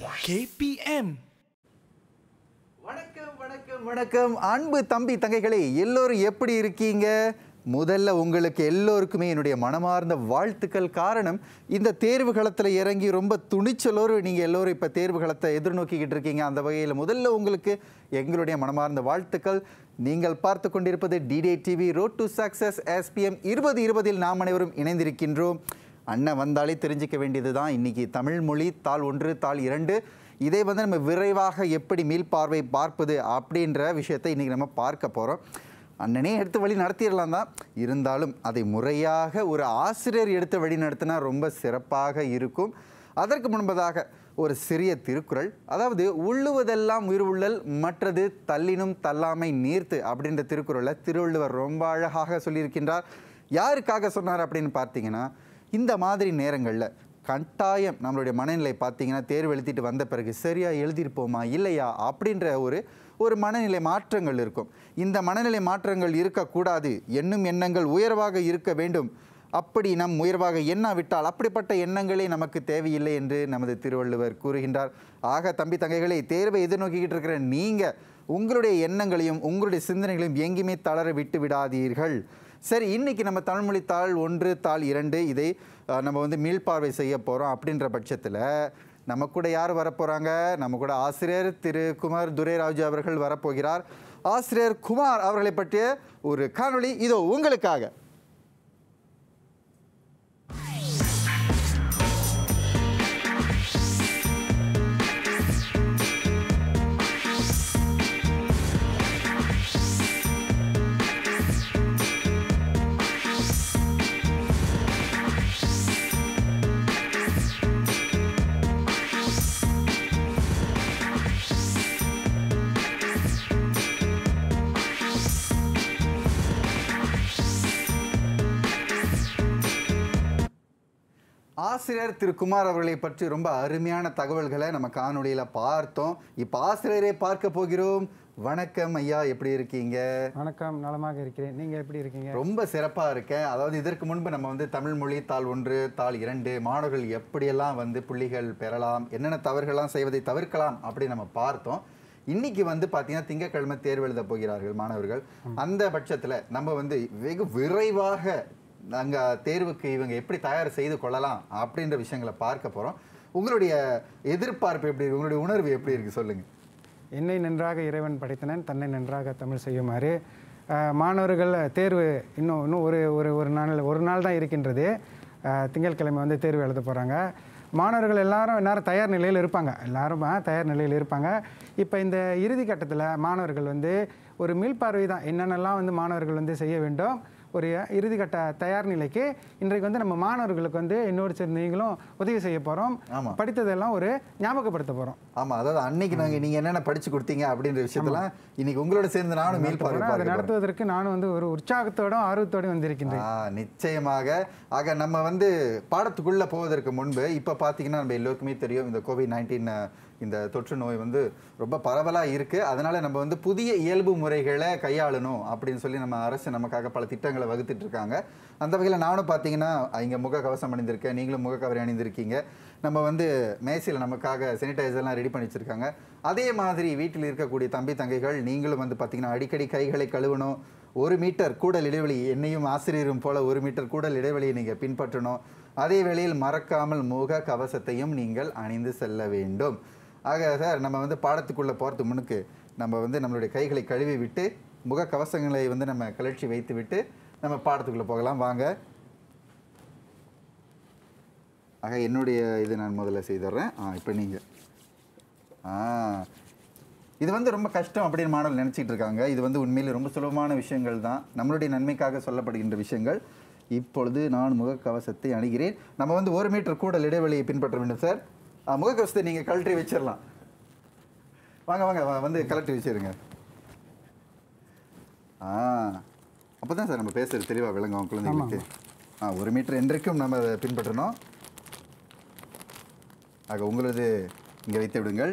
KPM வணக்கம் வணக்கம் வணக்கம். அன்பு தம்பி தங்கைகளே எல்லோரும் எப்படி இருக்கீங்க? முதல்ல உங்களுக்கு எல்லோருக்குமே என்னுடைய மனமார்ந்த வாழ்த்துக்கள். காரணம் இந்த தேர்வு களத்தில் இறங்கி ரொம்ப துணிச்சலோடு நீங்கள் எல்லோரும் இப்போ தேர்வு களத்தை எதிர்நோக்கிக்கிட்டு இருக்கீங்க. அந்த வகையில் முதல்ல உங்களுக்கு எங்களுடைய மனமார்ந்த வாழ்த்துக்கள். நீங்கள் பார்த்து கொண்டிருப்பது டிடே TV road to success SPM இருபது இருபதில் நாம் அனைவரும் இணைந்திருக்கின்றோம். அண்ணன் வந்தாலே தெரிஞ்சிக்க வேண்டியது தான் இன்றைக்கி தமிழ் மொழி தாள் ஒன்று தாள் இரண்டு. இதை வந்து நம்ம விரைவாக எப்படி மீள்பார்வை பார்ப்பது அப்படின்ற விஷயத்தை இன்றைக்கி நம்ம பார்க்க போகிறோம் அண்ணனே எடுத்து வழி நடத்திடலாம் தான். இருந்தாலும் அதை முறையாக ஒரு ஆசிரியர் எடுத்து வழி நடத்தினா ரொம்ப சிறப்பாக இருக்கும். அதற்கு முன்பதாக ஒரு சிறிய திருக்குறள். அதாவது உள்ளுவதெல்லாம் உயிர் உள்ளல் மற்றது தள்ளினும் தள்ளாமை நீர்த்து அப்படின்ற திருக்குறளை திருவள்ளுவர் ரொம்ப அழகாக சொல்லியிருக்கின்றார். யாருக்காக சொன்னார் அப்படின்னு பார்த்தீங்கன்னா இந்த மாதிரி நேரங்களில் கட்டாயம் நம்மளுடைய மனநிலை பார்த்தீங்கன்னா தேர்வு எழுதிட்டு வந்த பிறகு சரியாக எழுதியிருப்போமா இல்லையா அப்படின்ற ஒரு ஒரு மனநிலை மாற்றங்கள் இருக்கும். இந்த மனநிலை மாற்றங்கள் இருக்கக்கூடாது. எண்ணும் எண்ணங்கள் உயர்வாக இருக்க வேண்டும். அப்படி நம் உயர்வாக எண்ணாவிட்டால் அப்படிப்பட்ட எண்ணங்களே நமக்கு தேவையில்லை என்று நமது திருவள்ளுவர் கூறுகின்றார். ஆக தம்பி தங்கைகளை தேர்வை எதிர்நோக்கிக்கிட்டு இருக்கிற நீங்கள் உங்களுடைய எண்ணங்களையும் உங்களுடைய சிந்தனைகளையும் எங்கேயுமே தளர விட்டு விடாதீர்கள். சரி இன்றைக்கி நம்ம தமிழ்மொழி தாள் ஒன்று தாள் இரண்டு இதை நம்ம வந்து மீள்பார்வை செய்ய போகிறோம் அப்படின்ற பட்சத்தில் நம்ம கூட யார் வரப்போகிறாங்க நம்ம கூட ஆசிரியர் திரு குமார் துரைராஜு அவர்கள் வரப்போகிறார். ஆசிரியர் குமார் அவர்களை பற்றிய ஒரு காணொளி இதோ உங்களுக்காக. ஆசிரியர் திரு குமார் அவர்களை பற்றி ரொம்ப அருமையான தகவல்களை நம்ம காணொளியில் பார்த்தோம். இப்போ ஆசிரியரை பார்க்க போகிறோம். வணக்கம் ஐயா எப்படி இருக்கீங்க? வணக்கம் நலமாக இருக்கிறேன். நீங்க எப்படி இருக்கீங்க? ரொம்ப சிறப்பாக இருக்கேன். அதாவது இதற்கு முன்பு நம்ம வந்து தமிழ் மொழி தாள் ஒன்று தாள் இரண்டு மாணவர்கள் எப்படியெல்லாம் வந்து புள்ளிகள் பெறலாம் என்னென்ன தவறுகள்லாம் செய்வதை தவிர்க்கலாம் அப்படி நம்ம பார்த்தோம். இன்னைக்கு வந்து பார்த்தீங்கன்னா திங்கட்கிழமை தேர்வு எழுத போகிறார்கள் மாணவர்கள். அந்த பட்சத்தில் நம்ம வந்து வெகு விரைவாக அங்கே தேர்வுக்கு இவங்க எப்படி தயார் செய்து கொள்ளலாம் அப்படின்ற விஷயங்களை பார்க்க போகிறோம் உங்களுடைய எதிர்பார்ப்பு எப்படி இருக்கு? உங்களுடைய உணர்வு எப்படி இருக்குது சொல்லுங்கள் என்னை நன்றாக இறைவன் படைத்தனன் தன்னை நன்றாக தமிழ் செய்யுமாறு. மாணவர்கள் தேர்வு இன்னும் இன்னும் ஒரு ஒரு ஒரு நாள் ஒரு நாள் தான் இருக்கின்றது. திங்கட்கிழமை வந்து தேர்வு எழுத போகிறாங்க மாணவர்கள் எல்லாரும் எல்லாரும் தயார் நிலையில் இருப்பாங்க. எல்லாரும் தயார் நிலையில் இருப்பாங்க. இப்போ இந்த இறுதி கட்டத்தில் மாணவர்கள் வந்து ஒரு மீள்பார்வை தான். என்னென்னலாம் வந்து மாணவர்கள் வந்து செய்ய வேண்டும்? ஒரு இறுதிக்கட்ட தயார் நிலைக்கு இன்றைக்கு வந்து நம்ம மாணவர்களுக்கு வந்து இன்னொரு சில நீங்களும் உதவி செய்ய போகிறோம் ஆமா. படித்ததெல்லாம் ஒரு ஞாபகப்படுத்த போகிறோம் ஆமா அதாவது அன்னைக்கு நாங்க நீங்க என்னென்ன படிச்சு கொடுத்தீங்க அப்படின்ற விஷயத்தெல்லாம் இன்னைக்கு உங்களோட சேர்ந்து நானும் மீள் அதை பார்க்க போறேன். நடத்துவதற்கு நானும் வந்து ஒரு உற்சாகத்தோடும் ஆர்வத்தோடும் வந்திருக்கின்றேன். நிச்சயமாக. ஆக நம்ம வந்து பாடத்துக்குள்ள போவதற்கு முன்பு இப்போ பார்த்தீங்கன்னா நம்ம எல்லோருக்குமே தெரியும் இந்த கோவிட் நைன்டீன் இந்த தொற்று நோய் வந்து ரொம்ப பரவலாக இருக்குது அதனால் நம்ம வந்து புதிய இயல்பு முறைகளை கையாளணும் அப்படின்னு சொல்லி நம்ம அரசு நமக்காக பல திட்டங்களை வகுத்துட்டு இருக்காங்க. அந்த வகையில் நானும் பார்த்தீங்கன்னா இங்கே முகக்கவசம் அணிந்திருக்கேன் நீங்களும் முகக்கவரை அணிந்திருக்கீங்க. நம்ம வந்து மேசையில் நமக்காக சானிடைசர்லாம் ரெடி பண்ணி வச்சுருக்காங்க. அதே மாதிரி வீட்டில் இருக்கக்கூடிய தம்பி தங்கைகள் நீங்களும் வந்து பார்த்தீங்கன்னா அடிக்கடி கைகளை கழுவணும். ஒரு மீட்டர் கூடல் இடைவெளி என்னையும் ஆசிரியரும் போல ஒரு மீட்டர் கூடல் இடைவெளியை நீங்கள் பின்பற்றணும். அதே வேளையில் மறக்காமல் முக கவசத்தையும் நீங்கள் அணிந்து செல்ல வேண்டும். ஆக சார் நம்ம வந்து பாடத்துக்குள்ளே போகிறதுக்கு முன்னுக்கு நம்ம வந்து நம்மளுடைய கைகளை கழுவி விட்டு முகக்கவசங்களை வந்து நம்ம கிளர்ச்சி வைத்து விட்டு நம்ம பாடத்துக்குள்ளே போகலாம். வாங்க. ஆக என்னுடைய இது நான் முதல்ல செய்துடுறேன். ஆ இப்போ நீங்கள் ஆ. இது வந்து ரொம்ப கஷ்டம் அப்படின்னு மாணவர்கள் நினச்சிட்டு இருக்காங்க. இது வந்து உண்மையில் ரொம்ப சுலபமான விஷயங்கள் தான். நம்மளுடைய நன்மைக்காக சொல்லப்படுகின்ற விஷயங்கள். இப்பொழுது நான் முகக்கவசத்தை அணுகிறேன். நம்ம வந்து ஒரு மீட்டர் கூடல் இடைவெளியை பின்பற்ற வேண்டும் சார். முகக்கவசத்தை நீங்கள் கழற்றி வச்சிடலாம் வாங்க வாங்க வந்து கழட்டி வச்சிருங்க. ஆ அப்போ தான் சார் நம்ம பேசுறது தெளிவாக விளங்கும் குழந்தைகளுக்கு. ஆ ஒரு மீட்டர் என்றைக்கும் நம்ம அதை பின்பற்றணும். ஆக உங்களது இங்கே வைத்து விடுங்கள்.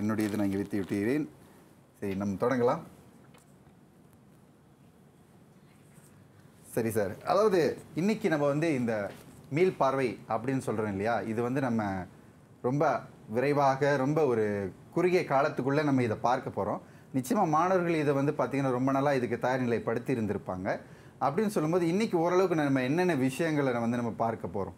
என்னுடைய இது நான் இங்கே வைத்து விட்டுகிறேன். சரி நம்ம தொடங்கலாம். சரி சார். அதாவது இன்னைக்கு நம்ம வந்து இந்த மீள் பார்வை அப்படின்னு சொல்கிறோம் இல்லையா? இது வந்து நம்ம ரொம்ப விரைவாக ரொம்ப ஒரு குறுகிய காலத்துக்குள்ளே நம்ம இதை பார்க்க போகிறோம் நிச்சயமாக மாணவர்கள் இதை வந்து பார்த்திங்கன்னா ரொம்ப நாளாக இதுக்கு தயார் நிலைப்படுத்தி இருந்திருப்பாங்க. அப்படின்னு சொல்லும்போது இன்றைக்கி ஓரளவுக்கு நம்ம என்னென்ன விஷயங்களை வந்து நம்ம பார்க்க போகிறோம்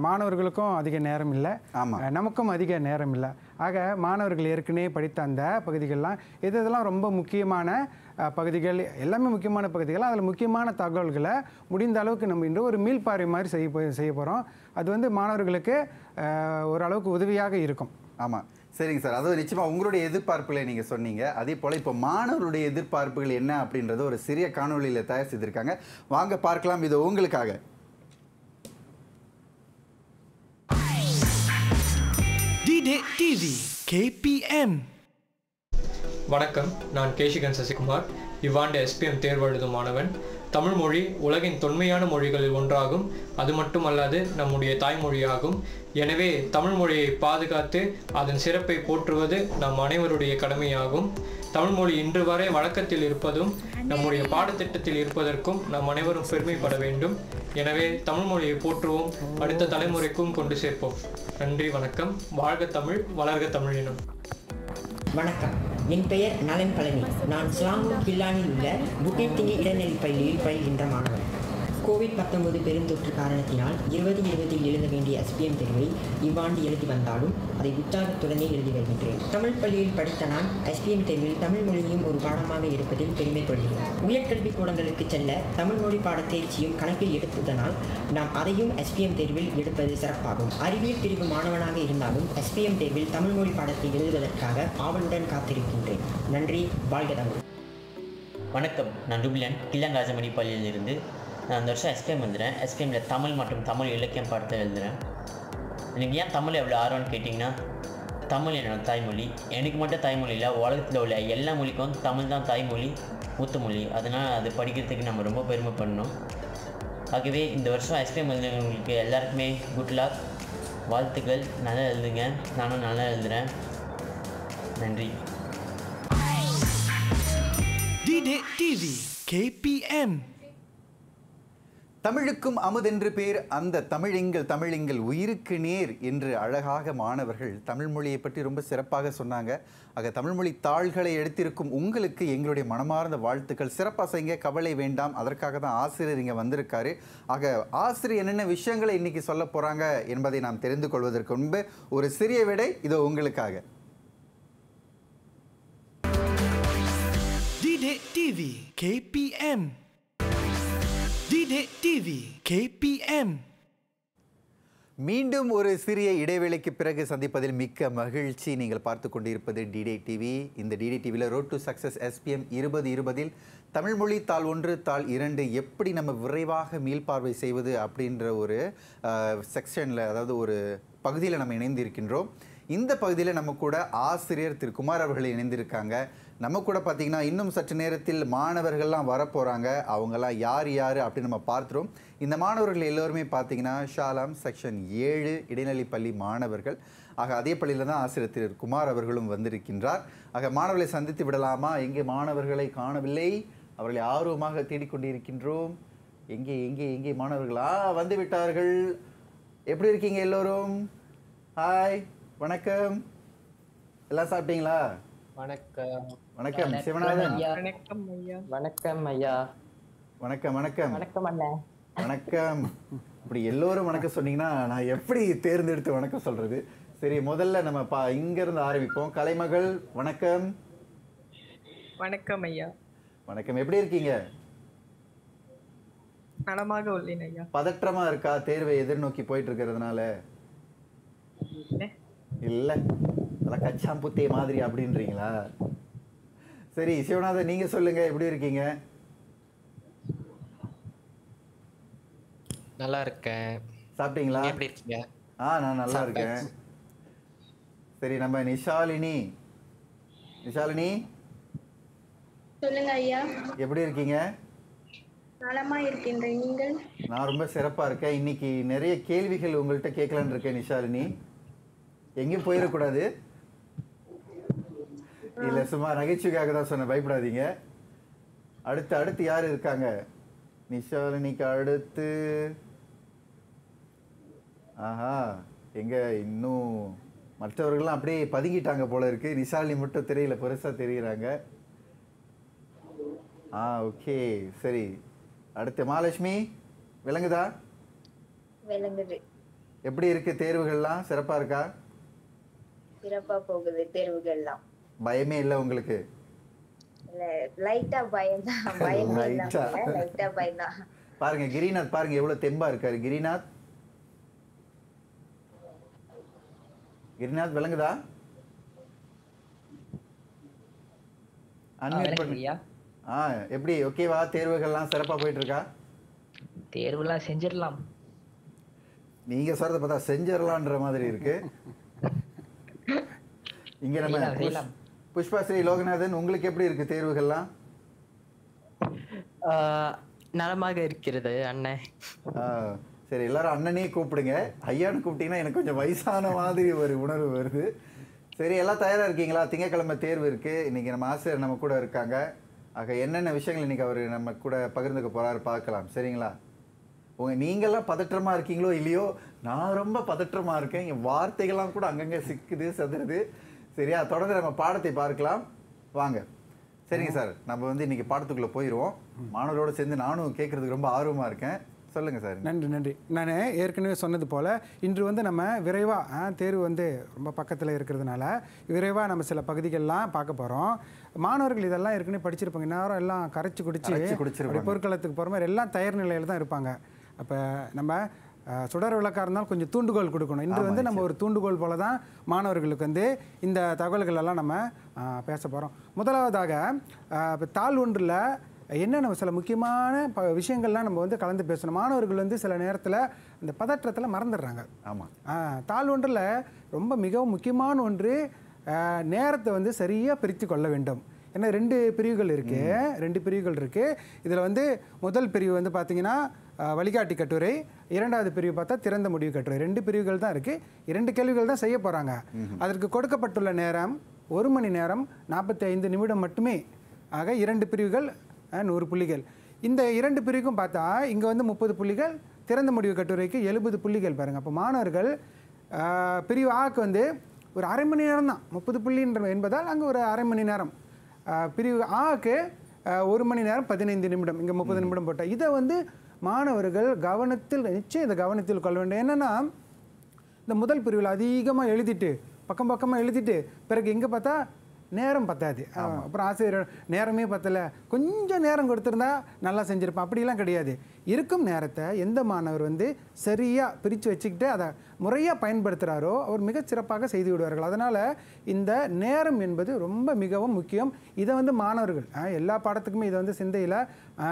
மாணவர்களுக்கும் அதிக நேரம் இல்லை. ஆமா. அஹ், நமக்கும் அதிக நேரம் இல்லை. ஆக மாணவர்கள் ஏற்கனவே படித்த அந்த பகுதிகள்லாம் எது இதெல்லாம் ரொம்ப முக்கியமான பகுதிகள் எல்லாமே முக்கியமான பகுதிகள். அதில் முக்கியமான தகவல்களை முடிந்த அளவுக்கு நம்ம இன்று ஒரு மீள்பார்வை மாதிரி செய்ய போ- செய்ய போகிறோம் அது வந்து மாணவர்களுக்கு ஓரளவுக்கு உதவியாக இருக்கும். ஆமாம் சரிங்க சார். அதுவும் நிச்சயமாக உங்களுடைய எதிர்பார்ப்புகளை நீங்கள் சொன்னீங்க. அதே போல் இப்போ மாணவருடைய எதிர்பார்ப்புகள் என்ன அப்படின்றத ஒரு சிறிய காணொளியில் தயார் செய்திருக்காங்க. வாங்க பார்க்கலாம் இது உங்களுக்காக. D-Day TV KPM வணக்கம். நான் கேஷிகன் சசிகுமார். இவ்வாண்டு எஸ்பிஎம் தேர்வு எழுதும் மாணவன். தமிழ் மொழி உலகின் தொன்மையான மொழிகளில் ஒன்றாகும். அது மட்டுமல்லாது நம்முடைய தாய்மொழியாகும். எனவே தமிழ் மொழியை பாதுகாத்து அதன் சிறப்பை போற்றுவது நம் அனைவருடைய கடமையாகும். தமிழ் மொழி இன்று வரை வழக்கத்தில் இருப்பதும் நம்முடைய பாடத்திட்டத்தில் இருப்பதற்கும் நாம் அனைவரும் பெருமைப்பட வேண்டும். எனவே தமிழ் மொழியை போற்றுவோம். அடுத்த தலைமுறைக்கும் கொண்டு சேர்ப்போம். நன்றி வணக்கம். வாழ்க தமிழ் வளர்க தமிழினம். வணக்கம். என் பெயர் நலன் பழனி. நான் ஸ்லாங்கூர் கில்லானில் உள்ள புக்கெட் திங்கி இடைநிலைப் பள்ளியில் பயில்கின்ற மாணவன். கோவிட் பத்தொன்பது பெருந்தொற்று காரணத்தினால் இருபது இருபதில் எழுத வேண்டிய எஸ்பிஎம் தேர்வை இவ்வாண்டு எழுதி வந்தாலும் அதை உற்சாகத்துடனே எழுதி வருகின்றேன் தமிழ் பள்ளியில் படித்த நான் எஸ்பிஎம் தேர்வில் தமிழ் மொழியும் ஒரு பாடமாக எடுப்பதில் கொள்கிறேன் உயர்கல்வி கூடங்களுக்கு செல்ல தமிழ் மொழி பாட தேர்ச்சியும் கணக்கில் எடுத்ததனால் நாம் அதையும் எஸ்பிஎம் தேர்வில் எடுப்பது சிறப்பாகும். அறிவியல் பிரிவு மாணவனாக இருந்தாலும் எஸ்பிஎம் தேர்வில் தமிழ் மொழி பாடத்தை எழுதுவதற்காக ஆவலுடன் காத்திருக்கின்றேன். நன்றி வாழ்க தமிழ். வணக்கம் நான் ருபிலன். கிள்ளங்காஜமணி பள்ளியிலிருந்து நான் அந்த வருஷம் எஸ்பிஎம் எழுதுறேன் எஸ்பிஎம்மில் தமிழ் மற்றும் தமிழ் இலக்கியம் பாடத்தை எழுதுறேன். எனக்கு ஏன் தமிழ் எவ்வளோ ஆர்வம்னு கேட்டிங்கன்னா தமிழ் என்னோட தாய்மொழி. எனக்கு மட்டும் தாய்மொழி இல்லை உலகத்தில் உள்ள எல்லா மொழிக்கும் தமிழ் தான் தாய்மொழி மூத்த மொழி. அதனால் அது படிக்கிறதுக்கு நம்ம ரொம்ப பெருமை பண்ணணும். ஆகவே இந்த வருஷம் எஸ்பிஎம் எழுதுனவங்களுக்கு எல்லாருக்குமே குட் லக் வாழ்த்துக்கள். நல்லா எழுதுங்க. நானும் நல்லா எழுதுகிறேன் நன்றி. டிடே டிவி கேபிஎம் தமிழுக்கும் அமுதென்று பேர் அந்த தமிழெங்கள் தமிழெங்கள் உயிருக்கு நேர் என்று அழகாக மாணவர்கள் தமிழ் மொழியை பற்றி ரொம்ப சிறப்பாக சொன்னாங்க. ஆக தமிழ்மொழி தாள்களை எடுத்திருக்கும் உங்களுக்கு எங்களுடைய மனமார்ந்த வாழ்த்துக்கள். சிறப்பாக செய்ய கவலை வேண்டாம். அதற்காக தான் ஆசிரியர் இங்கே வந்திருக்காரு. ஆக ஆசிரியர் என்னென்ன விஷயங்களை இன்றைக்கி சொல்ல போகிறாங்க என்பதை நாம் தெரிந்து கொள்வதற்கு முன்பு ஒரு சிறிய விடை இதோ உங்களுக்காக. TV KPM KPM TV KPM மீண்டும் ஒரு சிறிய இடைவேளைக்கு பிறகு சந்திப்பதில் மிக்க மகிழ்ச்சி. நீங்கள் பார்த்து கொண்டிருப்பது டிடே டிவி இந்த டிடே டிவியில் ரோட் டு சக்ஸஸ் எஸ்பிஎம் இருபது இருபதில் தமிழ் மொழி தாள் ஒன்று தாள் இரண்டு எப்படி நம்ம விரைவாக மீள்பார்வை செய்வது அப்படின்ற ஒரு செக்ஷனில் அதாவது ஒரு பகுதியில் நம்ம இணைந்திருக்கின்றோம். இந்த பகுதியில் நம்ம கூட ஆசிரியர் திரு குமார் அவர்கள் இணைந்திருக்காங்க. நம்ம கூட பார்த்தீங்கன்னா இன்னும் சற்று நேரத்தில் மாணவர்கள்லாம் வரப்போகிறாங்க அவங்கெல்லாம் யார் யார் அப்படின்னு நம்ம பார்த்துரும் இந்த மாணவர்கள் எல்லோருமே பார்த்தீங்கன்னா ஷாலாம் செக்ஷன் ஏழு இடைநிலை பள்ளி மாணவர்கள். ஆக அதே பள்ளியில் தான் ஆசிரியர் திரு. குமார் அவர்களும் வந்திருக்கின்றார். ஆக மாணவர்களை சந்தித்து விடலாமா? எங்கே மாணவர்களை காணவில்லை? அவர்களை ஆர்வமாக தேடிக்கொண்டிருக்கின்றோம். எங்கே எங்கே எங்கே மாணவர்களா? வந்து விட்டார்கள். எப்படி இருக்கீங்க எல்லோரும்? ஹாய் வணக்கம். எல்லாம் சாப்பிட்டீங்களா? வணக்கம். வணக்கம் சிவநாதன் வணக்கம் ஐயா. வணக்கம் ஐயா. வணக்கம் வணக்கம். வணக்கம் அண்ணே. வணக்கம். இப்படி எல்லோரும் வணக்கம் சொன்னீங்கன்னா நான் எப்படி தேர்ந்தெடுத்து வணக்கம் சொல்றது? சரி முதல்ல நம்ம பா இங்க இருந்து ஆரம்பிப்போம். கலைமகள் வணக்கம். வணக்கம் ஐயா. வணக்கம். எப்படி இருக்கீங்க? நலமாக உள்ளேன் ஐயா. பதற்றமா இருக்கா? தேர்வை எதிர்நோக்கி போயிட்டு இருக்கிறதுனால இல்ல. இல்ல. அதெல்லாம் கச்சாம்புத்தே மாதிரி அப்படின்றீங்களா? சரி சிவநாதன் நீங்க சொல்லுங்க எப்படி இருக்கீங்க? நல்லா இருக்கேன். சாப்பிட்டீங்களா? எப்படி இருக்கீங்க? ஆ நான் நல்லா இருக்கேன். சரி நம்ம நிஷாலினி. நிஷாலினி? சொல்லுங்க ஐயா. எப்படி இருக்கீங்க? நலமா இருக்கின்றேன். நீங்கள்? நான் ரொம்ப சிறப்பா இருக்கேன். இன்னைக்கு நிறைய கேள்விகள் உங்கள்கிட்ட கேட்கலான்னு இருக்கேன் நிஷாலினி. எங்கேயும் போயிடக்கூடாது. இல்ல சும்மா நகைச்சுவைக்காக தான் சொன்னேன். பயப்படாதீங்க. அடுத்து அடுத்து யார் இருக்காங்க? நிஷாலினிக்கு அடுத்து. ஆஹா எங்க இன்னும் மற்றவர்கள்லாம் அப்படியே பதுங்கிட்டாங்க போல இருக்கு. நிஷாலினி மட்டும் தெரியல பெருசாக தெரியுறாங்க. ஆ ஓகே சரி. அடுத்து மகாலட்சுமி விளங்குதா விளங்குது எப்படி இருக்கு தேர்வுகள்லாம்? சிறப்பாக இருக்கா? சிறப்பா போகுது தேர்வுகள்லாம். பயமே இல்லை உங்களுக்கு? இல்ல லைட்டா பயம்தான். பயம் Light-ஆ. லைட்டா பயம்தான். பாருங்க கிரிநாத் பாருங்க எவ்வளவு தெம்பா இருக்காரு. கிரிநாத்? கிரிநாத் விளங்குதா? Unmute விளங்குது பண்ணு. ஐயா. ஆ எப்படி? ஓகேவா தேர்வுகள்லாம் சிறப்பா போயிட்டு இருக்கா தேர்வுலாம் செஞ்சிடலாம். நீங்க சொல்றத பார்த்தா செஞ்சிடலான்ற மாதிரி இருக்கு. இங்க நம்ம. புஷ்பா ஸ்ரீ லோகநாதன் உங்களுக்கு எப்படி இருக்கு தேர்வுகள்லாம்? நலமாக இருக்கிறது அண்ணன் ஆ, சரி எல்லாரும் அண்ணனே கூப்பிடுங்க. ஐயான்னு கூப்பிட்டீங்கன்னா எனக்கு கொஞ்சம் வயசான மாதிரி ஒரு உணர்வு வருது. சரி எல்லாம் தயாரா இருக்கீங்களா? திங்கட்கிழமை தேர்வு இருக்கு. இன்னைக்கு நம்ம ஆசிரியர் நம்ம கூட இருக்காங்க. ஆக என்னென்ன விஷயங்கள் இன்னைக்கு அவர் நம்ம கூட பகிர்ந்துக்க போறாரு பார்க்கலாம். சரிங்களா? உங்க நீங்கெல்லாம் பதற்றமா இருக்கீங்களோ இல்லையோ நான் ரொம்ப பதற்றமா இருக்கேன். என் வார்த்தைகள்லாம் கூட அங்கங்க சிக்குது சதுருது சரியா? தொடர்ந்து நம்ம பாடத்தை பார்க்கலாம். வாங்க. சரிங்க சார். நம்ம வந்து இன்னைக்கு பாடத்துக்குள்ள போயிடுவோம் மாணவரோட சேர்ந்து நானும் கேட்கறதுக்கு ரொம்ப ஆர்வமா இருக்கேன். சொல்லுங்க சார். நன்றி நன்றி. நான் ஏற்கனவே சொன்னது போல் இன்று வந்து நம்ம விரைவாக தேர்வு வந்து ரொம்ப பக்கத்தில் இருக்கிறதுனால விரைவாக நம்ம சில பகுதிகள்லாம் பார்க்க போகிறோம் மாணவர்கள் இதெல்லாம் ஏற்கனவே படிச்சிருப்பாங்க. நேரம் எல்லாம் கரைச்சி குடிச்சு போர்க்களத்துக்கு போகிற மாதிரி எல்லாம் தயார் நிலையில் தான் இருப்பாங்க. அப்போ நம்ம சுடர் விளக்காக இருந்தாலும் கொஞ்சம் தூண்டுகோல் கொடுக்கணும். இன்று வந்து நம்ம ஒரு தூண்டுகோல் போல தான் மாணவர்களுக்கு வந்து இந்த தகவல்கள் எல்லாம் நம்ம பேச போகிறோம் முதலாவதாக இப்ப தாள் ஒன்றில் என்னென்ன சில முக்கியமான ப விஷயங்கள்லாம் நம்ம வந்து கலந்து பேசணும். மாணவர்கள் வந்து சில நேரத்தில் இந்த பதற்றத்தில் மறந்துடுறாங்க. ஆமா. ஆ, தாள் ஒன்றில் ரொம்ப மிகவும் முக்கியமான ஒன்று நேரத்தை வந்து சரியாக பிரித்து கொள்ள வேண்டும். ஏன்னா ரெண்டு பிரிவுகள் இருக்குது ரெண்டு பிரிவுகள் இருக்குது இதில் வந்து முதல் பிரிவு வந்து பார்த்தீங்கன்னா வழிகாட்டி கட்டுரை. இரண்டாவது பிரிவு பார்த்தா திறந்த முடிவு கட்டுரை. ரெண்டு பிரிவுகள் தான் இருக்குது இரண்டு கேள்விகள் தான் செய்ய போகிறாங்க அதற்கு கொடுக்கப்பட்டுள்ள நேரம் ஒரு மணி நேரம் நாற்பத்தி ஐந்து நிமிடம் மட்டுமே. ஆக இரண்டு பிரிவுகள் நூறு புள்ளிகள். இந்த இரண்டு பிரிவுக்கும் பார்த்தா இங்கே வந்து முப்பது புள்ளிகள் திறந்த முடிவு கட்டுரைக்கு எழுபது புள்ளிகள் பாருங்கள் அப்போ மாணவர்கள் பிரிவு ஆக்கு வந்து ஒரு அரை மணி நேரம் தான். முப்பது புள்ளின்ற என்பதால் அங்கே ஒரு அரை மணி நேரம். பிரிவு ஆக்கு ஒரு மணி நேரம் பதினைந்து நிமிடம் இங்கே முப்பது நிமிடம் போட்டால் இதை வந்து மாணவர்கள் கவனத்தில் நிச்சயம் இதை கவனத்தில் கொள்ள வேண்டும். என்னென்னா இந்த முதல் பிரிவில் அதிகமாக எழுதிட்டு பக்கம் பக்கமாக எழுதிட்டு பிறகு எங்கே பார்த்தா நேரம் பத்தாது. அப்புறம் ஆசிரியர் நேரமே பத்தல. கொஞ்சம் நேரம் கொடுத்துருந்தா நல்லா செஞ்சிருப்பேன் அப்படிலாம் கிடையாது. இருக்கும் நேரத்தை எந்த மாணவர் வந்து சரியாக பிரித்து வச்சுக்கிட்டு அதை முறையாக பயன்படுத்துகிறாரோ அவர் மிகச் சிறப்பாக செய்து விடுவார்கள். அதனால் இந்த நேரம் என்பது ரொம்ப மிகவும் முக்கியம். இதை வந்து மாணவர்கள் எல்லா பாடத்துக்குமே இதை வந்து சிந்தையில்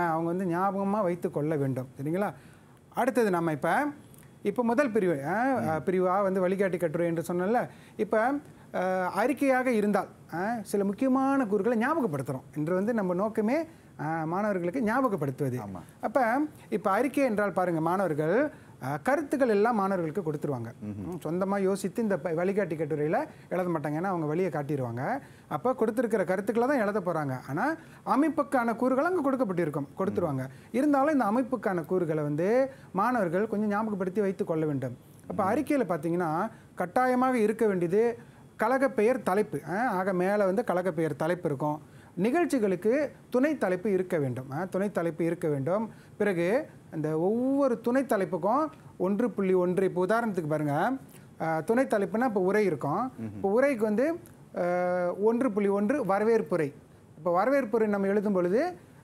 அவங்க வந்து ஞாபகமாக வைத்து கொள்ள வேண்டும். சரிங்களா? அடுத்தது நம்ம இப்போ இப்போ முதல் பிரிவு அஹ், அஹ், பிரிவு ஆ வந்து வழிகாட்டி கட்டுரை என்று சொன்னல இப்போ அறிக்கையாக இருந்தால் சில முக்கியமான கூறுகளை ஞாபகப்படுத்துகிறோம் என்று வந்து நம்ம நோக்கமே மாணவர்களுக்கு ஞாபகப்படுத்துவது. அப்போ இப்போ அறிக்கை என்றால் பாருங்கள் மாணவர்கள் கருத்துக்கள் எல்லாம் மாணவர்களுக்கு கொடுத்துருவாங்க. சொந்தமாக யோசித்து இந்த வழிகாட்டி கட்டுரையில் எழுத மாட்டாங்க. ஏன்னா அவங்க வழியை காட்டிடுவாங்க அப்போ கொடுத்துருக்கிற கருத்துக்களை தான் எழுத போகிறாங்க ஆனால் அமைப்புக்கான கூறுகள் அங்கே கொடுக்கப்பட்டிருக்கும் கொடுத்துருவாங்க. இருந்தாலும் இந்த அமைப்புக்கான கூறுகளை வந்து மாணவர்கள் கொஞ்சம் ஞாபகப்படுத்தி வைத்து கொள்ள வேண்டும். அப்போ அறிக்கையில் பார்த்தீங்கன்னா கட்டாயமாக இருக்க வேண்டியது கழகப் பெயர் தலைப்பு ஆக மேலே வந்து கழகப் பெயர் தலைப்பு இருக்கும். நிகழ்ச்சிகளுக்கு துணை தலைப்பு இருக்க வேண்டும் துணை தலைப்பு இருக்க வேண்டும். பிறகு அந்த ஒவ்வொரு துணை தலைப்புக்கும் ஒன்று புள்ளி ஒன்று இப்போ உதாரணத்துக்கு பாருங்கள் துணை தலைப்புனா இப்போ உரை இருக்கும். இப்போ உரைக்கு வந்து ஒன்று புள்ளி ஒன்று வரவேற்புரை. இப்போ வரவேற்புரை நம்ம எழுதும் பொழுது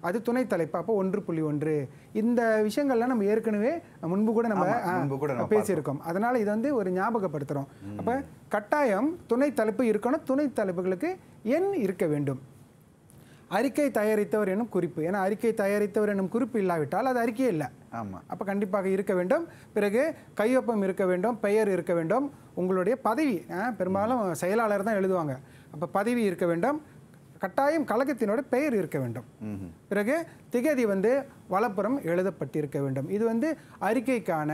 அது துணை தலைப்பு. அப்போ ஒன்று புள்ளி ஒன்று. இந்த விஷயங்கள்லாம் நம்ம ஏற்கனவே முன்பு கூட நம்ம பேசியிருக்கோம். அதனால இது வந்து ஒரு ஞாபகப்படுத்துகிறோம் அப்போ கட்டாயம் துணை தலைப்பு இருக்கணும். துணை தலைப்புகளுக்கு எண் இருக்க வேண்டும். அறிக்கை தயாரித்தவர் எனும் குறிப்பு. ஏன்னா அறிக்கை தயாரித்தவர் எனும் குறிப்பு இல்லாவிட்டால் அது அறிக்கையே இல்லை. ஆமா. அப்போ கண்டிப்பாக இருக்க வேண்டும். பிறகு கையொப்பம் இருக்க வேண்டும் பெயர் இருக்க வேண்டும். உங்களுடைய பதவி பெரும்பாலும் செயலாளர் தான் எழுதுவாங்க. அப்போ பதவி இருக்க வேண்டும். கட்டாயம் கழகத்தினோட பெயர் இருக்க வேண்டும். பிறகு திகதி வந்து வலப்புறம் எழுதப்பட்டிருக்க வேண்டும். இது வந்து அறிக்கைக்கான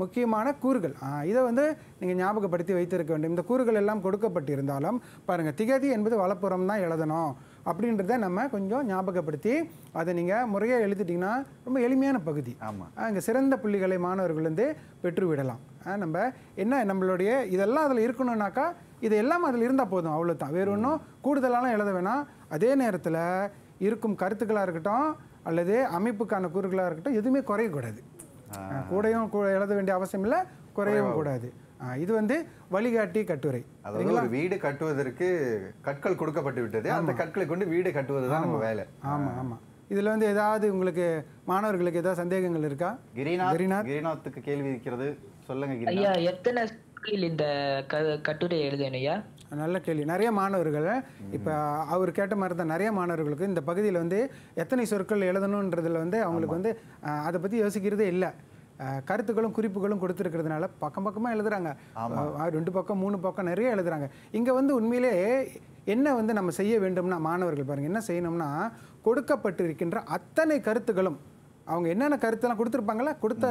முக்கியமான கூறுகள். இதை வந்து நீங்கள் ஞாபகப்படுத்தி வைத்திருக்க வேண்டும். இந்த கூறுகள் எல்லாம் கொடுக்கப்பட்டிருந்தாலும் பாருங்கள் திகதி என்பது வலப்புறம் தான் எழுதணும் அப்படின்றத நம்ம கொஞ்சம் ஞாபகப்படுத்தி அதை நீங்கள் முறையாக எழுதிட்டிங்கன்னா ரொம்ப எளிமையான பகுதி. ஆமாம் அங்கே சிறந்த புள்ளிகளை மாணவர்கள் வந்து பெற்றுவிடலாம். நம்ம என்ன நம்மளுடைய இதெல்லாம் அதில் இருக்கணும்னாக்கா இது எல்லாம் அதில் இருந்தால் போதும் அவ்வளோதான் வேறு ஒன்றும் கூடுதலாலாம் எழுத வேணாம். அதே நேரத்தில் இருக்கும் கருத்துக்களாக இருக்கட்டும் அல்லது அமைப்புக்கான கூறுகளாக இருக்கட்டும் எதுவுமே குறையக்கூடாது. கூடயும் கூட எழுத வேண்டிய அவசியம் இல்லை குறையவும் கூடாது. இது வந்து வழிகாட்டி கட்டுரை. அதாவது ஒரு வீடு கட்டுவதற்கு கற்கள் கொடுக்கப்பட்டு விட்டது. அந்த கற்களை கொண்டு வீடு கட்டுவது தான் நம்ம வேலை. ஆமாம் ஆமாம் இதில் வந்து ஏதாவது உங்களுக்கு மாணவர்களுக்கு ஏதாவது சந்தேகங்கள் இருக்கா? கிரிநாத் கிரிநாத் கிரிநாத்துக்கு கேள்வி இருக்கிறது. சொல்லுங்க ஐயா எத்தனை சொற்களில் இந்த க- கட்டுரை எழுதணும் ஐயா நல்ல கேள்வி. நிறைய மாணவர்கள் இப்போ அவர் கேட்ட மாதிரி தான் நிறைய மாணவர்களுக்கு இந்த பகுதியில் வந்து எத்தனை சொற்கள் எழுதணுன்றதுல வந்து அவங்களுக்கு வந்து அதை பற்றி யோசிக்கிறதே இல்லை. கருத்துக்களும் குறிப்புகளும் கொடுத்துருக்கிறதுனால பக்கம் பக்கமாக எழுதுறாங்க. ரெண்டு பக்கம் மூணு பக்கம் நிறைய எழுதுறாங்க. இங்கே வந்து உண்மையிலே என்ன வந்து நம்ம செய்ய வேண்டும்னா மாணவர்கள் பாருங்க என்ன செய்யணும்னா கொடுக்கப்பட்டிருக்கின்ற அத்தனை கருத்துக்களும் அவங்க என்னென்ன கருத்தெல்லாம் கொடுத்துருப்பாங்களா கொடுத்த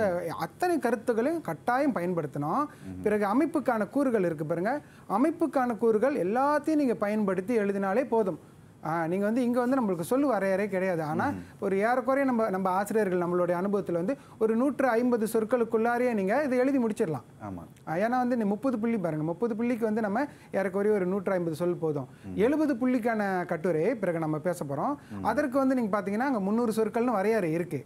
அத்தனை கருத்துக்களையும் கட்டாயம் பயன்படுத்தணும். பிறகு அமைப்புக்கான கூறுகள் இருக்கு பாருங்க. அமைப்புக்கான கூறுகள் எல்லாத்தையும் நீங்கள் பயன்படுத்தி எழுதினாலே போதும். நீங்கள் வந்து இங்கே வந்து நம்மளுக்கு சொல்லு வரையறை கிடையாது. ஆனால் ஒரு ஏறக்குறைய நம்ம நம்ம ஆசிரியர்கள் நம்மளுடைய அனுபவத்தில் வந்து ஒரு நூற்று ஐம்பது சொற்களுக்குள்ளாரையே நீங்கள் இதை எழுதி முடிச்சிடலாம். ஆமா. ஆ, ஏன்னா வந்து இந்த முப்பது புள்ளி பாருங்க முப்பது புள்ளிக்கு வந்து நம்ம ஏறக்குறைய ஒரு நூற்று ஐம்பது சொல் போதும். எழுபது புள்ளிக்கான கட்டுரையை பிறகு நம்ம பேச போகிறோம் அதற்கு வந்து நீங்கள் பார்த்தீங்கன்னா அங்கே முந்நூறு சொற்கள்னு வரையறை இருக்கு.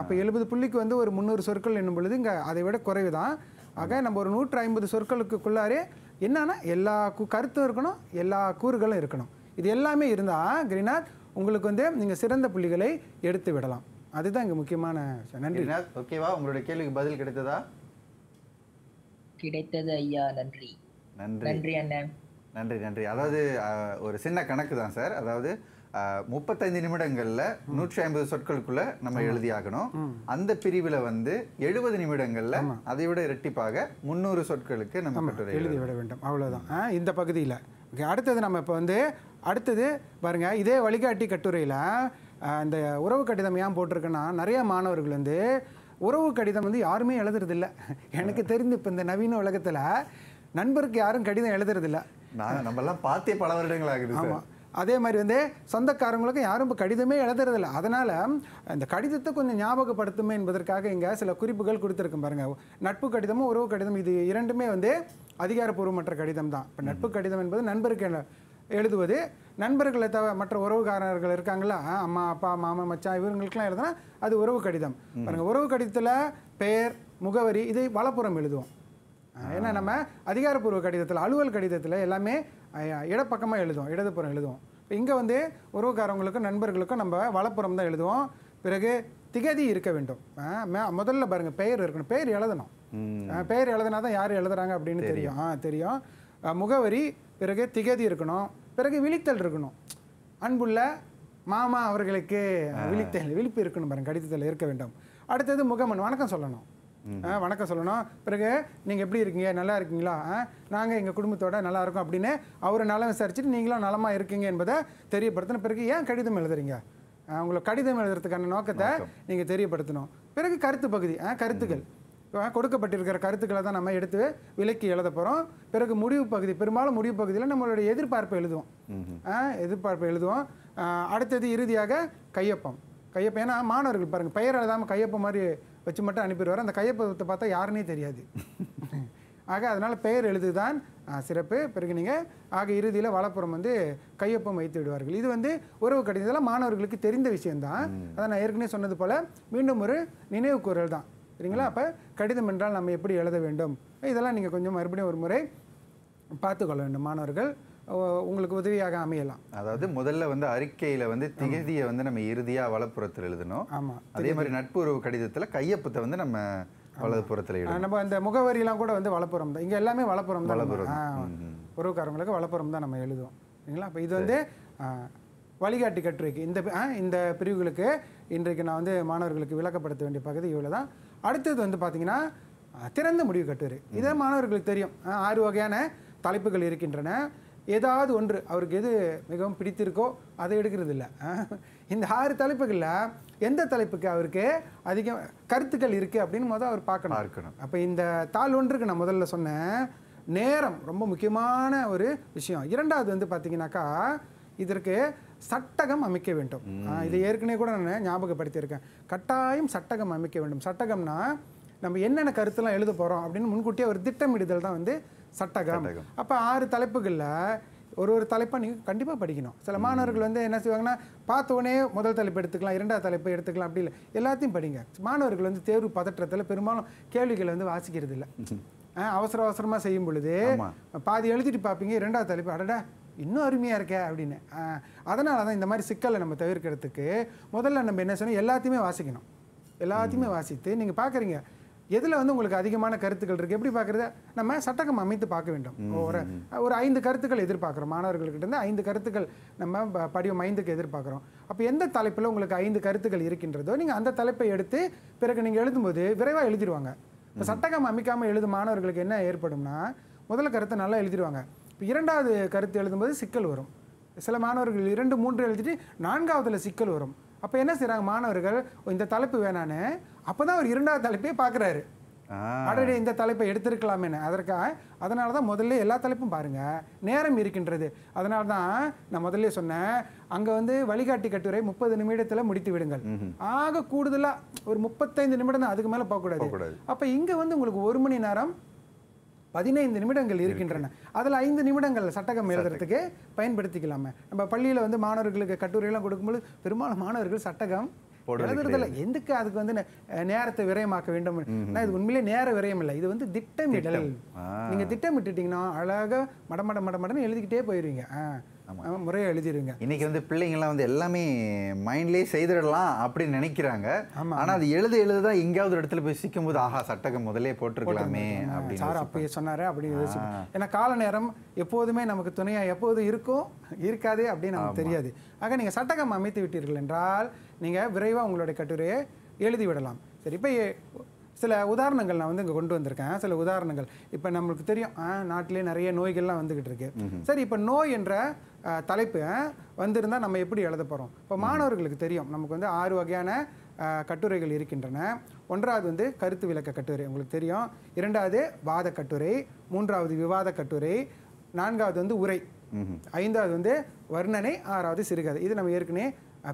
அப்போ எழுபது புள்ளிக்கு வந்து ஒரு முந்நூறு சொற்கள் என்னும் பொழுது இங்கே அதை விட குறைவு தான் ஆக நம்ம ஒரு நூற்று ஐம்பது சொற்களுக்குள்ளாரே என்னன்னா எல்லா கருத்தும் இருக்கணும் எல்லா கூறுகளும் இருக்கணும். இது எல்லாமே இருந்தால் கிரிநாத் உங்களுக்கு வந்து நீங்கள் சிறந்த புள்ளிகளை எடுத்து விடலாம். அதுதான் இங்கே முக்கியமான நன்றி. ஓகேவா? உங்களுடைய கேள்விக்கு பதில் கிடைத்ததா? கிடைத்தது ஐயா. நன்றி. நன்றி. நன்றி அண்ணன் நன்றி நன்றி. அதாவது ஒரு சின்ன கணக்கு தான் சார். அதாவது முப்பத்தைந்து நிமிடங்கள்ல நூற்றி ஐம்பது சொற்களுக்குள்ள நம்ம எழுதியாகணும் அந்த பிரிவுல வந்து எழுபது நிமிடங்கள்ல அதை விட இரட்டிப்பாக முந்நூறு சொற்களுக்கு நம்ம எழுதி விட வேண்டும். அவ்வளவுதான். ஆ, இந்த பகுதியில். ஓகே அடுத்தது நம்ம இப்போ வந்து அடுத்தது பாருங்க இதே வழிகாட்டி கட்டுரையில் இந்த உறவு கடிதம் ஏன் போட்டிருக்குன்னா நிறைய மாணவர்கள் வந்து உறவு கடிதம் வந்து யாருமே எழுதுறதில்ல. எனக்கு தெரிந்து இப்போ இந்த நவீன உலகத்தில் நண்பருக்கு யாரும் கடிதம் எழுதுறதில்ல. நான் நம்ம எல்லாம் பார்த்தே பல வருடங்கள் ஆகுது ஆமாம் அதே மாதிரி வந்து சொந்தக்காரங்களுக்கும் யாரும் இப்போ கடிதமே எழுதுறதில்ல. அதனால் இந்த கடிதத்தை கொஞ்சம் ஞாபகப்படுத்துமே என்பதற்காக இங்கே சில குறிப்புகள் கொடுத்துருக்கேன் பாருங்க. நட்பு கடிதமும் உறவு கடிதம் இது இரண்டுமே வந்து அதிகாரப்பூர்வமற்ற கடிதம் தான் இப்போ நட்பு கடிதம் என்பது நண்பருக்கு எழுதுவது. நண்பர்களை தவிர மற்ற உறவுக்காரர்கள் இருக்காங்களா? அம்மா அப்பா மாமா மச்சான் இவங்களுக்கெல்லாம் எழுதுனா அது உறவு கடிதம். பாருங்க உறவு கடிதத்தில் பெயர் முகவரி இதை வலப்புறம் எழுதுவோம். ஏன்னா நம்ம அதிகாரப்பூர்வ கடிதத்தில் அலுவல் கடிதத்தில் எல்லாமே இடப்பக்கமாக எழுதுவோம் இடதுபுறம் எழுதுவோம். இப்போ இங்கே வந்து உறவுக்காரவங்களுக்கும் நண்பர்களுக்கும் நம்ம வலப்புறம் தான் எழுதுவோம். பிறகு திகதி இருக்க வேண்டும். முதல்ல பாருங்க பெயர் இருக்கணும். பெயர் எழுதணும். பெயர் எழுதுனா தான் யார் எழுதுறாங்க அப்படின்னு தெரியும். ஆ தெரியும். முகவரி பிறகு திகதி இருக்கணும். பிறகு விழித்தல் இருக்கணும். அன்புள்ள மாமா அவர்களுக்கு விழித்தல் விழிப்பு இருக்கணும் பாருங்க கடிதத்தில் இருக்க வேண்டும். அடுத்தது முகமன் வணக்கம் சொல்லணும். ஆ, வணக்கம் சொல்லணும். பிறகு நீங்கள் எப்படி இருக்கீங்க நல்லா இருக்கீங்களா? நாங்கள் எங்கள் குடும்பத்தோட நல்லா இருக்கோம் அப்படின்னு அவரை நலம் விசாரிச்சுட்டு நீங்களும் நலமாக இருக்கீங்க என்பதை தெரியப்படுத்தின பிறகு ஏன் கடிதம் எழுதுறீங்க? ஆ, உங்களுக்கு கடிதம் எழுதுறதுக்கான நோக்கத்தை நீங்கள் தெரியப்படுத்தணும். பிறகு கருத்து பகுதி ஆ, கருத்துக்கள் கொடுக்கப்பட்டிருக்கிற கருத்துக்களை தான் நம்ம எடுத்து விலக்கி எழுத போகிறோம் பிறகு முடிவு பகுதி பெரும்பாலும் முடிவு பகுதியில் நம்மளுடைய எதிர்பார்ப்பை எழுதுவோம். எதிர்பார்ப்பை எழுதுவோம். அடுத்தது இறுதியாக கையொப்பம். கையொப்பம் ஏன்னா மாணவர்கள் பாருங்கள் பெயர் எழுதாமல் கையொப்பம் மாதிரி வச்சு மட்டும் அனுப்பிடுவார். அந்த கையொப்பத்தை பார்த்தா யாருன்னே தெரியாது. ஆக அதனால் பெயர் எழுதுதான் சிறப்பு. பிறகு நீங்கள் ஆக இறுதியில் வலப்புறம் வந்து கையொப்பம் வைத்து விடுவார்கள். இது வந்து உறவு கடிதம் இதெல்லாம் மாணவர்களுக்கு தெரிந்த விஷயம்தான். அதான் நான் ஏற்கனவே சொன்னது போல் மீண்டும் ஒரு நினைவு கூறல் தான். சரிங்களா? அப்போ கடிதம் என்றால் நம்ம எப்படி எழுத வேண்டும்? இதெல்லாம் நீங்கள் கொஞ்சம் மறுபடியும் ஒரு முறை பார்த்துக்கொள்ள வேண்டும். மாணவர்கள் உங்களுக்கு உதவியாக அமையலாம். அதாவது முதல்ல வந்து அறிக்கையில வந்து திகதியை வந்து நம்ம இறுதியா வலப்புறத்தில் எழுதணும். ஆமாம் அதே மாதிரி நட்புறவு கடிதத்துல கையொப்பத்தை வந்து நம்ம வலதுபுறத்தில் எழுதணும். நம்ம இந்த முகவரியெல்லாம் கூட வந்து வலப்புறம் தான். இங்கே எல்லாமே வலப்புறம் தான் வலப்புறம். உறவுக்காரங்களுக்கு வலப்புறம் தான் நம்ம எழுதுவோம். சரிங்களா? அப்போ இது வந்து வழிகாட்டி கட்டுரைக்கு. இந்த இந்த பிரிவுகளுக்கு இன்றைக்கு நான் வந்து மாணவர்களுக்கு விளக்கப்படுத்த வேண்டிய பகுதி இவ்வளோ தான் அடுத்தது வந்து பார்த்தீங்கன்னா திறந்த முடிவு கட்டுரை. இதே மாணவர்களுக்கு தெரியும். ஆறு வகையான தலைப்புகள் இருக்கின்றன. ஏதாவது ஒன்று அவருக்கு எது மிகவும் பிடித்திருக்கோ அதை எடுக்கிறது இல்லை இந்த ஆறு தலைப்புகளில் எந்த தலைப்புக்கு அவருக்கு அதிகம் கருத்துக்கள் இருக்குது அப்படின்னு முதல் அவர் பார்க்கணும். பார்க்கணும். அப்போ இந்த தாள் ஒன்றுக்கு நான் முதல்ல சொன்னேன். நேரம் ரொம்ப முக்கியமான ஒரு விஷயம். இரண்டாவது வந்து பார்த்தீங்கன்னாக்கா இதற்கு சட்டகம் அமைக்க வேண்டும். இது ஏற்கனவே கூட நான் ஞாபகப்படுத்தியிருக்கேன். கட்டாயம் சட்டகம் அமைக்க வேண்டும். சட்டகம்னா நம்ம என்னென்ன கருத்தெல்லாம் எழுத போகிறோம் அப்படின்னு முன்கூட்டியே ஒரு திட்டமிடுதல் தான் வந்து சட்டகம். அப்போ ஆறு தலைப்புகளில் ஒரு ஒரு தலைப்பை நீங்கள் கண்டிப்பாக படிக்கணும். சில மாணவர்கள் வந்து என்ன செய்வாங்கன்னா பார்த்த உடனே முதல் தலைப்பு எடுத்துக்கலாம் இரண்டாவது தலைப்பு எடுத்துக்கலாம் அப்படி இல்லை. எல்லாத்தையும் படிங்க. மாணவர்கள் வந்து தேர்வு பதற்றத்தில் பெரும்பாலும் கேள்விகளை வந்து வாசிக்கிறது இல்லை அவசர அவசரமாக செய்யும் பொழுது. பாதி எழுதிட்டு பார்ப்பீங்க இரண்டாவது தலைப்பு அடடா இன்னும் அருமையாக இருக்கே அப்படின்னு. அதனால தான் இந்த மாதிரி சிக்கலை நம்ம தவிர்க்கிறதுக்கு முதல்ல நம்ம என்ன செய்யணும்? எல்லாத்தையுமே வாசிக்கணும். எல்லாத்தையுமே வாசித்து நீங்கள் பார்க்குறீங்க எதில் வந்து உங்களுக்கு அதிகமான கருத்துக்கள் இருக்குது எப்படி பார்க்குறது நம்ம சட்டகம் அமைத்து பார்க்க வேண்டும். ஒரு ஒரு ஐந்து கருத்துக்கள் எதிர்பார்க்குறோம். மாணவர்கள்கிட்ட இருந்து ஐந்து கருத்துக்கள் நம்ம படிவம் ஐந்துக்கு எதிர்பார்க்குறோம். அப்போ எந்த தலைப்பில் உங்களுக்கு ஐந்து கருத்துக்கள் இருக்கின்றதோ நீங்கள் அந்த தலைப்பை எடுத்து பிறகு நீங்கள் எழுதும்போது விரைவாக எழுதிடுவாங்க. இப்போ சட்டகம் அமைக்காமல் எழுதும் மாணவர்களுக்கு என்ன ஏற்படும்னா முதல்ல கருத்தை நல்லா எழுதிடுவாங்க. இப்போ இரண்டாவது கருத்து எழுதும்போது சிக்கல் வரும். சில மாணவர்கள் இரண்டு மூன்று எழுதிட்டு நான்காவதுல சிக்கல் வரும். அப்போ என்ன செய்றாங்க மாணவர்கள்? "ஓ, இந்த தலைப்பு வேணான்னு. அப்போ தான் அவர் இரண்டாவது தலைப்பே பார்க்குறாரு. அடடே இந்த தலைப்பை எடுத்திருக்கலாமேன்னு. அதற்காக அதனால தான் முதல்ல எல்லா தலைப்பும் பாருங்க. நேரம் இருக்கின்றது. அதனால தான் நான் முதல்ல சொன்னேன். அங்கே வந்து வழிகாட்டி கட்டுரை முப்பது நிமிடத்தில் முடித்து விடுங்கள். ஆக கூடுதலாக ஒரு முப்பத்தைந்து நிமிடம் தான் அதுக்கு மேலே போகக்கூடாது. அப்போ இங்கே வந்து உங்களுக்கு ஒரு மணி நேரம் பதினைந்து நிமிடங்கள் இருக்கின்றன. அதில் ஐந்து நிமிடங்கள் சட்டகம் எழுதுறதுக்கு பயன்படுத்திக்கலாமே. நம்ம பள்ளியில் வந்து மாணவர்களுக்கு கட்டுரையெல்லாம் கொடுக்கும்போது பெரும்பாலும் மாணவர்கள் சட்டகம் எழுதுறதில்ல. எதுக்கு அதுக்கு வந்து நேரத்தை விரயமாக்க வேண்டும்? இது உண்மையிலே நேர விரயம் இல்லை இது வந்து திட்டமிடல். ஆ. நீங்க திட்டமிட்டுட்டீங்கன்னா அழகா மட மட மட மடன்னு எழுதிக்கிட்டே போயிருவீங்க. ஆ. ஆ, முறையா எழுதிருவீங்க இன்னைக்கு வந்து பிள்ளைங்கலாம் வந்து எல்லாமே மைண்ட்லயே செய்திடலாம் அப்படின்னு நினைக்கிறாங்க. ஆனா அது எழுத எழுத தான் எங்கேயாவது இடத்துல போய் சிக்கும் போது ஆஹா சட்டகம் முதல்லே போட்டிருக்கலாமே அப்படின்னு சார். அப்பயே சொன்னாரு அப்படின்னு யோசிப்போம். ஏன்னா கால நேரம் எப்போதுமே நமக்கு துணையா எப்போது இருக்கும் இருக்காது அப்படின்னு நமக்கு தெரியாது. ஆக நீங்க சட்டகம் அமைத்து விட்டீர்கள் என்றால் நீங்க விரைவா உங்களுடைய கட்டுரையை எழுதி விடலாம். சரி இப்போ சில உதாரணங்கள் நான் வந்து இங்கே கொண்டு வந்திருக்கேன். சில உதாரணங்கள். இப்போ நம்மளுக்கு தெரியும் நாட்டிலே நிறைய நோய்கள்லாம் வந்துகிட்டு இருக்கு. சரி இப்போ நோய் என்ற தலைப்பு ஆ, வந்திருந்தா நம்ம எப்படி எழுத போகிறோம் இப்போ மாணவர்களுக்கு தெரியும். நமக்கு வந்து ஆறு வகையான கட்டுரைகள் இருக்கின்றன. ஒன்றாவது வந்து கருத்து விளக்க கட்டுரை உங்களுக்கு தெரியும். இரண்டாவது வாத கட்டுரை. மூன்றாவது விவாத கட்டுரை. நான்காவது வந்து உரை. ஐந்தாவது வந்து வர்ணனை. ஆறாவது சிறுகதை. இது நம்ம ஏற்கனவே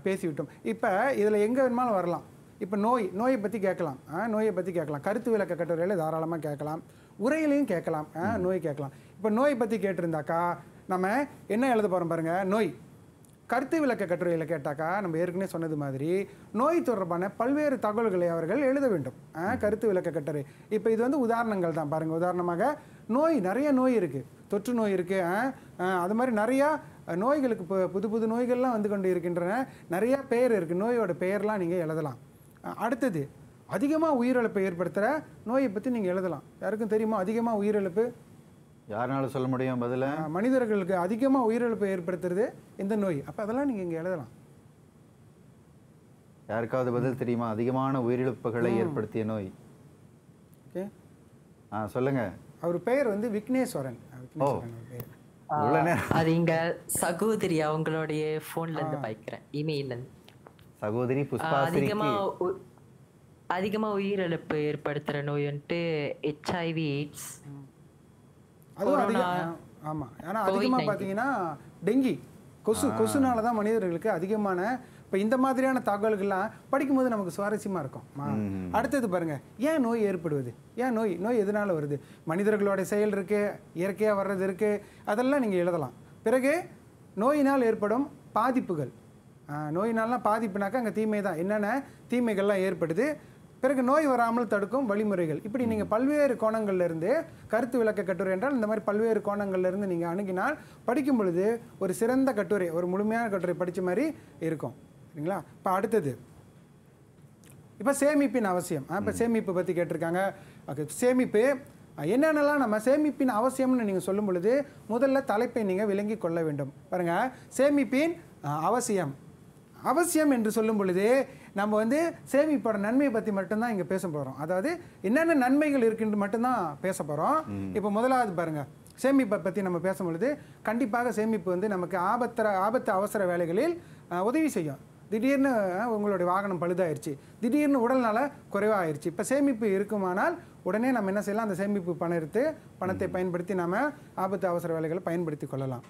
பேசிவிட்டோம். இப்போ இதில் எங்கே வேணுமாலும் வரலாம். இப்போ நோய் நோயை பற்றி கேட்கலாம். ஆ, நோயை பற்றி கேட்கலாம். கருத்து விளக்க கட்டுரையில் தாராளமாக கேட்கலாம். உரையிலையும் கேட்கலாம். ஆ, நோய் கேட்கலாம். இப்போ நோயை பற்றி கேட்டிருந்தாக்கா நம்ம என்ன எழுத போகிறோம் பாருங்க? நோய். கருத்து விளக்க கட்டுரையில் கேட்டாக்கா நம்ம ஏற்கனவே சொன்னது மாதிரி நோய் தொடர்பான பல்வேறு தகவல்களை அவர்கள் எழுத வேண்டும். ஆ, கருத்து விளக்க கட்டுரை. இப்போ இது வந்து உதாரணங்கள் தான். பாருங்கள் உதாரணமாக நோய் நிறைய நோய் இருக்குது தொற்று நோய் இருக்குது அது மாதிரி நிறையா நோய்களுக்கு இப்போ புது புது நோய்கள்லாம் வந்து கொண்டு இருக்கின்றன. நிறைய பெயர் இருக்குது நோயோட பெயர்லாம் நீங்கள் எழுதலாம். அடுத்தது அதிகமாக உயிரிழப்பை ஏற்படுத்துகிற நோயை பற்றி நீங்கள் எழுதலாம். யாருக்கும் தெரியுமா? அதிகமாக உயிரிழப்பு? யாருனாலும் சொல்ல முடியும் பதில? மனிதர்களுக்கு அதிகமாக உயிரிழப்பை ஏற்படுத்துறது இந்த நோய். அப்போ அதெல்லாம் நீங்கள் இங்கே எழுதலாம். யாருக்காவது பதில் தெரியுமா? அதிகமான உயிரிழப்புகளை ஏற்படுத்திய நோய். ஓகே. ஆ சொல்லுங்க. அவர் பெயர் வந்து விக்னேஸ்வரன். அது இங்க சகோதரி அவங்களுடைய போன்ல இருந்து பாய்க்கிறேன். இருந்து. சகோதரி புஷ்பாசிரிக்கு அதிகமா உ- அதிகமா உயிரிழப்பு ஏற்படுத்துற நோய் வந்துட்டு ஹெச்ஐவி எய்ட்ஸ் ஆமாம் ஏன்னா அதிகமாக பார்த்தீங்கன்னா டெங்கி கொசு கொசுனால தான் மனிதர்களுக்கு அதிகமான இப்போ இந்த மாதிரியான தகவல்கள்லாம் படிக்கும்போது நமக்கு சுவாரஸ்யமாக இருக்கும். ஆ. அடுத்தது பாருங்க ஏன் நோய் ஏற்படுவது? ஏன் நோய் நோய் எதனால வருது? மனிதர்களோட செயல் இருக்கு இயற்கையாக வர்றது இருக்கு அதெல்லாம் நீங்கள் எழுதலாம். பிறகு நோயினால் ஏற்படும் பாதிப்புகள். நோயினாலாம் பாதிப்புனாக்கா அங்கே தீமை தான். என்னென்ன? தீமைகள்லாம் ஏற்படுது. பிறகு நோய் வராமல் தடுக்கும் வழிமுறைகள். இப்படி நீங்கள் பல்வேறு கோணங்கள்ல இருந்து கருத்து விளக்க கட்டுரை என்றால் இந்த மாதிரி பல்வேறு கோணங்கள்ல இருந்து நீங்கள் அணுகினால் படிக்கும் பொழுது ஒரு சிறந்த கட்டுரை ஒரு முழுமையான கட்டுரை படிச்ச மாதிரி இருக்கும். சரிங்களா? இப்போ அடுத்தது. இப்போ சேமிப்பின் அவசியம். இப்போ சேமிப்பு பற்றி கேட்டிருக்காங்க. ஓகே சேமிப்பு. என்னென்னலாம் நம்ம சேமிப்பின் அவசியம்னு நீங்கள் சொல்லும் பொழுது முதல்ல தலைப்பை நீங்கள் விளங்கி கொள்ள வேண்டும். பாருங்க. சேமிப்பின் அவசியம். அவசியம் என்று சொல்லும் பொழுது நம்ம வந்து சேமிப்போட நன்மையை பற்றி மட்டும்தான் இங்கே பேச போகிறோம் அதாவது என்னென்ன நன்மைகள் இருக்குன்னு மட்டும்தான் பேச போகிறோம் இப்போ முதலாவது பாருங்க. சேமிப்பை பற்றி நம்ம பேசும் பொழுது கண்டிப்பாக சேமிப்பு வந்து நமக்கு ஆபத்திர ஆபத்து அவசர வேலைகளில் உதவி செய்யும். திடீர்னு உங்களுடைய வாகனம் பழுதாயிருச்சு. திடீர்னு உடல்நல குறைவாயிருச்சு. இப்போ சேமிப்பு இருக்குமானால் உடனே நம்ம என்ன செய்யலாம்? அந்த சேமிப்பு பணம் எடுத்து பணத்தை பயன்படுத்தி நம்ம ஆபத்து அவசர வேலைகளை பயன்படுத்தி கொள்ளலாம்.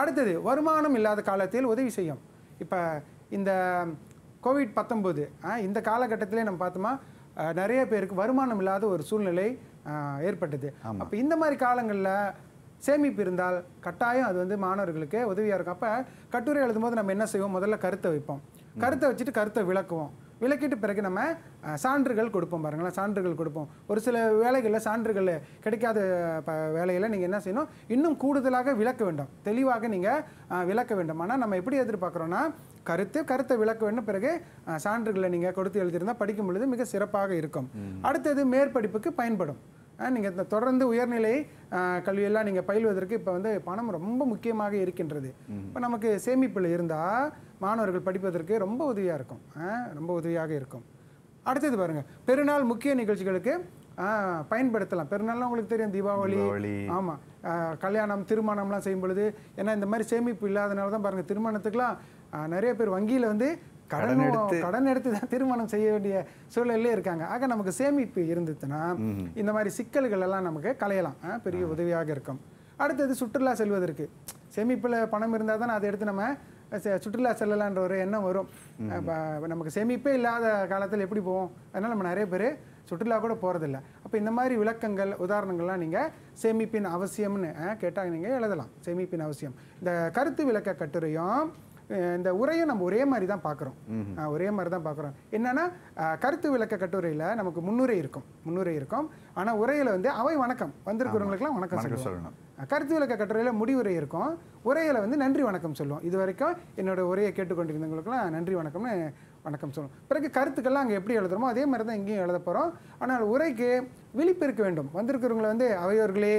அடுத்தது வருமானம் இல்லாத காலத்தில் உதவி செய்யும். இப்போ இந்த கோவிட் பத்தொம்போது இந்த காலகட்டத்திலே நம்ம பார்த்தோமா நிறைய பேருக்கு வருமானம் இல்லாத ஒரு சூழ்நிலை ஏற்பட்டது. அப்போ இந்த மாதிரி காலங்களில் சேமிப்பு இருந்தால் கட்டாயம் அது வந்து மாணவர்களுக்கு உதவியாக இருக்கும். அப்போ கட்டுரை எழுதும்போது நம்ம என்ன செய்வோம்? முதல்ல கருத்தை வைப்போம். கருத்தை வச்சுட்டு கருத்தை விளக்குவோம். விளக்கிட்டு பிறகு நம்ம சான்றுகள் கொடுப்போம் பாருங்களேன் சான்றுகள் கொடுப்போம். ஒரு சில வேலைகளில் சான்றுகள் கிடைக்காத ப வேலையில் நீங்கள் என்ன செய்யணும்? இன்னும் கூடுதலாக விளக்க வேண்டும். தெளிவாக நீங்கள் விளக்க வேண்டும். ஆனால் நம்ம எப்படி எதிர்பார்க்குறோன்னா கருத்து கருத்தை விளக்க வேண்டும் பிறகு சான்றுகளை நீங்கள் கொடுத்து எழுதியிருந்தால் படிக்கும் பொழுது மிக சிறப்பாக இருக்கும். அடுத்தது மேற்படிப்புக்கு பயன்படும். நீங்கள் இந்த தொடர்ந்து உயர்நிலை கல்வியெல்லாம் நீங்கள் பயில்வதற்கு இப்போ வந்து பணம் ரொம்ப முக்கியமாக இருக்கின்றது. இப்போ நமக்கு சேமிப்பில் இருந்தால் மாணவர்கள் படிப்பதற்கு ரொம்ப உதவியாக இருக்கும். ரொம்ப உதவியாக இருக்கும். அடுத்தது பாருங்கள் பெருநாள் முக்கிய நிகழ்ச்சிகளுக்கு பயன்படுத்தலாம். பெருநாள்லாம் உங்களுக்கு தெரியும் தீபாவளி. ஆமாம் கல்யாணம் திருமணம்லாம் செய்யும் பொழுது ஏன்னா இந்த மாதிரி சேமிப்பு இல்லாதனால தான் பாருங்கள் திருமணத்துக்குலாம் நிறைய பேர் வங்கியில் வந்து கடன் எடுத்து. கடன் எடுத்து தான் திருமணம் செய்ய வேண்டிய சூழல்லே இருக்காங்க. ஆக நமக்கு சேமிப்பு இருந்துச்சுன்னா இந்த மாதிரி சிக்கல்கள் எல்லாம் நமக்கு களையலாம். ஆ, பெரிய உதவியாக இருக்கும். அடுத்தது சுற்றுலா செல்வதற்கு. சேமிப்பில் பணம் இருந்தால் தானே அதை எடுத்து நம்ம சுற்றுலா செல்லலான்ற ஒரு எண்ணம் வரும். நமக்கு சேமிப்பே இல்லாத காலத்தில் எப்படி போவோம்? அதனால் நம்ம நிறைய பேர் சுற்றுலா கூட போகிறதில்ல அப்போ இந்த மாதிரி விளக்கங்கள் உதாரணங்கள்லாம் நீங்கள் சேமிப்பின் அவசியம்னு கேட்டால் நீங்கள் எழுதலாம். சேமிப்பின் அவசியம். இந்த கருத்து விளக்க கட்டுரையும் இந்த உரையும் நம்ம ஒரே மாதிரி தான் பார்க்குறோம். ஒரே மாதிரி தான் பார்க்குறோம். என்னன்னா கருத்து விளக்க கட்டுரையில் நமக்கு முன்னுரை இருக்கும். முன்னுரை இருக்கும். ஆனால் உரையில் வந்து அவை வணக்கம் வந்திருக்கிறவங்களுக்குலாம் வணக்கம் சொல்லணும். கருத்து விளக்க கட்டுரையில் முடிவுரை இருக்கும். உரையில் வந்து நன்றி வணக்கம் சொல்லுவோம். இது வரைக்கும் என்னோட உரையை கேட்டுக்கொண்டிருந்தவங்களுக்குலாம் நன்றி வணக்கம்னு வணக்கம் சொல்லுவோம். பிறகு கருத்துக்கெல்லாம் அங்கே எப்படி எழுதுறோமோ அதே மாதிரி தான் இங்கேயும் எழுத போகிறோம் ஆனால் உரைக்கு விழிப்பு இருக்க வேண்டும். வந்திருக்கிறவங்களை வந்து அவையோர்களே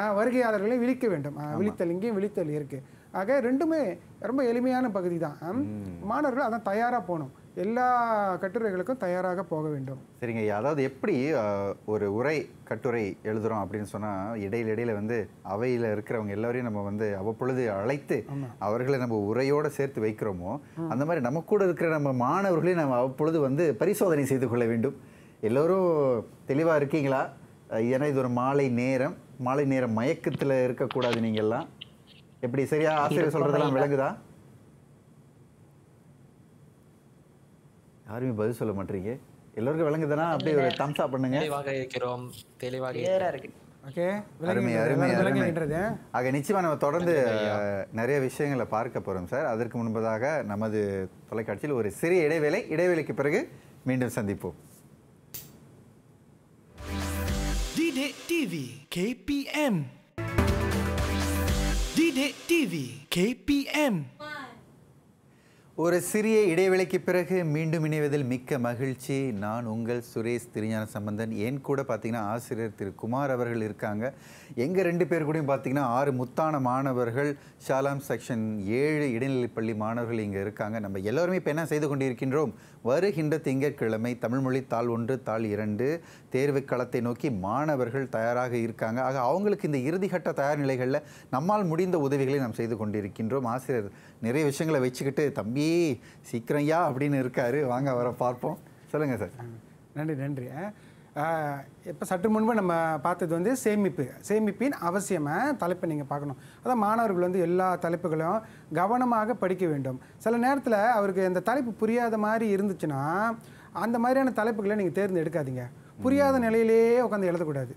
அஹ் வருகையாளர்களே விழிக்க வேண்டும். விழித்தல் இங்கேயும் விழித்தல் இருக்கு. ஆக ரெண்டுமே ரொம்ப எளிமையான பகுதி தான். மாணவர்கள் அதான் தயாராக போகணும். எல்லா கட்டுரைகளுக்கும் தயாராக போக வேண்டும். சரிங்க ஐயா. அதாவது எப்படி ஒரு உரை கட்டுரை எழுதுறோம் அப்படின்னு சொன்னால் இடையில இடையில வந்து அவையில் இருக்கிறவங்க எல்லாரையும் நம்ம வந்து அவ்வப்பொழுது அழைத்து அவர்களை நம்ம உரையோட சேர்த்து வைக்கிறோமோ அந்த மாதிரி நம்ம கூட இருக்கிற நம்ம மாணவர்களையும் நம்ம அவ்வப்பொழுது வந்து பரிசோதனை செய்து கொள்ள வேண்டும். எல்லோரும் தெளிவாக இருக்கீங்களா? ஏன்னா இது ஒரு மாலை நேரம். மாலை நேரம் மயக்கத்தில் இருக்கக்கூடாது நீங்கள்லாம். எப்படி சரியா ஆசிரியர் சொல்றதெல்லாம் விளங்குதா? யாருமே பதில் சொல்ல மாட்டீங்க எல்லோருக்கும் விளங்குதுன்னா அப்படியே ஒரு தம்ஸ் பண்ணுங்க. தெளிவாக இருக்கிறோம். தெளிவாக இருக்கு. ஓகே. அருமை அருமை அருமை. விளங்குகின்றது ஆக நிச்சயமா நம்ம தொடர்ந்து நிறைய விஷயங்களை பார்க்க போறோம் சார். அதற்கு முன்பதாக நமது தொலைக்காட்சியில் ஒரு சிறிய இடைவேளை இடைவேளைக்கு பிறகு மீண்டும் சந்திப்போம். TV KPM Didik TV KPM ஒரு சிறிய இடைவேளைக்கு பிறகு மீண்டும் இணைவதில் மிக்க மகிழ்ச்சி. நான் உங்கள் சுரேஷ் திருஞான சம்பந்தன். என் கூட பார்த்தீங்கன்னா ஆசிரியர் திரு குமார் அவர்கள் இருக்காங்க. எங்கள் ரெண்டு பேர் கூடயும் பார்த்தீங்கன்னா ஆறு முத்தான மாணவர்கள் ஷாலாம் செக்ஷன் ஏழு இடைநிலைப்பள்ளி மாணவர்கள் இங்கே இருக்காங்க. நம்ம எல்லோருமே இப்போ என்ன செய்து கொண்டிருக்கின்றோம்? வருகின்ற திங்கட்கிழமை தமிழ்மொழி தாள் ஒன்று தாள் இரண்டு தேர்வு களத்தை நோக்கி மாணவர்கள் தயாராக இருக்காங்க. ஆக அவங்களுக்கு இந்த இறுதிக்கட்ட தயார் நிலைகளில் நம்மால் முடிந்த உதவிகளை நாம் செய்து கொண்டிருக்கின்றோம். ஆசிரியர் நிறைய விஷயங்களை வச்சுக்கிட்டு தம்பி சீக்கிரம் யா அப்படின்னு இருக்காரு. வாங்க அவரை பார்ப்போம். சொல்லுங்கள் சார். நன்றி நன்றி. இப்போ சற்று முன்பு நம்ம பார்த்தது வந்து சேமிப்பு. சேமிப்பின் அவசியம் அஹ், தலைப்பை நீங்கள் பார்க்கணும். அதான் மாணவர்கள் வந்து எல்லா தலைப்புகளையும் கவனமாக படிக்க வேண்டும். சில நேரத்தில் அவருக்கு இந்த தலைப்பு புரியாத மாதிரி இருந்துச்சுன்னா அந்த மாதிரியான தலைப்புகளை நீங்கள் தேர்ந்தெடுக்காதீங்க. புரியாத நிலையிலேயே உட்காந்து எழுதக்கூடாது.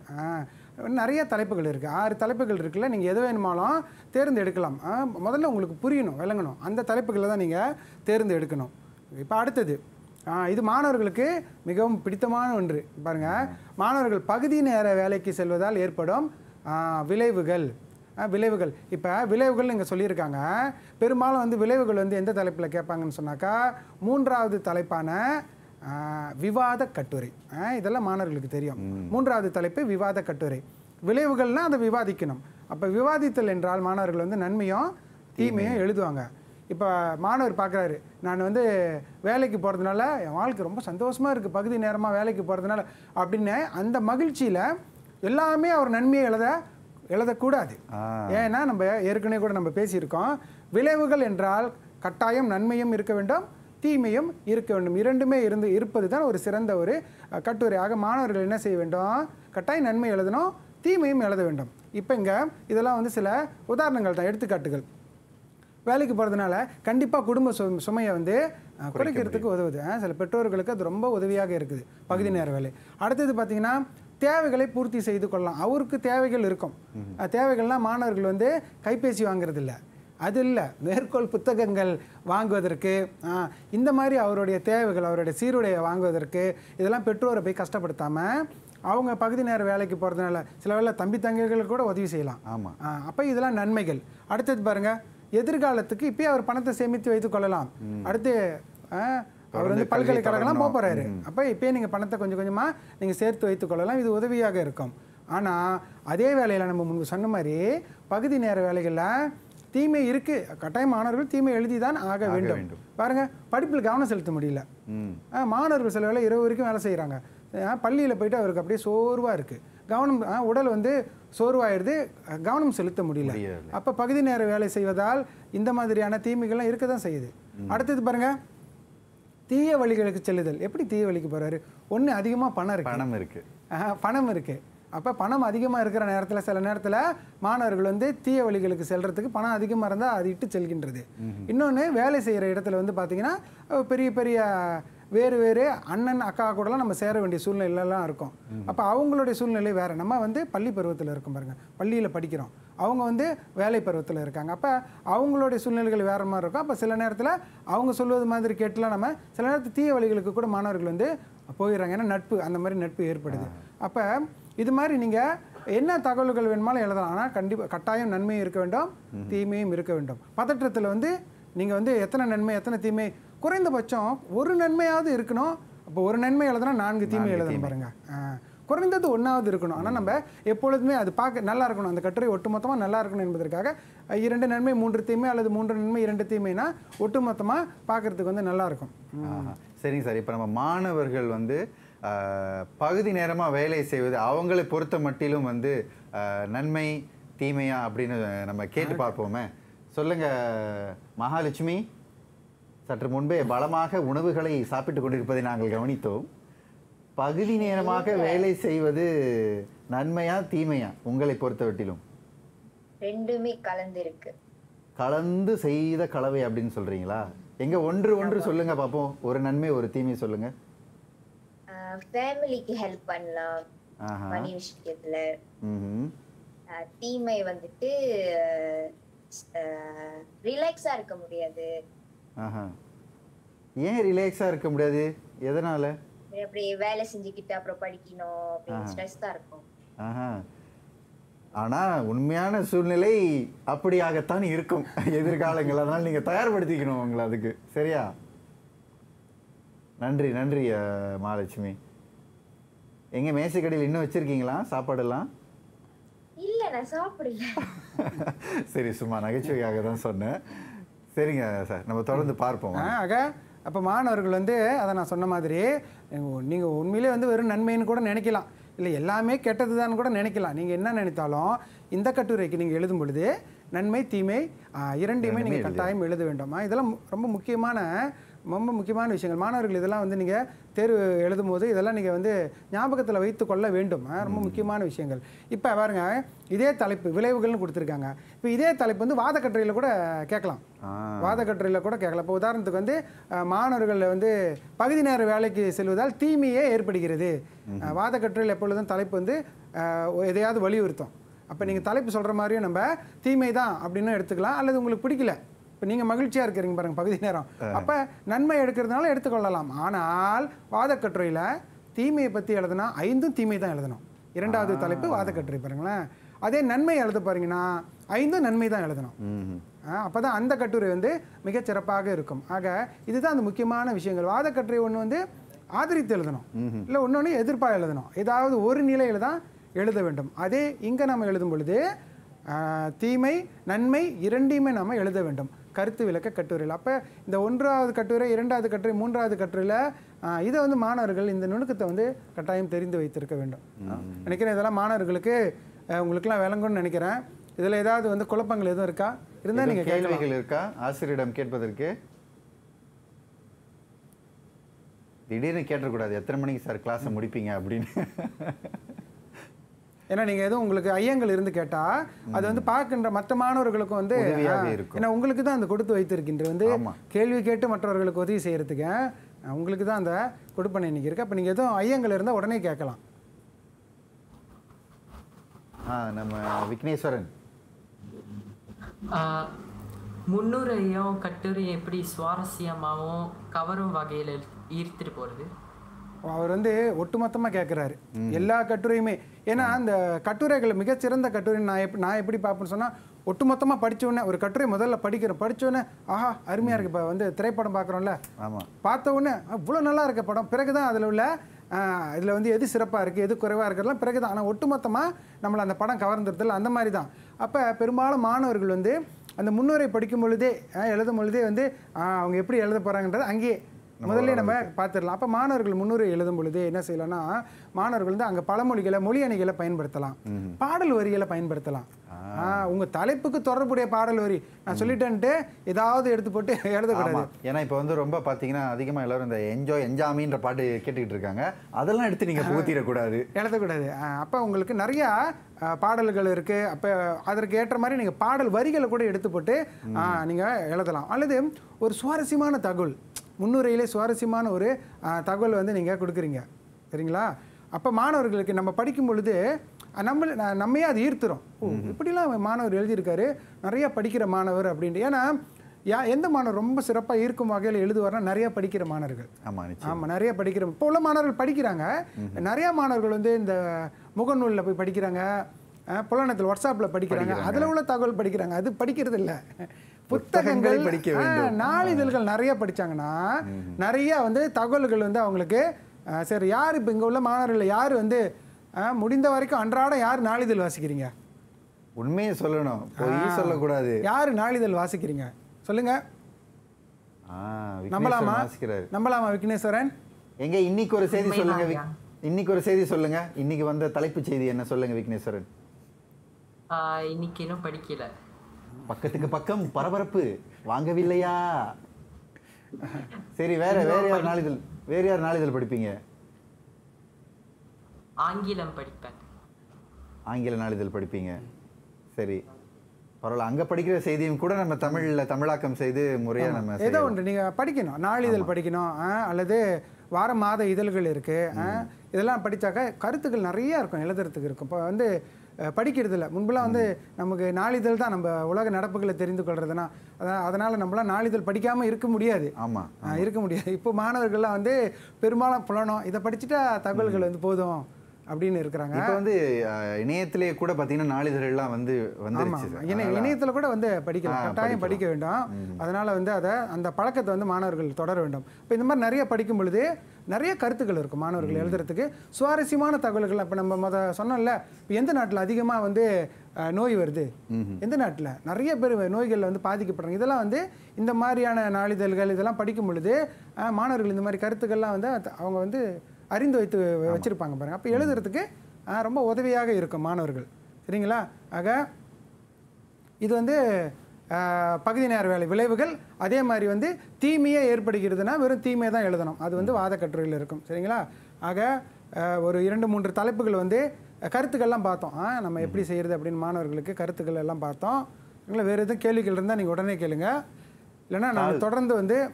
நிறைய தலைப்புகள் இருக்குது ஆறு தலைப்புகள் இருக்குல்ல நீங்கள் எது வேணுமாலும் தேர்ந்தெடுக்கலாம். முதல்ல உங்களுக்கு புரியணும் விளங்கணும். அந்த தலைப்புகளை தான் நீங்கள் தேர்ந்தெடுக்கணும். இப்போ அடுத்தது இது மாணவர்களுக்கு மிகவும் பிடித்தமான ஒன்று. பாருங்கள் மாணவர்கள் பகுதி நேர வேலைக்கு செல்வதால் ஏற்படும் விளைவுகள். விளைவுகள். இப்போ விளைவுகள் இங்கே சொல்லியிருக்காங்க. பெரும்பாலும் வந்து விளைவுகள் வந்து எந்த தலைப்பில் கேட்பாங்கன்னு சொன்னாக்கா மூன்றாவது தலைப்பான விவாத கட்டுரை. இதெல்லாம் மாணவர்களுக்கு தெரியும். மூன்றாவது தலைப்பு விவாத கட்டுரை. விளைவுகள்னால் அதை விவாதிக்கணும். அப்போ விவாதித்தல் என்றால் மாணவர்கள் வந்து நன்மையும் தீமையும் எழுதுவாங்க. இப்போ மாணவர் பார்க்குறாரு நான் வந்து வேலைக்கு போகிறதுனால என் வாழ்க்கை ரொம்ப சந்தோஷமாக இருக்குது பகுதி நேரமாக வேலைக்கு போகிறதுனால அப்படின்னு அந்த மகிழ்ச்சியில் எல்லாமே அவர் நன்மையை எழுத எழுதக்கூடாது. ஏன்னா நம்ம ஏற்கனவே கூட நம்ம பேசியிருக்கோம். விளைவுகள் என்றால் கட்டாயம் நன்மையும் இருக்க வேண்டும் தீமையும் இருக்க வேண்டும். இரண்டுமே இருந்து இருப்பது தான் ஒரு சிறந்த ஒரு கட்டுரையாக மாணவர்கள் என்ன செய்ய வேண்டும்? கட்டாயம் நன்மை எழுதணும் தீமையும் எழுத வேண்டும். இப்போ இங்கே இதெல்லாம் வந்து சில உதாரணங்கள் தான் எடுத்துக்காட்டுகள். வேலைக்கு போகிறதுனால கண்டிப்பாக குடும்ப சு சுமையை வந்து குறைக்கிறதுக்கு உதவுது. சில பெற்றோர்களுக்கு அது ரொம்ப உதவியாக இருக்குது. பகுதி நேர வேலை. அடுத்தது பார்த்தீங்கன்னா தேவைகளை பூர்த்தி செய்து கொள்ளலாம். அவருக்கு தேவைகள் இருக்கும். தேவைகள்லாம் மாணவர்கள் வந்து கைபேசி வாங்குறது இல்ல அது இல்லை. மேற்கோள் புத்தகங்கள் வாங்குவதற்கு இந்த மாதிரி அவருடைய தேவைகள் அவருடைய சீருடையை வாங்குவதற்கு இதெல்லாம் பெற்றோரை போய் கஷ்டப்படுத்தாமல் அவங்க பகுதி நேர வேலைக்கு போகிறதுனால சில வேளை தம்பி தங்கைகளுக்கு கூட உதவி செய்யலாம். ஆமா. அப்போ இதெல்லாம் நன்மைகள். அடுத்தது பாருங்க எதிர்காலத்துக்கு இப்பயே அவர் பணத்தை சேமித்து வைத்துக் கொள்ளலாம். அடுத்து அவர் வந்து பல்கலைக்கழகம்லாம் போக தொடரணும். அப்போ இப்பயே நீங்கள் பணத்தை கொஞ்சம் கொஞ்சமாக நீங்கள் சேர்த்து வைத்துக் கொள்ளலாம். இது உதவியாக இருக்கும். ஆனால் அதே வேலையில் நம்ம முன்பு சொன்ன மாதிரி பகுதி நேர வேலைகளில் தீமை இருக்கு. கட்டாயம் மாணவர்கள் தீமை எழுதி தான் ஆக வேண்டும். பாருங்க படிப்பில் கவனம் செலுத்த முடியல. மாணவர்கள் சில வேளை இரவு வரைக்கும் வேலை செய்கிறாங்க பள்ளியில் போயிட்டு அவருக்கு அப்படியே சோர்வாக இருக்குது கவனம் உடல் வந்து சோர்வாயிடுது கவனம் செலுத்த முடியல. அப்போ பகுதி நேர வேலை செய்வதால் இந்த மாதிரியான தீமைகள்லாம் இருக்க தான் செய்யுது அடுத்தது பாருங்க தீய வழிகளுக்கு செல்லுதல். எப்படி தீய வழிக்கு போறாரு? ஒன்று அதிகமாக பணம் இருக்கு. பணம் இருக்கு. பணம் இருக்கு. அப்போ பணம் அதிகமாக இருக்கிற நேரத்தில் சில நேரத்தில் மாணவர்கள் வந்து தீய வழிகளுக்கு செல்றதுக்கு பணம் அதிகமாக இருந்தால் அது இட்டு செல்கின்றது. இன்னொன்று வேலை செய்கிற இடத்துல வந்து பார்த்தீங்கன்னா பெரிய பெரிய வேறு வேறு அண்ணன் அக்கா கூடலாம் நம்ம சேர வேண்டிய சூழ்நிலைலாம் இருக்கும். அப்போ அவங்களுடைய சூழ்நிலை வேறு. நம்ம வந்து பள்ளி பருவத்தில் இருக்கும் பாருங்க. பள்ளியில் படிக்கிறோம். அவங்க வந்து வேலை பருவத்தில் இருக்காங்க. அப்போ அவங்களுடைய சூழ்நிலைகள் வேறு மாதிரி இருக்கும். அப்போ சில நேரத்தில் அவங்க சொல்வது மாதிரி கேட்டுலாம் நம்ம சில நேரத்தில் தீய வழிகளுக்கு கூட மாணவர்கள் வந்து போயிடுறாங்க. ஏன்னா நட்பு அந்த மாதிரி நட்பு ஏற்படுது. அப்போ இது மாதிரி நீங்கள் என்ன தகவல்கள் வேணுமாலும் எழுதலாம். ஆனால் கண்டிப்பாக கட்டாயம் நன்மையும் இருக்க வேண்டும் தீமையும் இருக்க வேண்டும். பதற்றத்தில் வந்து நீங்கள் வந்து எத்தனை நன்மை எத்தனை தீமை குறைந்தபட்சம் ஒரு நன்மையாவது இருக்கணும். அப்போ ஒரு நன்மை எழுதுனா நான்கு தீமை எழுதணும். பாருங்க. குறைந்தது ஒன்றாவது இருக்கணும். ஆனால் நம்ம எப்பொழுதுமே அது பார்க்க நல்லா இருக்கணும். அந்த கட்டுரை ஒட்டுமொத்தமாக நல்லா இருக்கணும் என்பதற்காக இரண்டு நன்மை மூன்று தீமை அல்லது மூன்று நன்மை இரண்டு தீமைனா ஒட்டுமொத்தமாக பார்க்கறதுக்கு வந்து நல்லா இருக்கும். சரிங்க சார். இப்போ நம்ம மாணவர்கள் வந்து பகுதி நேரமாக வேலை செய்வது அவங்களை பொறுத்த மட்டிலும் வந்து நன்மை தீமையா அப்படின்னு நம்ம கேட்டு பார்ப்போமே. சொல்லுங்க மகாலட்சுமி. சற்று முன்பே பலமாக உணவுகளை சாப்பிட்டு கொண்டிருப்பதை நாங்கள் கவனித்தோம். பகுதி நேரமாக வேலை செய்வது நன்மையா தீமையா உங்களை பொறுத்தவட்டிலும் ரெண்டுமே கலந்து இருக்கு கலந்து செய்த கலவை அப்படின்னு சொல்றீங்களா? எங்க ஒன்று ஒன்று சொல்லுங்க பாப்போம். ஒரு நன்மை ஒரு தீமை சொல்லுங்க. ஃபேமிலிக்கு ஹெல்ப் பண்ணலாம். மணி விஷயத்துல. தீமை வந்துட்டு ரிலாக்ஸா இருக்க முடியாது. ஏன் ரிலாக்ஸாக இருக்க முடியாது? எதனால? அப்படி வேலை செஞ்சுக்கிட்டு அப்புறம் படிக்கணும். அப்படின்னு ஸ்ட்ரெஸ் தான் இருக்கும். ஆனா உண்மையான சூழ்நிலை அப்படியாகத்தான் இருக்கும். எதிர்காலங்கள் அதனால நீங்க தயார்படுத்திக்கணும் உங்களை அதுக்கு. சரியா? நன்றி நன்றி மகாலட்சுமி. எங்க மேசைக்கடையில் இன்னும் வச்சிருக்கீங்களா சாப்பாடெல்லாம்? இல்ல நான் சாப்பிடல. சரி சும்மா நகைச்சுவையாக தான் சொன்னேன். சரிங்க சார். நம்ம தொடர்ந்து பார்ப்போம். ஆக அப்போ மாணவர்கள் வந்து அதை நான் சொன்ன மாதிரி நீங்கள் உண்மையிலே வந்து வெறும் நன்மைன்னு கூட நினைக்கலாம். இல்லை எல்லாமே கெட்டது கூட நினைக்கலாம். நீங்கள் என்ன நினைத்தாலும் இந்த கட்டுரைக்கு நீங்கள் எழுதும் பொழுது நன்மை தீமை இரண்டையுமே நீங்கள். கட்டாயம் எழுத வேண்டும்? இதெல்லாம் ரொம்ப முக்கியமான ரொம்ப முக்கியமான விஷயங்கள். மாணவர்கள் இதெல்லாம் வந்து நீங்கள் தேர்வு எழுதும் போது இதெல்லாம் நீங்கள் வந்து ஞாபகத்தில் வைத்து கொள்ள வேண்டும். ரொம்ப முக்கியமான விஷயங்கள். இப்போ பாருங்க இதே தலைப்பு விளைவுகள்னு கொடுத்துருக்காங்க. இப்போ இதே தலைப்பு வந்து வாத கட்டுரையில் கூட கேட்கலாம். வாத கட்டுரையில் கூட கேட்கலாம். இப்போ உதாரணத்துக்கு வந்து மாணவர்கள் வந்து பகுதி நேர வேலைக்கு செல்வதால் தீமையே ஏற்படுகிறது. வாத கட்டுரையில் எப்பொழுதும் தலைப்பு வந்து எதையாவது வலியுறுத்தும். அப்போ நீங்கள் தலைப்பு சொல்கிற மாதிரியும் நம்ம தீமை தான் அப்படின்னு எடுத்துக்கலாம். அல்லது உங்களுக்கு பிடிக்கல இப்போ நீங்கள் மகிழ்ச்சியாக இருக்கிறீங்க பாருங்க பகுதி நேரம். அப்போ நன்மை எடுக்கிறதுனால எடுத்துக்கொள்ளலாம். ஆனால் வாத கட்டுரையில் தீமையை பற்றி எழுதுனா ஐந்தும் தீமை தான் எழுதணும். இரண்டாவது தலைப்பு வாத கட்டுரை பாருங்களேன். அதே நன்மை எழுத பாருங்கன்னா ஐந்தும் நன்மை தான் எழுதணும். அப்போ தான் அந்த கட்டுரை வந்து மிகச் சிறப்பாக இருக்கும். ஆக இதுதான் அந்த முக்கியமான விஷயங்கள். வாத கட்டுரை ஒன்று வந்து ஆதரித்து எழுதணும். இல்லை ஒன்று எதிர்ப்பாக எழுதணும். ஏதாவது ஒரு நிலையில் தான் எழுத வேண்டும். அதே இங்கே நம்ம எழுதும் பொழுது தீமை நன்மை இரண்டையுமே நம்ம எழுத வேண்டும். கருத்து விளக்க கட்டுரையில். அப்போ இந்த ஒன்றாவது கட்டுரை இரண்டாவது கட்டுரை மூன்றாவது கட்டுரையில் இதை வந்து மாணவர்கள் இந்த நுணுக்கத்தை வந்து கட்டாயம் தெரிந்து வைத்திருக்க வேண்டும். நினைக்கிறேன் இதெல்லாம் மாணவர்களுக்கு ஆஹ், உங்களுக்கெல்லாம் விளங்கும்னு நினைக்கிறேன். இதில் ஏதாவது வந்து குழப்பங்கள் எதுவும் இருக்கா? இருந்தால் நீங்கள் கேள்விகள் இருக்கா? ஆசிரியரிடம் கேட்பதற்கு? திடீர்னு கேட்டக்கூடாது எத்தனை மணிக்கு சார் கிளாஸை முடிப்பீங்க அப்படின்னு? ஏன்னா நீங்கள் எதுவும் உங்களுக்கு ஐயங்கள் இருந்து கேட்டால் அது வந்து பார்க்கின்ற மற்ற மாணவர்களுக்கும் வந்து. ஏன்னா உங்களுக்கு தான் அந்த கொடுத்து வைத்திருக்கின்ற வந்து கேள்வி கேட்டு மற்றவர்களுக்கு உதவி செய்யறதுக்கு ஆ, உங்களுக்கு தான் அந்த கொடுப்பனை இன்னைக்கு இருக்கு. அப்போ நீங்கள் எதுவும் ஐயங்கள் இருந்தால் உடனே கேட்கலாம். ஆ நம்ம விக்னேஸ்வரன். ஆஹ், முன்னுரையும் கட்டுரையும் எப்படி சுவாரஸ்யமாகவும் கவரும் வகையில் ஈர்த்துட்டு போகிறது அவர் வந்து ஒட்டுமொத்தமாக கேட்குறாரு எல்லா கட்டுரையுமே. ஏன்னா அந்த கட்டுரைகள் மிகச்சிறந்த கட்டுரை நான் எப்படி நான் எப்படி பார்ப்பேன்னு சொன்னால் ஒட்டுமொத்தமாக படிச்ச உடனே ஒரு கட்டுரை முதல்ல படிக்கிறேன் படிச்ச உடனே ஆஹா அருமையாக இருக்கு இப்போ வந்து திரைப்படம் பார்க்குறோம்ல. ஆமா. பார்த்த உடனே இவ்வளோ நல்லா இருக்க படம். பிறகு தான் அதில் உள்ள இதில் வந்து எது சிறப்பாக இருக்குது எது குறைவாக இருக்கிறதுலாம் பிறகு தான் ஆனால் ஒட்டுமொத்தமாக நம்மளை அந்த படம் கவர்ந்துருதில்ல அந்த மாதிரி தான் அப்போ பெரும்பாலும் மாணவர்கள் வந்து அந்த முன்னுரை படிக்கும் பொழுதே எழுதும் பொழுதே வந்து அவங்க எப்படி எழுத போகிறாங்கன்றது அங்கேயே முதல்ல நம்ம பார்த்துடலாம். அப்போ மாணவர்கள் முன்னுரை எழுதும் பொழுது என்ன செய்யலாம்னா மாணவர்கள் வந்து அங்கே பழமொழிகளை மொழி அணிகளை பயன்படுத்தலாம். பாடல் வரிகளை பயன்படுத்தலாம். ஆ, உங்க தலைப்புக்கு தொடர்புடைய பாடல் வரி. நான் சொல்லிட்டேன்ட்டு ஏதாவது எடுத்து போட்டு எழுதக்கூடாது. ஏன்னா இப்போ வந்து ரொம்ப பார்த்தீங்கன்னா அதிகமா எல்லாரும் இந்த என்ஜாய் என்ஜாமின்ற பாட்டு கேட்டுக்கிட்டு இருக்காங்க. அதெல்லாம் எடுத்து நீங்க புகுத்திடக்கூடாது. எழுதக்கூடாது. அப்ப உங்களுக்கு நிறைய பாடல்கள் இருக்கு. அப்ப அதற்கு ஏற்ற மாதிரி நீங்க பாடல் வரிகளை கூட எடுத்து போட்டு அஹ், நீங்க எழுதலாம். அல்லது ஒரு சுவாரஸ்யமான தகவல். முன்னுரையிலே சுவாரஸ்யமான ஒரு தகவல் வந்து நீங்க கொடுக்குறீங்க. சரிங்களா? அப்ப மாணவர்களுக்கு நம்ம படிக்கும் பொழுது நம்ம நம்மையே அது ஈர்த்துரும். ஓ இப்படிலாம் மாணவர் எழுதியிருக்காரு. நிறைய படிக்கிற மாணவர் அப்படின்ட்டு. ஏன்னா யா எந்த மாணவர் ரொம்ப சிறப்பாக ஈர்க்கும் வகையில் எழுதுவார்னா நிறைய படிக்கிற மாணவர்கள். ஆமா நிச்சயம். ஆமாம் நிறைய படிக்கிற இப்போ உள்ள மாணவர்கள் படிக்கிறாங்க. நிறைய மாணவர்கள் வந்து இந்த முகநூலில் போய் படிக்கிறாங்க. புலனத்தில் வாட்ஸ்அப்பில் படிக்கிறாங்க. படிக்கிறாங்க. அதில் உள்ள தகவல் படிக்கிறாங்க. அது படிக்கிறது இல்லை புத்தகங்களை படிக்க வேண்டும். நாளிதழ்கள் நிறைய படிச்சாங்கன்னா நிறைய வந்து தகவல்கள் வந்து அவங்களுக்கு சரி யார் இப்போ இங்கே உள்ள மாணவர்கள் யார் வந்து முடிந்த வரைக்கும் அன்றாடம் யார் நாளிதழ் வாசிக்கிறீங்க? உண்மையை சொல்லணும். பொய் சொல்லக்கூடாது. யார் நாளிதழ் வாசிக்கிறீங்க? சொல்லுங்க. ஆ, நம்பலாமா? நம்பலாமா விக்னேஸ்வரன்? எங்க இன்னைக்கு ஒரு செய்தி சொல்லுங்க இன்னைக்கு ஒரு செய்தி சொல்லுங்க. இன்னைக்கு வந்த தலைப்புச் செய்தி என்ன சொல்லுங்க விக்னேஸ்வரன்? இன்னைக்கு இன்னும் படிக்கல. பக்கத்துக்கு பக்கம் பரபரப்பு. வாங்கவில்லையா? சரி வேற வேற யார் நாளிதழ் வேற யார் நாளிதழ் படிப்பீங்க? ஆங்கிலம் படிப்பேன். ஆங்கில நாளிதழ் படிப்பீங்க. சரி. பரவாயில்ல அங்க படிக்கிற செய்தியும் கூட நம்ம தமிழ்ல தமிழாக்கம் செய்து முறையா நம்ம ஏதோ. ஒன்று நீங்கள் படிக்கணும். நாளிதழ் படிக்கணும் ஆ, அல்லது வார மாத இதழ்கள் இருக்கு ஆ, இதெல்லாம் படிச்சாக்க கருத்துக்கள் நிறைய இருக்கும் எழுதுறதுக்கு இருக்கும். இப்போ வந்து அஹ், படிக்கிறது இல்லை முன்பெல்லாம் வந்து நமக்கு நாளிதழ் தான் நம்ம உலக நடப்புகளை தெரிந்து கொள்றதுனா அதான் அதனால நம்மளாம் நாளிதழ் படிக்காம இருக்க முடியாது. ஆமா இருக்க முடியாது. இப்போ மாணவர்கள்லாம் வந்து பெரும்பாலும் புலனும் இதை படிச்சுட்டா தகவல்கள் வந்து போதும் அப்படின்னு இருக்கிறாங்க. இப்ப வந்து அஹ், இணையத்திலேயே கூட பாத்தீங்கன்னா நாளிதழ்லாம் வந்து வந்துருச்சு இணையத்துல கூட வந்து படிக்கலாம். கட்டாயம் படிக்க வேண்டும். அதனால வந்து அதை அந்த பழக்கத்தை வந்து மாணவர்கள் தொடர வேண்டும். இப்போ இந்த மாதிரி நிறைய படிக்கும் பொழுது நிறைய கருத்துக்கள் இருக்கும் மாணவர்கள் எழுதுறதுக்கு. சுவாரஸ்யமான தகவல்கள் இப்போ நம்ம முத சொன்னோம்ல இப்போ எந்த நாட்டில் அதிகமாக வந்து நோய் வருது? எந்த நாட்டில்? நிறைய பேர் நோய்களில் வந்து பாதிக்கப்படுறாங்க. இதெல்லாம் வந்து இந்த மாதிரியான நாளிதழ்கள் இதெல்லாம் படிக்கும் பொழுது மாணவர்கள் இந்த மாதிரி கருத்துக்கள்லாம் வந்து அவங்க வந்து அறிந்து வைத்து வச்சிருப்பாங்க பாருங்க. அப்போ எழுதுறதுக்கு ரொம்ப உதவியாக இருக்கும் மாணவர்கள். சரிங்களா? ஆக இது வந்து பகுதி நேர வேலை விளைவுகள் அதே மாதிரி வந்து தீமையே ஏற்படுகிறதுனா வெறும் தீமையை தான் எழுதணும். அது வந்து வாத கட்டுரையில் இருக்கும். சரிங்களா? ஆக ஒரு இரண்டு மூன்று தலைப்புகள் வந்து கருத்துக்கள்லாம் பார்த்தோம். ஆ, நம்ம எப்படி செய்யறது அப்படின்னு மாணவர்களுக்கு கருத்துக்கள் எல்லாம் பார்த்தோம். இல்லை வேறு எதுவும் கேள்விகள் இருந்தால் நீங்கள் உடனே கேளுங்க. இல்லைன்னா நம்ம தொடர்ந்து வந்து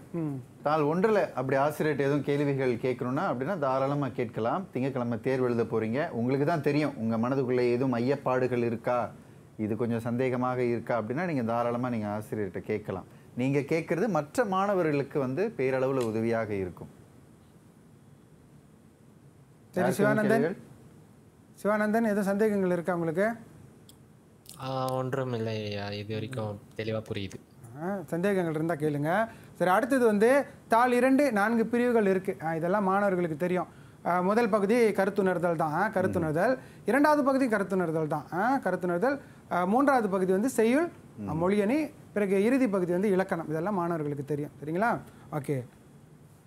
தாள் ஒன்றில் அப்படி ஆசிரியர்கிட்ட எதுவும் கேள்விகள் கேட்கணும்னா அப்படின்னா தாராளமாக கேட்கலாம். திங்கட்கிழமை தேர்வு எழுத போறீங்க. உங்களுக்கு தான் தெரியும். உங்கள் மனதுக்குள்ளே எதுவும் ஐயப்பாடுகள் இருக்கா? இது கொஞ்சம் சந்தேகமாக இருக்கா அப்படின்னா நீங்கள் தாராளமாக நீங்கள் ஆசிரியர்கிட்ட கேட்கலாம். நீங்கள் கேட்கறது மற்ற மாணவர்களுக்கு வந்து பேரளவில் உதவியாக இருக்கும். சரி சிவானந்தன்? சிவானந்தன் எதுவும் சந்தேகங்கள் இருக்கா உங்களுக்கு? ஒன்றும் இல்லை இது வரைக்கும் தெளிவாக புரியுது. சந்தேகங்கள் இருந்தால் கேளுங்க. சரி அடுத்தது வந்து தாள் இரண்டு நான்கு பிரிவுகள் இருக்குது இதெல்லாம் மாணவர்களுக்கு தெரியும். முதல் பகுதி கருத்துணர்தல் தான் கருத்துணர்தல். இரண்டாவது பகுதி கருத்துணர்தல் தான் ஆ, கருத்துணர்தல். மூன்றாவது பகுதி வந்து செய்யுள் மொழியணி பிறகு இறுதி பகுதி வந்து இலக்கணம். இதெல்லாம் மாணவர்களுக்கு தெரியும் சரிங்களா? ஓகே.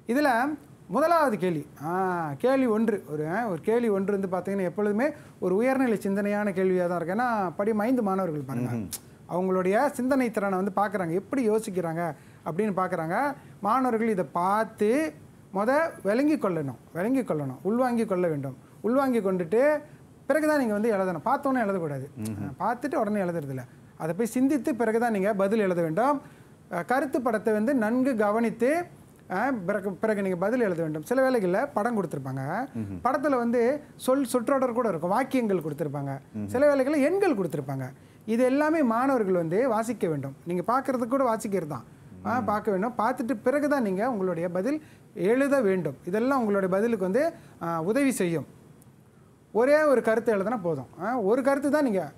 இதில் முதலாவது கேள்வி கேள்வி ஒன்று ஒரு ஒரு கேள்வி ஒன்று வந்து பார்த்தீங்கன்னா எப்பொழுதுமே ஒரு உயர்நிலை சிந்தனையான கேள்வியாக தான் இருக்கு. ஏன்னா படி ஐந்து மாணவர்கள் பாருங்க. அவங்களுடைய சிந்தனை திறனை வந்து பார்க்குறாங்க எப்படி யோசிக்கிறாங்க அப்படின்னு பார்க்குறாங்க மாணவர்கள் இதை பார்த்து முத விளங்கி கொள்ளணும் விளங்கி கொள்ளணும் உள்வாங்கி கொள்ள வேண்டும். உள்வாங்கி கொண்டுட்டு பிறகு தான் நீங்கள் வந்து எழுதணும். பார்த்தோன்னே எழுதக்கூடாது. பார்த்துட்டு உடனே எழுதுறதில்ல. அதை போய் சிந்தித்து பிறகு தான் நீங்கள் பதில் எழுத வேண்டும். கருத்து படத்தை வந்து நன்கு கவனித்து பிறகு பிறகு நீங்கள் பதில் எழுத வேண்டும். சில வேளைகளில் படம் கொடுத்துருப்பாங்க. படத்தில் வந்து சொல் சொற்றொடர் கூட இருக்கும். வாக்கியங்கள் கொடுத்துருப்பாங்க. சில வேளைகளில் எண்கள் கொடுத்துருப்பாங்க. இது எல்லாமே மாணவர்கள் வந்து வாசிக்க வேண்டும். நீங்கள் பார்க்குறது கூட வாசிக்கிறது தான். பார்க்க வேண்டும். பார்த்துட்டு பிறகு தான் நீங்கள் உங்களுடைய பதில் எழுத வேண்டும். இதெல்லாம் உங்களுடைய பதிலுக்கு வந்து உதவி செய்யும். ஒரே ஒரு கருத்து எழுதுனா போதும். ஆ, ஒரு கருத்து தான் நீங்கள்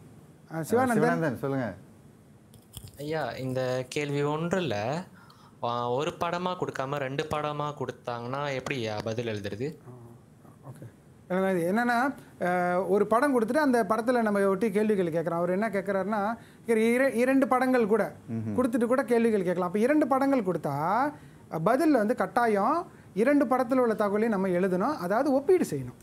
சிவானந்தன். சிவானந்தன் சொல்லுங்க. ஐயா இந்த கேள்வி ஒன்றில் ஒரு படமாக கொடுக்காம ரெண்டு படமாக கொடுத்தாங்கன்னா எப்படி பதில் எழுதுறது? இது என்னன்னா ஒரு படம் கொடுத்துட்டு அந்த படத்தில் நம்ம ஒட்டி கேள்விகள் கேட்குறோம் அவர் என்ன கேட்குறாருன்னா இர- இரண்டு படங்கள் கூட கொடுத்துட்டு கூட கேள்விகள் கேட்கலாம். அப்போ இரண்டு படங்கள் கொடுத்தா பதில் வந்து கட்டாயம் இரண்டு படத்தில் உள்ள தகவலையும் நம்ம எழுதணும். அதாவது ஒப்பீடு செய்யணும்.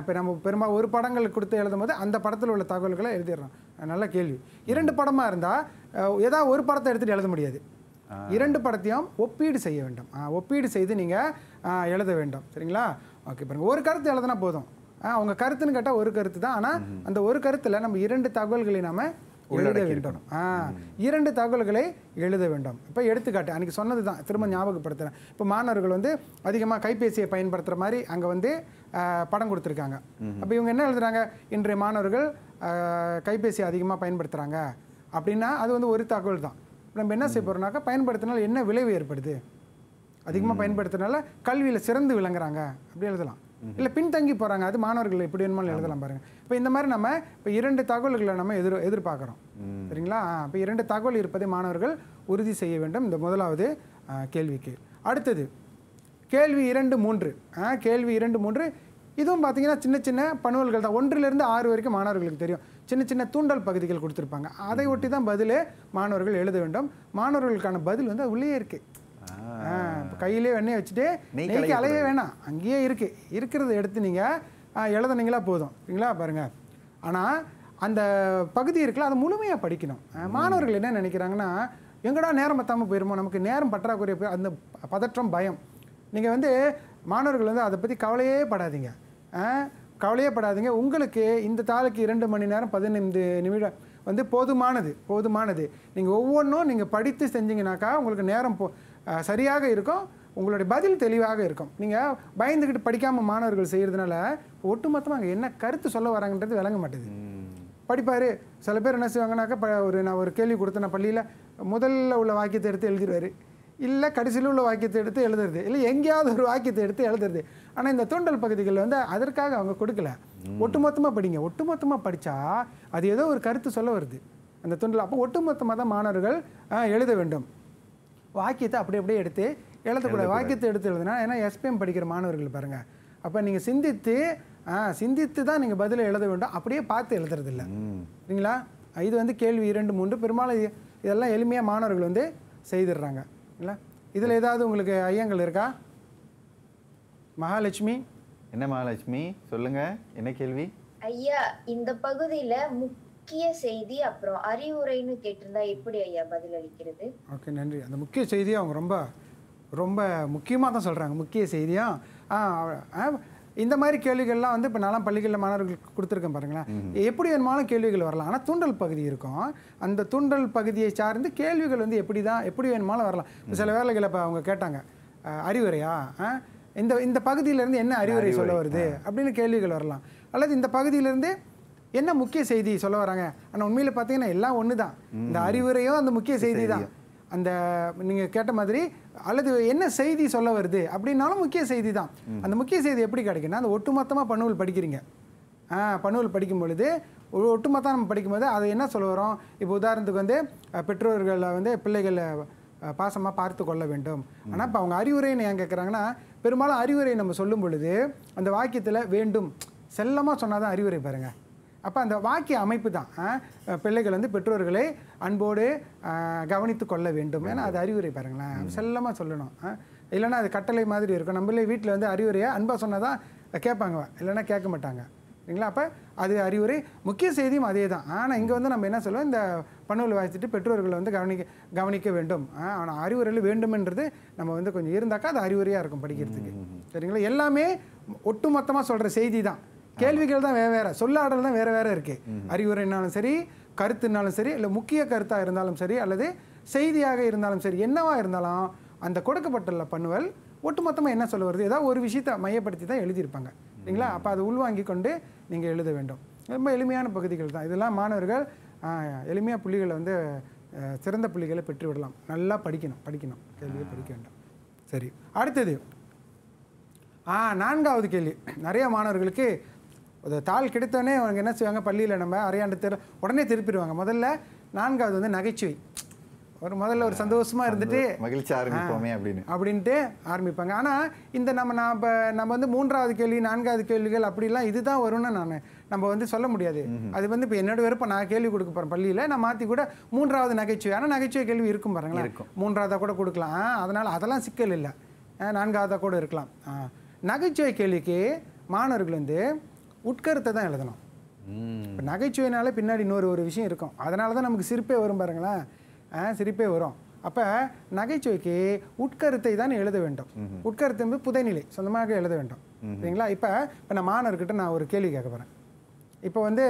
இப்போ நம்ம பெரும்பாலும் ஒரு படங்கள் கொடுத்து எழுதும் போது அந்த படத்தில் உள்ள தகவல்களை எழுதிடுறோம். நல்ல கேள்வி. இரண்டு படமாக இருந்தால் ஏதாவது ஒரு படத்தை எடுத்துகிட்டு எழுத முடியாது. இரண்டு படத்தையும் ஒப்பீடு செய்ய வேண்டும். ஒப்பீடு செய்து நீங்கள் எழுத வேண்டும். சரிங்களா? ஓகே பாருங்க. ஒரு கருத்து எழுதுனா போதும். அவங்க கருத்துன்னு கேட்டால் ஒரு கருத்து தான். ஆனால் அந்த ஒரு கருத்தில் நம்ம இரண்டு தகவல்களை நாம எழுத வேண்டும். இரண்டு தகவல்களை எழுத வேண்டும். இப்போ எடுத்துக்காட்டு அன்றைக்கி சொன்னது தான் திரும்ப ஞாபகப்படுத்துகிறேன் இப்போ மாணவர்கள் வந்து அதிகமாக கைபேசியை பயன்படுத்துகிற மாதிரி அங்கே வந்து படம் கொடுத்துருக்காங்க. அப்போ இவங்க என்ன எழுதுறாங்க? இன்றைய மாணவர்கள் கைபேசியை அதிகமாக பயன்படுத்துகிறாங்க அப்படின்னா அது வந்து ஒரு தகவல் தான் நம்ம என்ன செய்ய போகிறோம்னாக்கா பயன்படுத்தினால என்ன விளைவு ஏற்படுது? அதிகமாக பயன்படுத்துறதுனால கல்வியில் சிறந்து விளங்குறாங்க. அப்படி எழுதலாம். இல்லை பின்தங்கி போகிறாங்க அது மாணவர்கள் எப்படி வேணுமாலும் எழுதலாம் பாருங்க. இப்போ இந்த மாதிரி நம்ம இப்போ இரண்டு தகவல்களை நம்ம எதிர் எதிர்பார்க்குறோம். சரிங்களா? இப்போ இரண்டு தகவல் இருப்பதை மாணவர்கள் உறுதி செய்ய வேண்டும். இந்த முதலாவது கேள்விக்கு. அடுத்தது கேள்வி இரண்டு மூன்று. கேள்வி இரண்டு மூன்று. இதுவும் பார்த்தீங்கன்னா சின்ன சின்ன பணுவல்கள் தான். ஒன்றிலிருந்து ஆறு வரைக்கும் மாணவர்களுக்கு தெரியும். சின்ன சின்ன தூண்டல் பகுதிகள் கொடுத்துருப்பாங்க. அதை ஒட்டி தான் பதிலே மாணவர்கள் எழுத வேண்டும். மாணவர்களுக்கான பதில் வந்து உள்ளே இருக்கு. ஆ, இப்ப கையிலே வெண்ணெய் வச்சுட்டு நெய் நெய்க்கு. அலைய வேணாம். அங்கேயே இருக்கு. இருக்கிறத எடுத்து நீங்கள் எழுதுனீங்களா போதும். சரிங்களா? பாருங்க. ஆனால் அந்த பகுதி இருக்குல்ல அதை முழுமையாக படிக்கணும். மாணவர்கள் என்ன நினைக்கிறாங்கன்னா எங்கடா நேரம் பத்தாமல் போயிருமோ? நமக்கு நேரம் பற்றாக்குறை போய் அந்த பதற்றம் பயம். நீங்கள் வந்து மாணவர்கள் வந்து அதை பற்றி கவலையே படாதீங்க. கவலையே படாதீங்க. உங்களுக்கு இந்த தாளுக்கு இரண்டு மணி நேரம் பதினைந்து நிமிடம் வந்து போதுமானது போதுமானது. நீங்கள் ஒவ்வொன்றும் நீங்கள் படித்து செஞ்சீங்கனாக்கா உங்களுக்கு நேரம் போ சரியாக இருக்கும். உங்களுடைய பதில் தெளிவாக இருக்கும். நீங்கள் பயந்துக்கிட்டு படிக்காமல் மாணவர்கள் செய்கிறதுனால ஒட்டுமொத்தமாக அங்கே என்ன கருத்து சொல்ல வராங்கன்றது விளங்க மாட்டேது. படிப்பார் சில பேர் என்ன செய்வாங்கனாக்கா ப ஒரு நான் ஒரு கேள்வி கொடுத்தேன் பள்ளியில் முதல்ல உள்ள வாக்கியத்தை எடுத்து எழுதிடுவார் இல்லை கடைசியில் உள்ள வாக்கியத்தை எடுத்து எழுதுறது. இல்லை எங்கேயாவது ஒரு வாக்கியத்தை எடுத்து எழுதுறது. ஆனால் இந்த தூண்டல் பகுதிகளில் வந்து அதற்காக அவங்க கொடுக்கல. ஒட்டுமொத்தமாக படிங்க. ஒட்டுமொத்தமாக படித்தா அது ஏதோ ஒரு கருத்து சொல்ல வருது. அந்த தூண்டல் அப்போ ஒட்டுமொத்தமாக தான் மாணவர்கள் எழுத வேண்டும். வாக்கியத்தை அப்படி அப்படியே எடுத்து எழுதக்கூடாது. வாக்கியத்தை எடுத்து எழுதுனா ஏன்னா எஸ்பிஎம் படிக்கிற மாணவர்கள் பாருங்க. அப்போ நீங்கள் சிந்தித்து சிந்தித்து தான் நீங்கள் பதிலை எழுத வேண்டும். அப்படியே பார்த்து எழுதுறது இல்ல சரிங்களா? இது வந்து கேள்வி இரண்டு மூன்று. பெரும்பாலும் இது- இதெல்லாம் எளிமையாக மாணவர்கள் வந்து செய்திடுறாங்க. இல்லை இதில் ஏதாவது உங்களுக்கு ஐயங்கள் இருக்கா? மகாலட்சுமி? என்ன மகாலட்சுமி? சொல்லுங்க. என்ன கேள்வி? ஐயா இந்த பகுதியில முக்கிய செய்தி அப்புறம் அறிவுரைன்னு கேட்டிருந்தா எப்படி ஐயா பதில் அளிக்கிறது? ஓகே நன்றி. அந்த முக்கிய செய்தியை அவங்க ரொம்ப ரொம்ப முக்கியமாக தான் சொல்கிறாங்க முக்கிய செய்தியாக ஆ, ஆ, இந்த மாதிரி கேள்விகள்லாம் வந்து இப்போ நான்லாம் பள்ளிகளில் மாணவர்களுக்கு கொடுத்துருக்கேன் பாருங்களேன். எப்படி வேணுமாலும் கேள்விகள் வரலாம். ஆனால் தூண்டல் பகுதி இருக்கும். அந்த தூண்டல் பகுதியை சார்ந்து கேள்விகள் வந்து எப்படி தான் எப்படி வேணுமாலும் வரலாம். இப்போ சில வேலைகளை இப்போ அவங்க கேட்டாங்க. அறிவுரையா? ஆ, இந்த இந்த பகுதியிலேருந்து என்ன அறிவுரை சொல்ல வருது? அப்படின்னு கேள்விகள் வரலாம். அல்லது இந்த பகுதியிலேருந்து என்ன முக்கிய செய்தி சொல்ல வராங்க? ஆனால் உண்மையில் பார்த்தீங்கன்னா எல்லாம் ஒன்று தான் இந்த அறிவுரையும் அந்த முக்கிய செய்தி தான் அந்த நீங்கள் கேட்ட மாதிரி அல்லது என்ன செய்தி சொல்ல வருது அப்படின்னாலும் முக்கிய செய்தி தான் அந்த முக்கிய செய்தி எப்படி கிடைக்குன்னா அந்த ஒட்டுமொத்தமாக பணுவல் படிக்கிறீங்க. ஆ பணுவல் படிக்கும் பொழுது ஒட்டுமொத்தம் நம்ம படிக்கும்போது அதை என்ன சொல்ல வரோம்? இப்போ உதாரணத்துக்கு வந்து பெற்றோர்களை வந்து பிள்ளைகளை பாசமாக பார்த்து கொள்ள வேண்டும். ஆனால் இப்போ அவங்க அறிவுரைன்னு ஏன் கேட்குறாங்கன்னா பெரும்பாலும் அறிவுரை நம்ம சொல்லும் பொழுது அந்த வாக்கியத்தில் வேண்டும். செல்லமாக சொன்னால் தான் அறிவுரை பாருங்க. அப்போ அந்த வாக்கிய அமைப்பு தான். ஆ, பிள்ளைகள் வந்து பெற்றோர்களை அன்போடு கவனித்து கொள்ள வேண்டும். ஏன்னா அது அறிவுரை பாருங்களேன். செல்லமாக சொல்லணும். ஆ. இல்லைன்னா அது கட்டளை மாதிரி இருக்கும். நம்மளே வீட்டில் வந்து அறிவுரையை அன்பாக சொன்னால் தான் கேட்பாங்க. இல்லைன்னா கேட்க மாட்டாங்க. சரிங்களா அப்போ அது அறிவுரை. முக்கிய செய்தியும் அதே தான். ஆனால் இங்கே வந்து நம்ம என்ன சொல்லுவோம்? இந்த பணுவில் வாசிச்சுட்டு பெற்றோர்களை வந்து கவனிக்க கவனிக்க வேண்டும். ஆனால் அறிவுரையில் வேண்டுமென்றது நம்ம வந்து கொஞ்சம் இருந்தாக்கா அது அறிவுரையாக இருக்கும் படிக்கிறதுக்கு. சரிங்களா? எல்லாமே ஒட்டுமொத்தமாக சொல்கிற செய்தி தான். கேள்விகள் தான் வேற வேற. சொல்லாடல் தான் வேற வேற இருக்கு. அறிவுரைனாலும் சரி கருத்துனாலும் சரி இல்லை முக்கிய கருத்தாக இருந்தாலும் சரி அல்லது செய்தியாக இருந்தாலும் சரி என்னவா இருந்தாலும் அந்த கொடுக்கப்பட்டுள்ள பண்புகள் ஒட்டுமொத்தமாக என்ன சொல்ல வருது ஏதாவது ஒரு விஷயத்தை மையப்படுத்தி தான் எழுதியிருப்பாங்க. சரிங்களா அப்போ அதை உள்வாங்கி கொண்டு நீங்கள் எழுத வேண்டும். ரொம்ப எளிமையான பகுதிகள் தான் இதெல்லாம் மாணவர்கள் எளிமையாக புள்ளிகளை வந்து சிறந்த புள்ளிகளை பெற்று விடலாம் நல்லா படிக்கணும் படிக்கணும். கேள்வியை படிக்க வேண்டும். சரி. அடுத்தது. ஆ நான்காவது கேள்வி. நிறைய மாணவர்களுக்கு ஒரு தாள் கிடைத்தோடனே அவங்க என்ன செய்வாங்க? பள்ளியில் நம்ம அரையாண்டு தெரு உடனே திருப்பிடுவாங்க. முதல்ல நான்காவது வந்து நகைச்சுவை. ஒரு முதல்ல ஒரு சந்தோஷமா இருந்துட்டு மகிழ்ச்சி ஆரம்பிப்போமே அப்படின்னு. அப்படின்ட்டு ஆரம்பிப்பாங்க. ஆனால் இந்த நம்ம நான் இப்போ நம்ம வந்து மூன்றாவது கேள்வி நான்காவது கேள்விகள் அப்படிலாம் இதுதான் வரும்னு நான் நம்ம வந்து சொல்ல முடியாது. அது வந்து இப்போ என்னோட விருப்பம் நான் கேள்வி கொடுக்க போகிறேன் பள்ளியில் நான் மாற்றி கூட மூன்றாவது நகைச்சுவை. ஆனால் நகைச்சுவை கேள்வி இருக்கும் பாருங்களேன். மூன்றாவதாக கூட கொடுக்கலாம். அதனால் அதெல்லாம் சிக்கல் இல்லை. நான்காவதாக கூட இருக்கலாம். ஆ. நகைச்சுவை கேள்விக்கு மாணவர்கள் வந்து உட்கருத்தை தான் எழுதணும். இப்போ நகைச்சுவைனால பின்னாடி இன்னொரு ஒரு விஷயம் இருக்கும். அதனால தான் நமக்கு சிரிப்பே வரும் பாருங்களேன். ஆ, சிரிப்பே வரும். அப்போ நகைச்சுவைக்கு உட்கருத்தை தான் எழுத வேண்டும். உட்கருத்து வந்து புதைநிலை சொந்தமாக எழுத வேண்டும். சரிங்களா? இப்போ இப்போ நான் மாணவர்கிட்ட நான் ஒரு கேள்வி கேட்க போகிறேன் இப்போ வந்து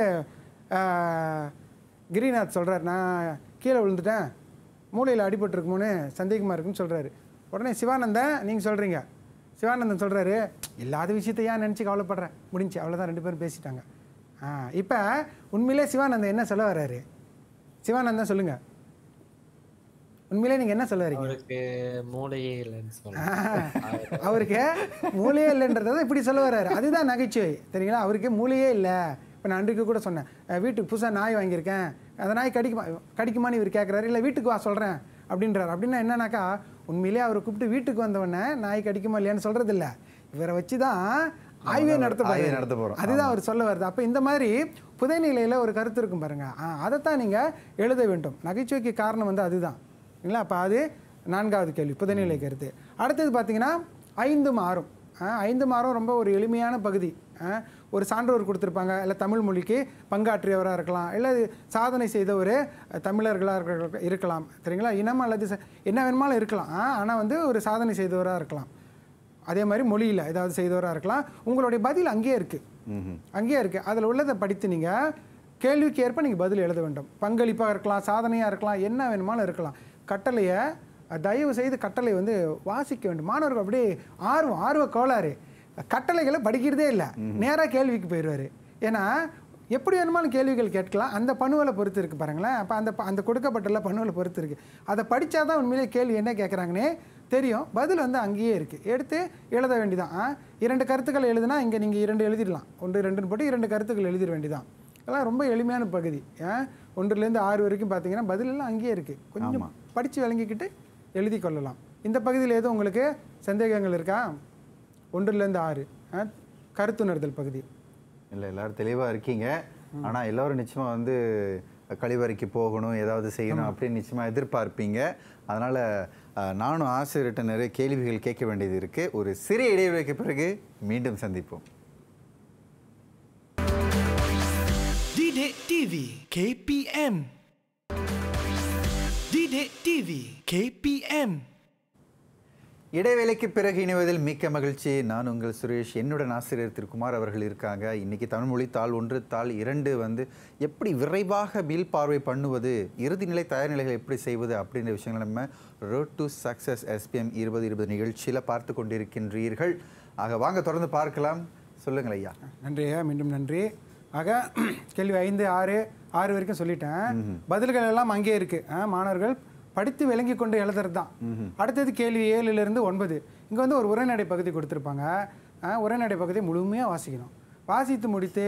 கிரிநாத் சொல்கிறார் நான் கீழே விழுந்துட்டேன். மூளையில் அடிபட்டிருக்குமோன்னு சந்தேகமாக இருக்குன்னு சொல்கிறாரு உடனே சிவானந்தன் நீங்கள் சொல்கிறீங்க சிவானந்தன் சொல்கிறாரு இல்லாத விஷயத்தை ஏன் நினச்சி கவலைப்படுறேன் முடிஞ்சு அவ்வளோதான் ரெண்டு பேரும் பேசிட்டாங்க. ஆ இப்போ உண்மையிலே சிவானந்தன் என்ன சொல்ல வர்றாரு? சிவானந்தன் சொல்லுங்கள் உண்மையிலே நீங்கள் என்ன சொல்ல வரீங்க அவருக்கு மூளையே இல்லைன்னு அவருக்கு மூளையே இல்லைன்றதை இப்படி சொல்ல வர்றாரு. அதுதான் நகைச்சுவை சரிங்களா அவருக்கு மூளையே இல்லை. இப்போ நான் அன்றைக்கு கூட சொன்னேன் வீட்டுக்கு புதுசாக நாய் வாங்கியிருக்கேன். அந்த நாய் கடிக்குமா கடிக்குமான்னு இவர் கேட்குறாரு இல்லை வீட்டுக்கு வா சொல்கிறேன் அப்படின்றாரு. அப்படின்னா என்னன்னாக்கா உண்மையிலேயே அவரை கூப்பிட்டு வீட்டுக்கு வந்தவொடனே நாய் கடிக்குமா இல்லையான்னு சொல்கிறது இல்லை இவரை வச்சு தான் ஆய்வே நடத்த ஆய்வே. நடத்த போறோம். அதுதான் அவர் சொல்ல வருது. அப்போ இந்த மாதிரி புதைநிலையில் ஒரு கருத்து இருக்கும் பாருங்க. ஆ, அதைத்தான் நீங்கள் எழுத வேண்டும். நகைச்சுவைக்கு காரணம் வந்து அதுதான். இல்லைங்களா? அப்போ அது நான்காவது கேள்வி புதைநிலை கருத்து. அடுத்தது பார்த்தீங்கன்னா ஐந்து மாறும் ஐந்து மாறும் ரொம்ப ஒரு எளிமையான பகுதி. ஒரு சான்றோர் கொடுத்துருப்பாங்க இல்லை தமிழ் மொழிக்கு பங்காற்றியவராக இருக்கலாம் இல்லை சாதனை செய்த ஒரு தமிழர்களாக இருக்கலாம் சரிங்களா? இனம் அல்லது என்ன வேணுமாலும் இருக்கலாம் ஆனால் வந்து ஒரு சாதனை செய்தவராக இருக்கலாம். அதே மாதிரி மொழியில் ஏதாவது செய்தவராக இருக்கலாம். உங்களுடைய பதில் அங்கேயே இருக்குது அங்கேயே இருக்குது அதில் உள்ளதை படித்து நீங்கள் கேள்விக்கு ஏற்ப நீங்கள் பதில் எழுத வேண்டும். பங்களிப்பாக இருக்கலாம் சாதனையாக இருக்கலாம் என்ன வேணுமாலும் இருக்கலாம். கட்டளையை தயவு செய்து கட்டளை வந்து வாசிக்க வேண்டும். மாணவர்கள் அப்படியே ஆர்வம் ஆர்வ கோளாறு. கட்டளைகளை படிக்கிறதே இல்லை. நேராக கேள்விக்கு போயிடுவார் ஏன்னா எப்படி வேணுமாலும் கேள்விகள் கேட்கலாம். அந்த பணுவலை பொறுத்து இருக்குது பாருங்களேன். அப்போ அந்த அந்த கொடுக்கப்பட்டுள்ள பணுவலை பொறுத்து இருக்குது அதை படித்தா தான் உண்மையிலே கேள்வி என்ன கேட்குறாங்கன்னே தெரியும். பதில் வந்து அங்கேயே இருக்குது எடுத்து எழுத வேண்டியதான் ஆ, இரண்டு கருத்துக்கள் எழுதுனா இங்கே நீங்கள் இரண்டு எழுதிடலாம். ஒன்று ரெண்டுன்னு போட்டு இரண்டு கருத்துக்கள் எழுதிட வேண்டியதான் அதெல்லாம் ரொம்ப எளிமையான பகுதி. ஒன்றுலேருந்து ஆறு வரைக்கும் பார்த்தீங்கன்னா பதில் எல்லாம் அங்கேயே இருக்குது கொஞ்சம் படித்து விளங்கிக்கிட்டு எழுதி கொள்ளலாம். இந்த பகுதியில் எதுவும் உங்களுக்கு சந்தேகங்கள் இருக்கா? ஒன்றுலேருந்து ஆறு ஆ, கருத்துணர்தல் பகுதி. இல்லை எல்லாரும் தெளிவாக இருக்கீங்க. ஆனால் எல்லாரும் நிச்சயமாக வந்து கழிவறைக்கு போகணும் ஏதாவது செய்யணும் அப்படின்னு நிச்சயமாக எதிர்பார்ப்பீங்க. அதனால் நானும் ஆசிரியர்கிட்ட நிறைய கேள்விகள் கேட்க வேண்டியது இருக்குது ஒரு சிறிய இடைவெளிக்கு பிறகு மீண்டும் சந்திப்போம். KPM Didik TV KPM இடைவேளைக்கு பிறகு இணைவதில் மிக்க மகிழ்ச்சி. நான் உங்கள் சுரேஷ். என்னுடன் ஆசிரியர் திரு குமார் அவர்கள் இருக்காங்க. இன்னைக்கு தமிழ்மொழி தாள் ஒன்று தாள் இரண்டு வந்து எப்படி விரைவாக மீள் பார்வை பண்ணுவது இறுதிநிலை தயார்நிலைகளை எப்படி செய்வது அப்படின்ற விஷயங்களை நம்ம ரோட் டு சக்ஸஸ் எஸ்பிஎம் இருபது இருபது நிகழ்ச்சியில் பார்த்து கொண்டிருக்கின்றீர்கள். ஆக வாங்க தொடர்ந்து பார்க்கலாம். சொல்லுங்கள் ஐயா. நன்றி ஐயா. மீண்டும் நன்றி. ஆக கேள்வி ஐந்து ஆறு ஆறு வரைக்கும் சொல்லிட்டேன். பதில்கள் எல்லாம் அங்கே இருக்கு. ஆ, மாணவர்கள் படித்து விளங்கி கொண்டு எழுதுறது தான் அடுத்தது கேள்வி ஏழுலேருந்து ஒன்பது. இங்கே வந்து ஒரு உரைநடை பகுதி கொடுத்துருப்பாங்க. உரைநடை பகுதி முழுமையாக வாசிக்கணும். வாசித்து முடித்து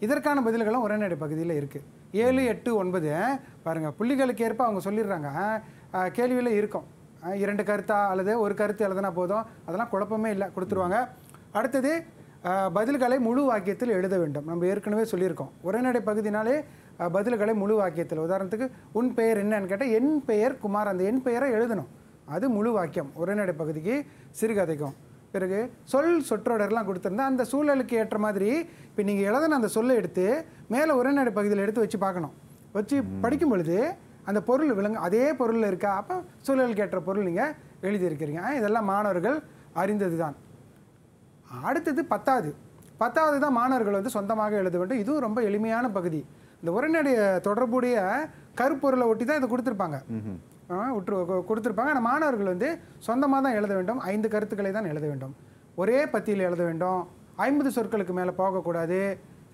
இதற்கான பதில்களும் உரைநடை பகுதியில் இருக்குது ஏழு எட்டு ஒன்பது. ஆ, பாருங்க புள்ளிகளுக்கு ஏற்ப அவங்க சொல்லிடுறாங்க. கேள்வியில் இருக்கும். இரண்டு கருத்தா அல்லது ஒரு கருத்து எழுதுனா போதும். அதெல்லாம் குழப்பமே இல்லை கொடுத்துருவாங்க. அடுத்தது பதில்களை முழு வாக்கியத்தில் எழுத வேண்டும். நம்ம ஏற்கனவே சொல்லியிருக்கோம். உரைநடை பகுதினாலே பதில்களை முழு வாக்கியத்தில். உதாரணத்துக்கு உன் பெயர் என்னன்னு கேட்டால் என் பெயர் குமார். அந்த என் பெயரை எழுதணும். அது முழு வாக்கியம். உரைநடை பகுதிக்கு சிறுகதைக்கும். பிறகு சொல் சொற்றொடர்லாம் கொடுத்துருந்தா அந்த சூழலுக்கு ஏற்ற மாதிரி இப்போ நீங்கள் எழுதின அந்த சொல்லை எடுத்து மேலே உரைநடை பகுதியில் எடுத்து வச்சு பார்க்கணும். வச்சு படிக்கும் பொழுது அந்த பொருள் விளங்கு அதே பொருளில் இருக்கா? அப்போ சூழலுக்கு ஏற்ற பொருள் நீங்கள் எழுதியிருக்கிறீங்க. இதெல்லாம் மாணவர்கள் அறிந்தது தான் அடுத்தது பத்தாவது. பத்தாவது தான் மாணவர்கள் வந்து சொந்தமாக எழுத வேண்டும். இதுவும் ரொம்ப எளிமையான பகுதி. இந்த உரைநடைய தொடர்புடைய கருப்பொருளை ஒட்டி தான் இதை கொடுத்துருப்பாங்க. விட்டு கொடுத்திருப்பாங்க. ஆனால் மாணவர்கள் வந்து சொந்தமாக தான் எழுத வேண்டும். ஐந்து கருத்துக்களை தான் எழுத வேண்டும். ஒரே பத்தியில் எழுத வேண்டும். ஐம்பது சொற்களுக்கு மேலே போகக்கூடாது.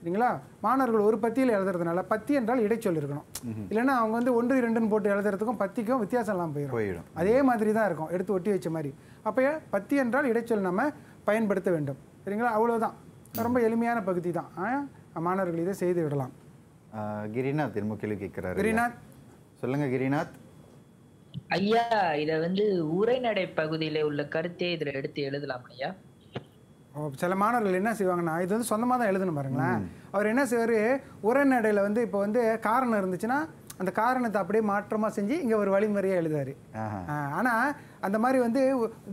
சரிங்களா? மாணவர்கள் ஒரு பத்தியில் எழுதுறதுனால பத்தி என்றால் இடைச்சொல் இருக்கணும். இல்லைன்னா அவங்க வந்து ஒன்று இரண்டுன்னு போட்டு எழுதுறதுக்கும் பத்திக்கும் வித்தியாசம் இல்லாமல் போயிடும். அதே மாதிரி தான் இருக்கும். எடுத்து ஒட்டி வச்ச மாதிரி. அப்போ பத்தி என்றால் இடைச்சொல் நம்ம பயன்படுத்த வேண்டும். சரிங்களா? அவ்வளவுதான். ரொம்ப எளிமையான பகுதி தான். மாணவர்கள் இதை செய்து விடலாம். கிரிநாத் திரும்ப கேள்வி கேட்கிறாரு கிரிநாத். சொல்லுங்க கிரிநாத். ஐயா இத வந்து உரைநடை பகுதியில உள்ள கருத்தே இதுல எடுத்து எழுதலாம் ஐயா. ஓ, சில மாணவர்கள் என்ன செய்வாங்கன்னா இது வந்து சொந்தமாக தான் எழுதணும் பாருங்களேன். அவர் என்ன செய்வார் உரைநடையில் வந்து இப்போ வந்து காரணம் இருந்துச்சுன்னா அந்த காரணத்தை அப்படியே மாற்றமாக செஞ்சு இங்கே ஒரு வழிமுறையாக எழுதுவார். ஆனால் அந்த மாதிரி வந்து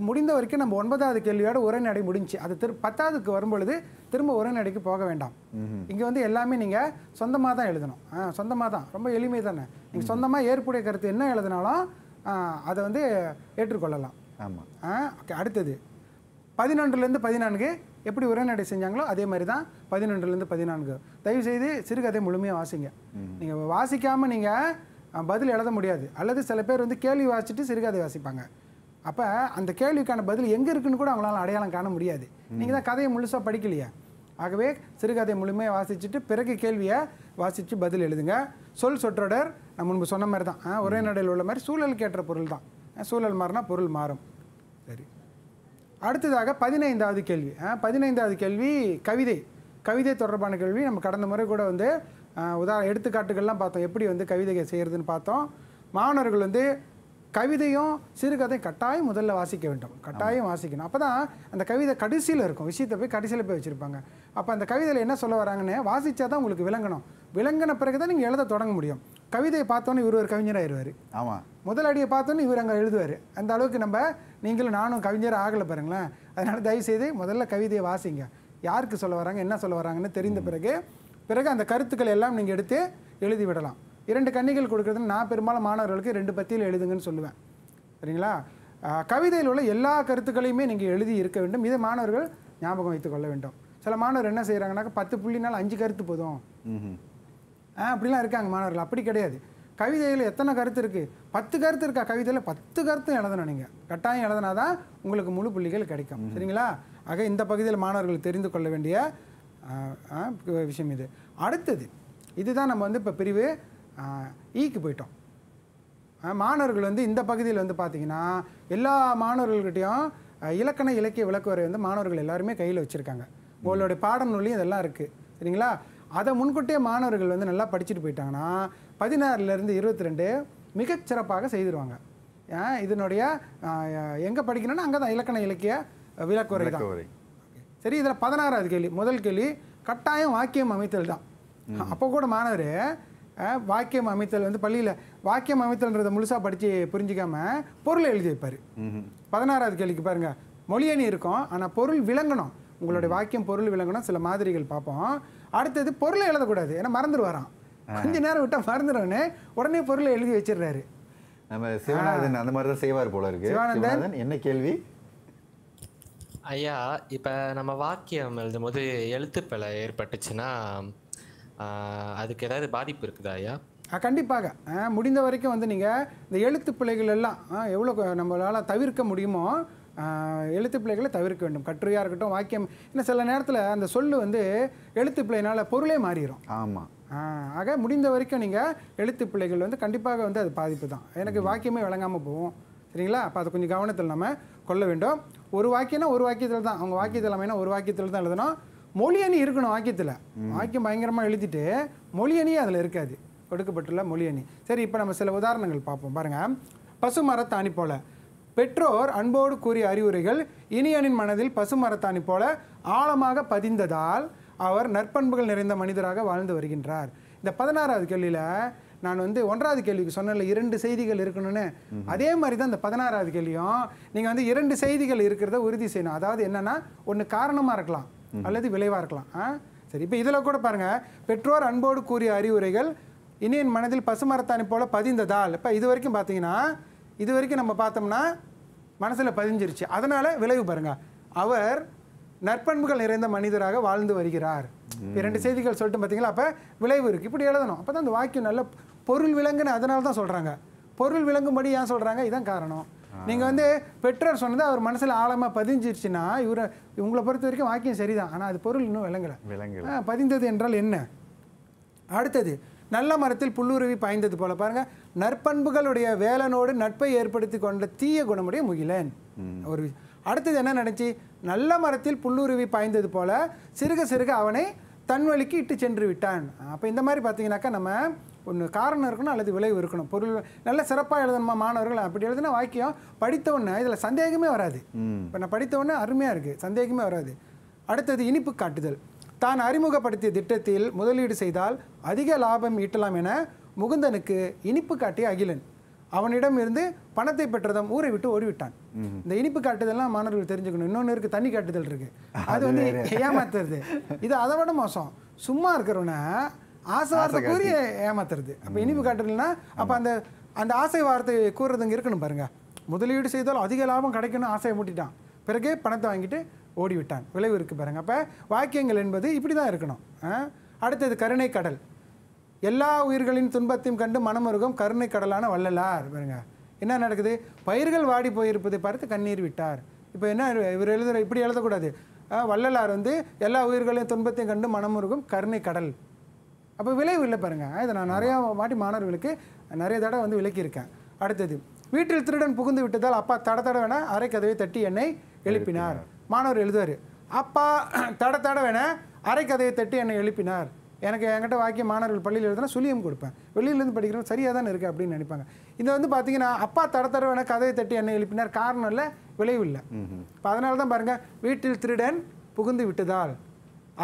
முடிந்த வரைக்கும் நம்ம ஒன்பதாவது கேள்வியோட உரைநடை முடிஞ்சுச்சு. அது திரு பத்தாவதுக்கு வரும்பொழுது திரும்ப உரைநடைக்கு போக வேண்டாம். இங்கே வந்து எல்லாமே நீங்கள் சொந்தமாக தான் எழுதணும். ஆ சொந்தமாக தான். ரொம்ப எளிமை தானே. நீங்கள் சொந்தமாக ஏற்புடைய கருத்து என்ன எழுதினாலும் அதை வந்து ஏற்றுக்கொள்ளலாம். ஆமாம் ஆ ஓகே அடுத்தது. பதினொன்றுலேருந்து பதினான்கு எப்படி உரைநடை செஞ்சாங்களோ அதே மாதிரி தான் பதினொன்றுலேருந்து பதினான்கு. தயவுசெய்து சிறுகதை முழுமையாக வாசிங்க. நீங்கள் வாசிக்காமல் நீங்கள் பதில் எழுத முடியாது. அல்லது சில பேர் வந்து கேள்வி வாசிச்சுட்டு சிறுகதை வாசிப்பாங்க. அப்போ அந்த கேள்விக்கான பதில் எங்கே இருக்குன்னு கூட அவங்களால அடையாளம் காண முடியாது. நீங்கள் தான் கதையை முழுசாக படிக்கலையா? ஆகவே சிறுகதை முழுமையாக வாசிச்சுட்டு பிறகு கேள்வியை வாசித்து பதில் எழுதுங்க. சொல் சொற்றொடர் நான் முன்பு சொன்ன மாதிரி தான். ஒரே நடையில் உள்ள மாதிரி சூழலுக்கு ஏற்ற பொருள் தான். ஆ, சூழல் மாறினா பொருள் மாறும். சரி. அடுத்ததாக பதினைந்தாவது கேள்வி. ஆ, பதினைந்தாவது கேள்வி கவிதை. கவிதை தொடர்பான கேள்வி. நம்ம கடந்த முறை கூட வந்து உதாரண உதா எடுத்துக்காட்டுகள்லாம் பார்த்தோம். எப்படி வந்து கவிதை செய்கிறதுன்னு பார்த்தோம். மாணவர்கள் வந்து கவிதையும் சிறுகதை கட்டாயம் முதல்ல வாசிக்க வேண்டும். கட்டாயம் வாசிக்கணும். அப்போ தான் அந்த கவிதை கடைசியில் இருக்கும். விஷயத்தை போய் கடைசியில் போய் வச்சுருப்பாங்க. அப்போ அந்த கவிதையில் என்ன சொல்ல வராங்கன்னு வாசிச்சா தான் உங்களுக்கு விளங்கணும். விளங்கின பிறகு தான் நீங்கள் எழுத தொடங்க முடியும். கவிதையை பார்த்தோன்னே இவர் ஒரு கவிஞராகிடுவார் ஆமாம் முதல் அடியை பார்த்தோன்னே இவர் அங்கே எழுதுவார். அந்த அளவுக்கு நம்ம நீங்களும் நானும் கவிஞர் ஆகலை பாருங்களேன். அதனால் தயவுசெய்து முதல்ல கவிதையை வாசிங்க. யாருக்கு சொல்ல வராங்க என்ன சொல்ல வராங்கன்னு தெரிந்த பிறகு பிறகு அந்த கருத்துக்கள் எல்லாம் நீங்கள் எடுத்து எழுதி விடலாம். இரண்டு கன்னிகள் கொடுக்குறதுன்னு நான் பெரும்பாலும் மாணவர்களுக்கு ரெண்டு பத்தியில் எழுதுங்கன்னு சொல்லுவேன். சரிங்களா? கவிதையில் உள்ள எல்லா கருத்துக்களையுமே நீங்கள் எழுதி இருக்க வேண்டும். இதை மாணவர்கள் ஞாபகம் வைத்துக் கொள்ள வேண்டும். சில மாணவர் என்ன செய்கிறாங்கன்னாக்கா பத்து புள்ளினால் அஞ்சு கருத்து போதும். ஆ அப்படிலாம் இருக்காங்க மாணவர்கள். அப்படி கிடையாது. கவிதையில் எத்தனை கருத்து இருக்குது பத்து கருத்து இருக்கா? கவிதையில் பத்து கருத்தும் எழுதணும் நீங்கள் கட்டாயம் எழுதினா தான் உங்களுக்கு முழு புள்ளிகள் கிடைக்கும். சரிங்களா? ஆக இந்த பகுதியில் மாணவர்கள் தெரிந்து கொள்ள வேண்டிய விஷயம் இது. அடுத்தது இதுதான் நம்ம வந்து இப்போ பிரிவு ஈக்கு போயிட்டோம். மாணவர்கள் வந்து இந்த பகுதியில் வந்து பார்த்தீங்கன்னா எல்லா மாணவர்கள்கிட்டையும் இலக்கண இலக்கிய விளக்குவரை வந்து மாணவர்கள் எல்லாருமே கையில் வச்சுருக்காங்க. உங்களுடைய பாடநூலையும் இதெல்லாம் இருக்குது சரிங்களா? அதை முன்கூட்டியே மாணவர்கள் வந்து நல்லா படிச்சுட்டு போயிட்டாங்கன்னா பதினாறுலேருந்து இருபத்தி ரெண்டு மிகச்சிறப்பாக செய்திருவாங்க. இதனுடைய எங்கே படிக்கணும்னா அங்கே தான் இலக்கண இலக்கிய விளக்குவரை தான். சரி இதில் பதினாறாவது கேள்வி. முதல் கேள்வி கட்டாயம் வாக்கியம் அமைத்தல் தான். அப்போ கூட மாணவர் வாக்கியம் அமைத்தல் வந்து பள்ளியில் வாக்கியம் அமைத்தல்ன்றதை முழுசாக படித்து புரிஞ்சிக்காம பொருளை எழுதி வைப்பார். பதினாறாவது கேள்விக்கு பாருங்க. மொழியணி இருக்கும் ஆனால் பொருள் விளங்கணும். உங்களுடைய வாக்கியம் பொருள் விளங்கணும் சில மாதிரிகள் பார்ப்போம். அடுத்தது பொருளை எழுதக்கூடாது ஏன்னா மறந்துடுவாராம் கொஞ்ச நேரம் விட்டால் மறந்துடுவோன்னே உடனே பொருளை எழுதி வச்சிடுறாரு. நம்ம சிவநாதன் அந்த மாதிரி தான் செய்வார் போல இருக்கு. சிவானந்தன். சிவநாதன் என்ன கேள்வி? ஐயா இப்போ நம்ம வாக்கியம் எழுதும்போது எழுத்துப்பிழை ஏற்பட்டுச்சுன்னா அதுக்கு ஏதாவது பாதிப்பு இருக்குதா ஐயா? ஆ, கண்டிப்பாக. முடிந்த வரைக்கும் வந்து நீங்கள் இந்த எழுத்து பிழைகள் எல்லாம் ஆ, எவ்வளோ நம்மளால் தவிர்க்க முடியுமோ எழுத்து பிழைகளை தவிர்க்க வேண்டும். கட்டுரையாக இருக்கட்டும் வாக்கியம். இன்னும் சில நேரத்தில் அந்த சொல்லு வந்து எழுத்து பிழையினால பொருளே மாறிடும் ஆமாம் ஆக முடிந்த வரைக்கும் நீங்கள் எழுத்து பிழைகள் வந்து கண்டிப்பாக வந்து அது பாதிப்பு தான். எனக்கு வாக்கியமே விளங்காமல் போகும். சரிங்களா? அப்போ அதை கொஞ்சம் கவனத்தில் நம்ம கொள்ள வேண்டும். ஒரு வாக்கியம்னா ஒரு வாக்கியத்தில் தான். அவங்க வாக்கியத்தில் அமைனா ஒரு வாக்கியத்தில் தான் எழுதணும். மொழி அணி இருக்கணும் வாக்கியத்தில் வாக்கியம் பயங்கரமாக எழுதிட்டு மொழி அணியே அதில் இருக்காது. கொடுக்கப்பட்டுள்ள மொழி அணி. சரி இப்போ நம்ம சில உதாரணங்கள் பார்ப்போம். பாருங்கள் பசுமரத்தாணி போல. பெற்றோர் அன்போடு கூறிய அறிவுரைகள் இனியனின் மனதில் பசுமரத்தாணி போல ஆழமாக பதிந்ததால் அவர் நற்பண்புகள் நிறைந்த மனிதராக வாழ்ந்து வருகின்றார். இந்த பதினாறாவது கேள்வியில் நான் வந்து ஒன்றாவது கேள்விக்கு சொன்னேன்ல இரண்டு செய்திகள் இருக்கணும்னு. அதே மாதிரி தான் இந்த பதினாறாவது கேள்வியும். நீங்கள் வந்து இரண்டு செய்திகள் இருக்கிறத உறுதி செய்யணும். அதாவது என்னன்னா ஒன்று காரணமாக இருக்கலாம். அல்லது விளைவாக இருக்கலாம். சரி இப்போ இதில் கூட பாருங்கள் பெற்றோர் அன்போடு கூறிய அறிவுரைகள் இனியன் மனதில் பசுமரத்தாணி போல பதிந்ததால் இப்போ இது வரைக்கும் பார்த்தீங்கன்னா இது வரைக்கும் நம்ம பார்த்தோம்னா மனசில் பதிஞ்சிருச்சு. அதனால் விளைவு பாருங்க. அவர் நற்பண்புகள் நிறைந்த மனிதராக வாழ்ந்து வருகிறார். இரண்டு செய்திகள் சொல்லிட்டு பார்த்தீங்களா அப்போ விளைவு இருக்குது இப்படி எழுதணும். அப்போ தான் அந்த வாக்கியம் நல்ல பொருள் விலங்குன்னு அதனால தான் சொல்கிறாங்க பொருள் விளங்கும்படி ஏன் சொல்கிறாங்க இதான் காரணம். நீங்கள் வந்து பெற்றோர் சொன்னது அவர் மனசில் ஆழமாக பதிஞ்சிருச்சுன்னா இவரை உங்களை பொறுத்த வரைக்கும் வாக்கியம் சரிதான். ஆனால் அது பொருள் இன்னும் விளங்கலை. ஆ, பதிந்தது என்றால் என்ன? அடுத்தது நல்ல மரத்தில் புல்லுருவி பாய்ந்தது போல பாருங்க. நற்பண்புகளுடைய வேலனோடு நட்பை ஏற்படுத்தி கொண்ட தீய குணமுடைய முகிலன். ஒரு அடுத்தது என்ன நடந்துச்சு? நல்ல மரத்தில் புல்லுருவி பாய்ந்தது போல சிறுக சிறுக அவனை தன் வழிக்கு இட்டு சென்று விட்டான். அப்போ இந்த மாதிரி பார்த்தீங்கன்னாக்கா நம்ம ஒன்று காரணம் இருக்கணும் அல்லது விளைவு இருக்கணும். பொருள் நல்ல சிறப்பாக எழுதணுமா மாணவர்கள்? அப்படி எழுதின வாக்கியம் படித்த உடனே இதில் சந்தேகமே வராது. இப்போ நான் படித்த உடனே அருமையாக இருக்குது சந்தேகமே வராது. அடுத்தது இனிப்பு காட்டுதல். தான் அறிமுகப்படுத்திய திட்டத்தில் முதலீடு செய்தால் அதிக லாபம் ஈட்டலாம் என முகுந்தனுக்கு இனிப்பு காட்டிய அகிலன். அவனிடம் இருந்து பணத்தை பெற்றதும் ஊரை விட்டு ஓடிவிட்டான். இந்த இனிப்பு காட்டுதல்லாம் மாணவர்கள் தெரிஞ்சுக்கணும். இன்னொன்று இருக்கு தண்ணி காட்டுதல் இருக்கு. அது வந்து ஏமாத்துறது. இது அதை விட மோசம். சும்மா இருக்கிறவனை ஆசை வார்த்தை கூறி ஏமாத்துறது. அப்போ இனிப்பு காட்டுதல்னா அப்போ அந்த அந்த ஆசை வார்த்தை கூறுறது இங்கே இருக்கணும் பாருங்க. முதலீடு செய்தால் அதிக லாபம் கிடைக்கணும் ஆசையை மூட்டிட்டான். பிறகு பணத்தை வாங்கிட்டு ஓடிவிட்டான். விளைவு இருக்கு பாருங்க. அப்போ வாக்கியங்கள் என்பது இப்படி தான் இருக்கணும்? அடுத்தது கருணை கடல். எல்லா உயிர்களின் துன்பத்தையும் கண்டு மனமுருகும் கருணை கடலான வள்ளலார் பாருங்க. என்ன நடக்குது? பயிர்கள் வாடி போயிருப்பதை பார்த்து கண்ணீர் விட்டார். இப்போ என்ன இவர் எழுதுற இப்படி எழுதக்கூடாது. வள்ளலார் வந்து எல்லா உயிர்களின் துன்பத்தையும் கண்டு மனமுருகும் கருணை கடல். அப்போ விளைவு இல்லை பாருங்க. இதை நான் நிறையா வாட்டி மாணவர்களுக்கு நிறைய தடவை வந்து விளக்கியிருக்கேன். அடுத்தது வீட்டில் திருடன் புகுந்து விட்டதால் அப்பா தட தடவென அரை கதவை தட்டி என்னை எழுப்பினார். மாணவர் எழுதுவார் அப்பா தட தடவென அரை கதவை தட்டி என்னை எழுப்பினார். எனக்கு என்கிட்ட வாக்கிய மாணவர்கள் பள்ளியில் எழுதுனா சுழியம் கொடுப்பேன். வெளியிலேருந்து படிக்கிறோம் சரியாக தானே இருக்குது அப்படின்னு நினைப்பாங்க. இது வந்து பார்த்தீங்கன்னா அப்பா தட தடவென கதவை தட்டி என்னை எழுப்பினார். காரணம் இல்லை விளைவு இல்லை. இப்போ அதனால தான் பாருங்கள் வீட்டில் திருடன் புகுந்து விட்டதால்.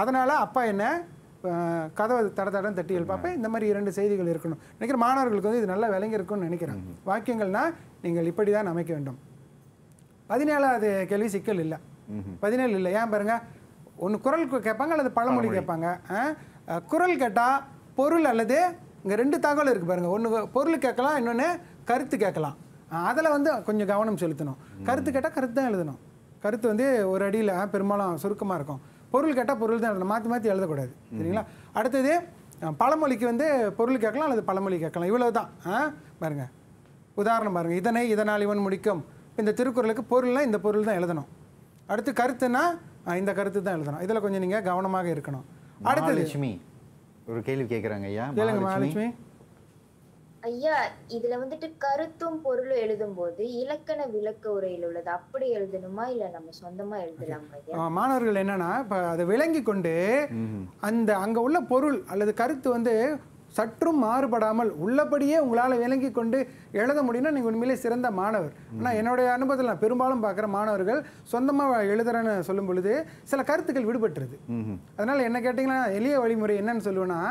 அதனால் அப்பா என்ன கதவை தட தடம் தட்டி எழுப்பாப்ப இந்த மாதிரி இரண்டு செய்திகள் இருக்கணும். நினைக்கிற மாணவர்களுக்கு வந்து இது நல்லா விளங்கி இருக்கும்னு நினைக்கிறேன். வாக்கியங்கள்னா நீங்கள் இப்படி தான் அமைக்க வேண்டும். பதினேழாவது கேள்வி சிக்கல் இல்லை. பதினேழு இல்லை. ஏன் பாருங்க? ஒன்று குரல் கேட்பாங்க அல்லது பழமொழி கேட்பாங்க. குரல் கேட்டால் பொருள் அல்லது இங்கே ரெண்டு தகவல் இருக்குது பாருங்க. ஒன்று பொருள் கேட்கலாம் இன்னொன்று கருத்து கேட்கலாம். அதில் வந்து கொஞ்சம் கவனம் செலுத்தணும். கருத்து கேட்டால் கருத்து தான் எழுதணும். கருத்து வந்து ஒரு அடியில் பெரும்பாலும் சுருக்கமாக இருக்கும். பொருள் கேட்டால் பொருள் தான் மாற்றி மாற்றி எழுதக்கூடாது. சரிங்களா? அடுத்தது பழமொழிக்கு வந்து பொருள் கேட்கலாம் அல்லது பழமொழி கேட்கலாம். இவ்வளவு தான் ஆ பாருங்க. உதாரணம் பாருங்க. இதனை இதனால் இவன் முடிக்கும். இந்த திருக்குறளுக்கு பொருள்னா இந்த பொருள் தான் எழுதணும். அடுத்து கருத்துனா இந்த கருத்து தான் எழுதணும். இதில் கொஞ்சம் நீங்கள் கவனமாக இருக்கணும். அடுத்தது மகாலட்சுமி. ஒரு கேள்வி கேட்குறாங்க ஐயா. கேளுங்க மகாலட்சுமி. ஐயா இதுல வந்துட்டு கருத்தும் பொருளும் எழுதும்போது இலக்கண விளக்க உரையில் உள்ளது. அப்படி எழுதணுமா? இல்ல நம்ம சொந்தமா எழுதலாமா மாணவர்கள் என்னன்னா இப்போ அதை விளங்கி கொண்டு அந்த அங்கே உள்ள பொருள் அல்லது கருத்து வந்து சற்றும் மாறுபடாமல் உள்ளபடியே உங்களால் விளங்கி கொண்டு எழுத முடியும்னா நீங்கள் உண்மையிலே சிறந்த மாணவர். ஆனால் என்னுடைய அனுபவத்தில் நான் பெரும்பாலும் பார்க்குற மாணவர்கள் சொந்தமாக எழுதுறேன்னு சொல்லும் பொழுது சில கருத்துக்கள் விடுபட்டுருது. அதனால் என்ன கேட்டிங்கன்னா எளிய வழிமுறை என்னன்னு சொல்லுவேன்னா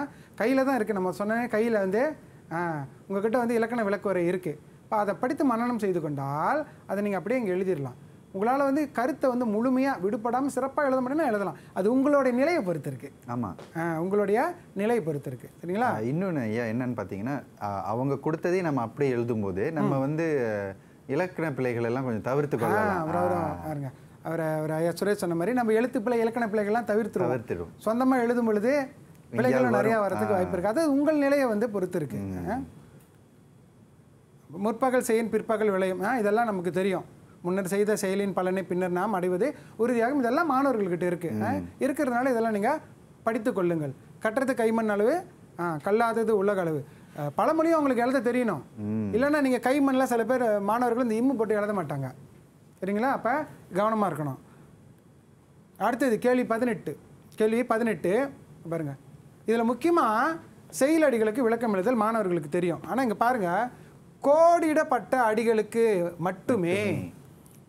கையில் தான் இருக்குது நம்ம சொன்ன கையில் வந்து ஆ, உங்ககிட்ட வந்து இலக்கண விளக்குவரை இருக்குது இப்போ அதை படித்து மனனம் செய்து கொண்டால் அதை நீங்கள் அப்படியே இங்கே எழுதிடலாம். உங்களால் வந்து கருத்தை வந்து முழுமையாக விடுபடாமல் சிறப்பாக எழுத முடியும்னா எழுதலாம். அது உங்களுடைய நிலையை பொறுத்து இருக்கு. ஆமாம் உங்களுடைய நிலையை பொறுத்து இருக்கு. சரிங்களா? இன்னொன்று ஐயா என்னன்னு பார்த்தீங்கன்னா அவங்க கொடுத்ததே நம்ம அப்படியே எழுதும்போது நம்ம வந்து இலக்கண பிழைகள் எல்லாம் கொஞ்சம் தவிர்த்து கொள்ளலாம். பாருங்க. அவர் அவர் ஐயா சுரேஷ் சொன்ன மாதிரி நம்ம எழுத்து பிழை இலக்கண பிழைகள்லாம் தவிர்த்துருவோம். தவிர்த்திடும் சொந்தமாக எழுதும் பொழுது வரும். நிறையா வரதுக்கு. வாய்ப்பு இருக்குது அது உங்கள் நிலையை வந்து பொறுத்து இருக்கு ஆ. முற்பகல் செய்யின் பிற்பகல் விளையும். இதெல்லாம் நமக்கு தெரியும். முன்னர் செய்த செயலின் பலனை பின்னர் நாம் அடைவது உறுதியாகும். இதெல்லாம் மாணவர்கள்கிட்ட இருக்கு. ஆ. இருக்கிறதுனால இதெல்லாம் நீங்கள் படித்து கொள்ளுங்கள். கட்டுறது கைமண் அளவு கல்லாதது உலக அளவு. பழமொழியும் உங்களுக்கு எழுத தெரியணும். இல்லைன்னா நீங்கள் கைமண்ணில் சில பேர் மாணவர்கள் இந்த இம்மு போட்டு எழுத மாட்டாங்க. சரிங்களா? அப்போ கவனமாக இருக்கணும். அடுத்தது கேள்வி பதினெட்டு. கேள்வி பதினெட்டு. பாருங்க. இதில் முக்கியமாக செயலடிகளுக்கு விளக்கம் எழுதல் மாணவர்களுக்கு தெரியும். ஆனால் இங்கே பாருங்க கோடிடப்பட்ட அடிகளுக்கு மட்டுமே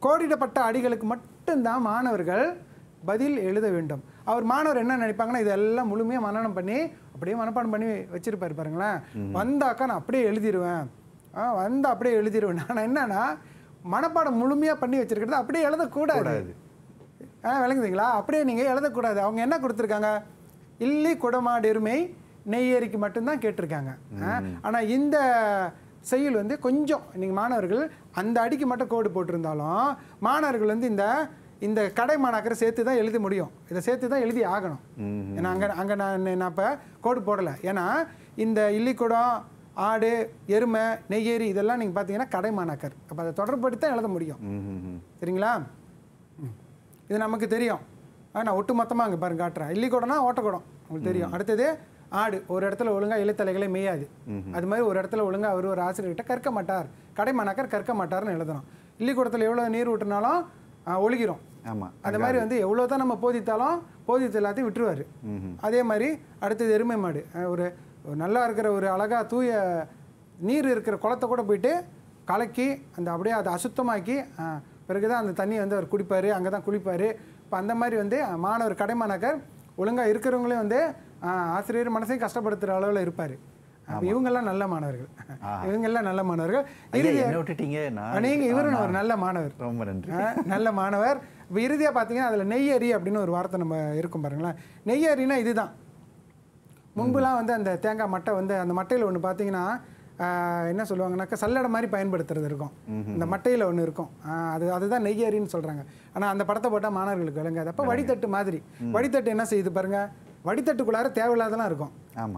கோடிடப்பட்ட அடிகளுக்கு மட்டும்தான் மாணவர்கள் பதில் எழுத வேண்டும். அவர் மாணவர் என்ன நினைப்பாங்கன்னா இதெல்லாம் முழுமையாக மனனம் பண்ணி அப்படியே மனப்பாடம் பண்ணி வச்சிருப்பாரு பாருங்களேன். வந்தாக்கா நான் அப்படியே எழுதிடுவேன் ஆ வந்து அப்படியே எழுதிடுவேன் ஆனால் என்னன்னா மனப்பாடம் முழுமையாக பண்ணி வச்சிருக்கிறது அப்படியே எழுதக்கூடாது. ஆ விளங்குதுங்களா? அப்படியே நீங்கள் எழுதக்கூடாது. அவங்க என்ன கொடுத்துருக்காங்க? இல்லி குடமாடு எருமை நெய்யேரிக்கு மட்டும்தான் கேட்டிருக்காங்க. ஆனால் இந்த செயல் வந்து கொஞ்சம் நீங்கள் மாணவர்கள் அந்த அடிக்கு மட்டும் கோடு போட்டிருந்தாலும் மாணவர்கள் வந்து இந்த இந்த கடை மாணாக்கரை சேர்த்து தான் எழுத முடியும். இதை சேர்த்து தான் எழுதி ஆகணும். ஏன்னா அங்கே அங்கே நான் நான் இப்போ கோடு போடலை. ஏன்னா இந்த இல்லிக்குடம் ஆடு எருமை நெய்யேரி இதெல்லாம் நீங்கள் பார்த்தீங்கன்னா கடை மாணாக்கர். அப்போ அதை தொடர்படுத்தி தான் எழுத முடியும். சரிங்களா. இது நமக்கு தெரியும். ஆ, நான் ஒட்டு மொத்தமாக அங்கே பாருங்க காட்டுறேன். இல்லிக்குடம்னா ஓட்டக்குடம். உங்களுக்கு தெரியும். அடுத்தது ஆடு. ஒரு இடத்துல ஒழுங்காக இலைத்தலைகளே மேயாது. அது மாதிரி ஒரு இடத்துல ஒழுங்காக அவர் ஒரு ஆசிரியர்கிட்ட கற்க மாட்டார். கடை மாணாக்கர் கற்க மாட்டார்னு எழுதணும். இல்லிக்குடத்தில் எவ்வளோ நீர் விட்டுனாலும் ஆ, ஒழுகிரும். ஆமாம் அந்த மாதிரி வந்து எவ்வளோ தான் நம்ம போதித்தாலும் போதித்து எல்லாத்தையும் விட்டுருவார். அதே மாதிரி அடுத்தது எருமை மாடு. ஒரு நல்லா இருக்கிற ஒரு அழகா தூய நீர் இருக்கிற குளத்தை கூட போயிட்டு கலக்கி அந்த அப்படியே அதை அசுத்தமாக்கி அஹ், பிறகுதான் அந்த தண்ணியை வந்து அவர் குடிப்பார் அங்கே தான் குளிப்பார். இப்போ அந்த மாதிரி வந்து மாணவர் கடைமாணாக்கர் ஒழுங்காக இருக்கிறவங்களே வந்து ஆசிரியர் மனசையும் கஷ்டப்படுத்துகிற அளவில் இருப்பார். இவங்கெல்லாம் நல்ல மாணவர்கள். இவங்கெல்லாம் நல்ல மாணவர்கள். விட்டுட்டீங்க? நான் நீங்க இவரும் ஒரு நல்ல மாணவர். ரொம்ப நன்றி. நல்ல மாணவர். இப்போ இறுதியாக பார்த்தீங்கன்னா அதில் நெய்யரி அப்படின்னு ஒரு வார்த்தை நம்ம இருக்கும் பாருங்களேன். நெய்யரினா இதுதான். முன்புலாம் வந்து அந்த தேங்காய் மட்டை வந்து அந்த மட்டையில் ஒன்று பார்த்தீங்கன்னா என்ன சொல்லுவாங்கன்னாக்கா சல்லடை மாதிரி பயன்படுத்துறது இருக்கும். இந்த மட்டையில் ஒன்று இருக்கும். அது அதுதான் நெய்யரின்னு சொல்கிறாங்க ஆனால் அந்த படத்தை போட்டால் மாணவர்களுக்கு விளங்காது. அப்போ வடித்தட்டு மாதிரி. வடித்தட்டு என்ன செய்யுது பாருங்க? வடித்தட்டுக்குள்ளார தேவையில்லாதெல்லாம் இருக்கும்.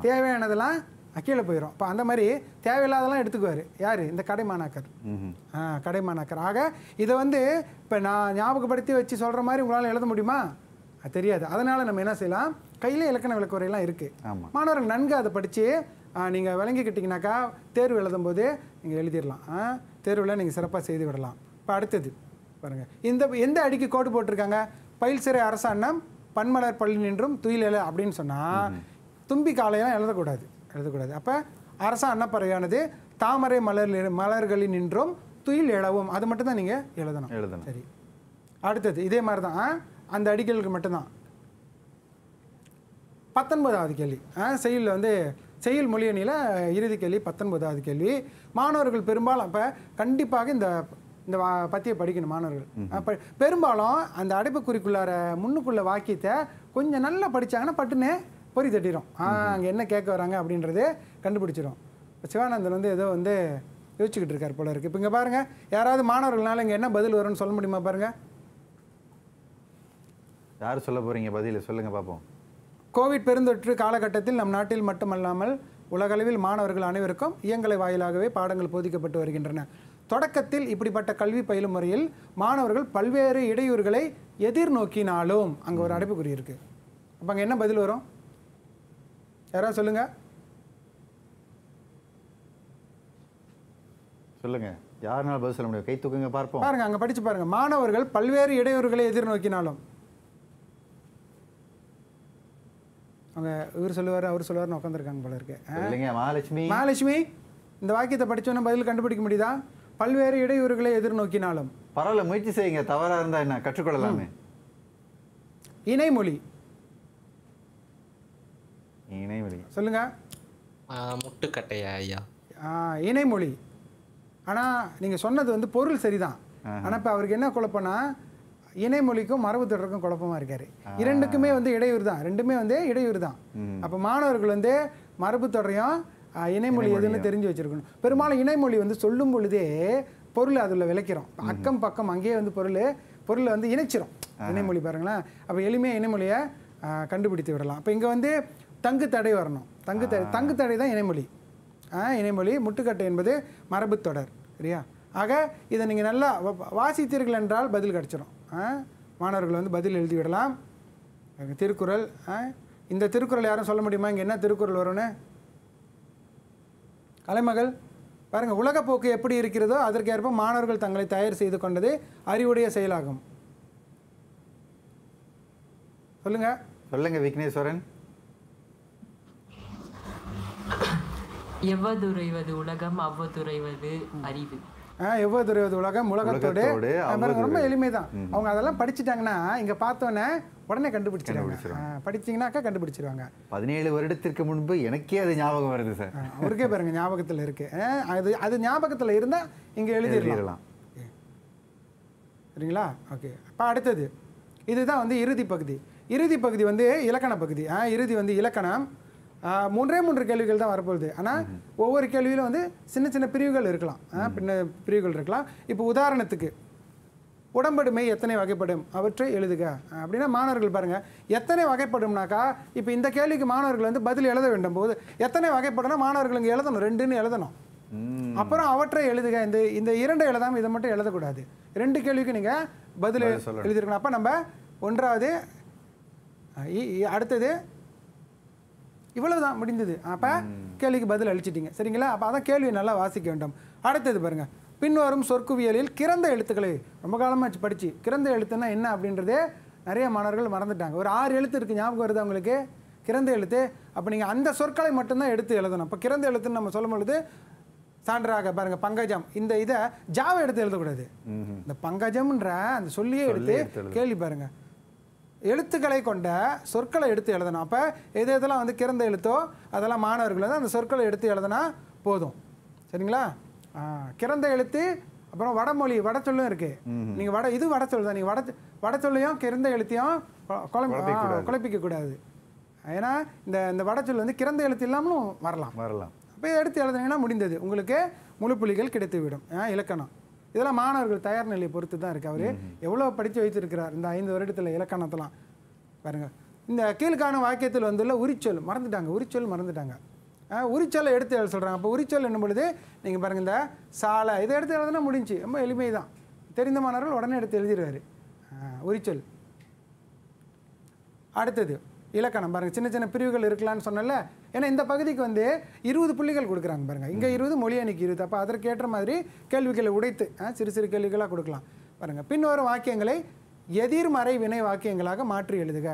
தேவையானதெல்லாம் கீழே போயிடும் இப்போ அந்த மாதிரி தேவையில்லாதெல்லாம் எடுத்துக்குவார். யார்? இந்த கடை மாணாக்கர். ஆ கடை மாணாக்கர். ஆக இதை வந்து இப்போ நான் ஞாபகப்படுத்தி வச்சு சொல்கிற மாதிரி உங்களால் எழுத முடியுமா? தெரியாது. அதனால் நம்ம என்ன செய்யலாம்? கையில் இலக்கண விளக்குறையெல்லாம் இருக்குது. மாணவர்கள் நன்கு அதை படித்து நீங்கள் விளங்கிக்கிட்டிங்கனாக்கா தேர்வு எழுதும்போது நீங்கள் எழுதிடலாம். ஆ, தேர்வில் நீங்கள் சிறப்பாக செய்து விடலாம். இப்போ அடுத்தது பாருங்கள் இந்த எந்த அடிக்கு கோடு போட்டிருக்காங்க? பயில் சிறை அரசாங்கம் பன்மலர் பள்ளி நின்றும் துயில அப்படின்னு சொன்னால் தும்பி காலையெல்லாம் எழுதக்கூடாது. எழுதக்கூடாது. அப்போ அரசா அன்னப்பறையானது தாமரை மலர் மலர்களில் நின்றும் துயில் எழவும். அது மட்டும் தான் நீங்கள் எழுதணும். எழுதணும். சரி. அடுத்தது இதே மாதிரி தான் ஆ, அந்த அடிகளுக்கு மட்டும்தான். பத்தொன்பதாவது கேள்வி. செயலில் வந்து செயல் மொழியணியில் இறுதி கேள்வி பத்தொன்பதாவது கேள்வி. மாணவர்கள் பெரும்பாலும் இப்போ கண்டிப்பாக இந்த இந்த வா- பத்தியை படிக்கணும் மாணவர்கள். அப்போ பெரும்பாலும் அந்த அடைப்புக்குறிக்குள்ளார முன்னுக்குள்ள வாக்கியத்தை கொஞ்சம் நல்லா படிச்சாங்கன்னா பட்டுன்னு பொறி தட்டிடும் அங்கே என்ன கேட்க வராங்க அப்படின்றது கண்டுபிடிச்சிரும். இப்ப சிவானந்தன் வந்து ஏதோ வந்து யோசிச்சுக்கிட்டு இருக்கார் போல இருக்கு. இப்போ இங்கே பாருங்க யாராவது மாணவர்களால இங்கே என்ன பதில் வரும்னு சொல்ல முடியுமா பாருங்க? யார் சொல்ல போறீங்க பதில? சொல்லுங்க பார்ப்போம் கோவிட் பெருந்தொற்று காலகட்டத்தில் நம் நாட்டில் மட்டுமல்லாமல் உலகளவில் மாணவர்கள் அனைவருக்கும் இயங்கலை வாயிலாகவே பாடங்கள் போதிக்கப்பட்டு வருகின்றன. தொடக்கத்தில் இப்படிப்பட்ட கல்வி பயிலும் முறையில் மாணவர்கள் பல்வேறு இடையூறுகளை எதிர்நோக்கினாலும் அங்கே ஒரு அடைப்புக்குறி இருக்கு அப்போ அங்கே என்ன பதில் வரும்? யாராவது சொல்லுங்க. சொல்லுங்க. யாருனாலும் பதில் சொல்ல முடியும்? கை தூக்குங்க பார்ப்போம். பாருங்க அங்கே படிச்சு பாருங்க. மாணவர்கள் பல்வேறு இடையூறுகளை எதிர்நோக்கினாலும் அவங்க இவர் சொல்லுவார் அவர் சொல்லுவார்னு உட்காந்துருக்காங்க போல இருக்கு. மகாலட்சுமி. மகாலட்சுமி இந்த வாக்கியத்தை படிச்சோன்னா பதில் கண்டுபிடிக்க முடியுதா? பல்வேறு இடையூறுகளை எதிர்நோக்கினாலும். பரவாயில்ல முயற்சி செய்யுங்க. தவறா இருந்தா என்ன? கற்றுக்கொள்ளலாமே. இணைமொழி. இணைவெளி சொல்லுங்க. முட்டுக்கட்டையா ஐயா? ஆ, இணைமொழி. ஆனால் நீங்கள் சொன்னது வந்து பொருள் சரிதான். ஆனால் இப்போ அவருக்கு என்ன குழப்பம்னா இணைமொழிக்கும் மரபு தொடருக்கும் குழப்பமா இருக்காரு. இரண்டுக்குமே வந்து இடையூறு தான். ரெண்டுமே வந்து இடையூறு தான். அப்போ மாணவர்கள் வந்து மரபு தொடரையும் இணைமொழி எதுன்னு தெரிஞ்சு வச்சிருக்கணும். பெரும்பாலும் இணைமொழி வந்து சொல்லும் பொழுதே பொருள் அதில் விளக்கிறோம். அக்கம் பக்கம் அங்கேயே வந்து பொருள் பொருளை வந்து இணைச்சிரும். இணைமொழி பாருங்களேன். அப்போ எளிமையாக இணைமொழியை கண்டுபிடித்து விடலாம். அப்போ இங்கே வந்து தங்கு தடை வரணும். தங்கு தடை தங்கு தடை தான் இணைமொழி இணைமொழி முட்டுக்கட்டை என்பது மரபுத் தொடர் சரியா? ஆக இதை நீங்கள் நல்லா வாசித்தீர்கள் என்றால் பதில் கிடச்சிரும். ஆ, மாணவர்கள் வந்து பதில் எழுதி விடலாம் திருக்குறள் ஆ, இந்த திருக்குறள் யாரும் சொல்ல முடியுமா? இங்கே என்ன திருக்குறள் வரும்னு? கலைமகள் பாருங்க உலகப்போக்கு எப்படி இருக்கிறதோ அதற்கேற்ப மாணவர்கள் தங்களை தயார் செய்து கொண்டது அறிவுடைய செயலாகும். சொல்லுங்க. சொல்லுங்க விக்னேஸ்வரன். எவ்வதுரைவது உலகம் அவ்வதுரைவது அறிவு. ஆ, எவ்வளவு உலகம்? உலகத்தோடு. ரொம்ப. எளிமை தான் அவங்க அதெல்லாம் படிச்சுட்டாங்கன்னா இங்க பார்த்தோன்னே உடனே கண்டுபிடிச்சிருவாங்க. படிச்சீங்கன்னாக்கா கண்டுபிடிச்சிருவாங்க. பதினேழு வருடத்திற்கு முன்பு எனக்கே அது ஞாபகம் வருது சார். அவருக்கே பாருங்க ஞாபகத்தில் இருக்கு. அது அது ஞாபகத்தில் இருந்தா இங்க எழுதிடலாம். சரிங்களா? ஓகே. இப்போ அடுத்தது. இதுதான் வந்து இறுதி பகுதி. இறுதி பகுதி வந்து இலக்கண பகுதி. இறுதி வந்து இலக்கணம். மூன்றே மூன்று கேள்விகள் தான் வரப்போகுது. ஆனால் ஒவ்வொரு கேள்வியிலும் வந்து சின்ன சின்ன பிரிவுகள் இருக்கலாம். பின்ன பிரிவுகள் இருக்கலாம். இப்போ உதாரணத்துக்கு உடம்படுமை எத்தனை வகைப்படும்? அவற்றை எழுதுக. அப்படின்னா மாணவர்கள் பாருங்க. எத்தனை வகைப்படும்னாக்கா இப்போ இந்த கேள்விக்கு மாணவர்கள் வந்து பதில் எழுத வேண்டும் போது எத்தனை வகைப்படும்னா மாணவர்கள் இங்கே எழுதணும். ரெண்டுன்னு எழுதணும். அப்புறம் அவற்றை எழுதுக. இந்த இந்த இரண்டு எழுதாம இதை மட்டும் எழுதக்கூடாது. ரெண்டு கேள்விக்கு நீங்க பதில். எழுதிருக்கணும். அப்போ நம்ம ஒன்றாவது அடுத்தது இவ்வளவுதான் முடிந்தது. அப்போ கேள்விக்கு பதில் அளிச்சிட்டீங்க. சரிங்களா? அப்போ அதான் கேள்வியை நல்லா வாசிக்க வேண்டும். அடுத்தது பாருங்க. பின்வரும் சொற்குவியலில் கிறந்த எழுத்துக்களை ரொம்ப காலமாக படிச்சு கிறந்த எழுத்துன்னா என்ன அப்படின்றதே நிறைய மாணவர்கள் மறந்துட்டாங்க. ஒரு ஆறு எழுத்து இருக்குது ஞாபகம் வருது அவங்களுக்கு கிறந்த எழுத்து. அப்போ நீங்கள் அந்த சொற்களை மட்டும்தான் எடுத்து எழுதணும். இப்போ கிறந்த எழுத்துன்னு நம்ம சொல்லும் பொழுது சான்றாக பாருங்க பங்கஜம். இந்த இதை ஜாவை எடுத்து எழுதக்கூடாது. இந்த பங்கஜம்ன்ற அந்த சொல்லியே எடுத்து. கேள்வி பாருங்க. எழுத்துக்களை கொண்ட சொற்களை எடுத்து எழுதணும். அப்போ எது எதெல்லாம் வந்து கிறந்த எழுத்தோ அதெல்லாம் மாணவர்கள் வந்து அந்த சொற்களை எடுத்து எழுதினா போதும். சரிங்களா? கிறந்த எழுத்து அப்புறம் வடமொழி வடச்சொல்லும் இருக்கு. நீங்க வட இது வடச்சொல் தான் நீங்க வட வடச்சொல்லையும் கிறந்த எழுத்தையும் குழம்பு குழப்பிக்க கூடாது ஏன்னா இந்த இந்த வடச்சொல் வந்து கிறந்த எழுத்து இல்லாமலும் வரலாம். வரலாம். அப்போ இதை எடுத்து எழுதுனீங்கன்னா முடிந்தது. உங்களுக்கு முழு புள்ளிகள் கிடைத்து விடும் ஆ, இலக்கணம். இதெல்லாம் மாணவர்கள் தயார் நிலையை பொறுத்து தான் இருக்கு. அவர் எவ்வளோ படித்து வைத்திருக்கிறார்? இந்த ஐந்து வருடத்தில் இலக்கணத்தெல்லாம். பாருங்க. இந்த கீழ்காணும் வாக்கியத்தில் வந்துள்ள உரிச்சொல் மறந்துட்டாங்க. உரிச்சொல் மறந்துட்டாங்க. ஆ, உரிச்சொல்லை எடுத்து எழுத சொல்கிறாங்க அப்போ உரிச்சொல் என்னும் பொழுது நீங்கள் பாருங்க இந்த சாலை இதை எடுத்து எழுதுனா முடிஞ்சு. ரொம்ப எளிமை தான் தெரிந்த மாணவர்கள் உடனே எடுத்து எழுதிடுவார் உரிச்சொல். அடுத்தது இலக்கணம் பாருங்க. சின்ன சின்ன பிரிவுகள் இருக்கலாம்னு சொன்னல ஏன்னா இந்த பகுதிக்கு வந்து இருபது புள்ளிகள் கொடுக்குறாங்க பாருங்க. இங்கே இருபது மொழி அணிக்கு இருபது. அப்போ அதற்கேற்ற மாதிரி கேள்விகளை உடைத்து ஆ, சிறு சிறு கேள்விகளாக கொடுக்கலாம். பாருங்க. பின்வரும் வாக்கியங்களை எதிர்மறை வினை வாக்கியங்களாக மாற்றி எழுதுக.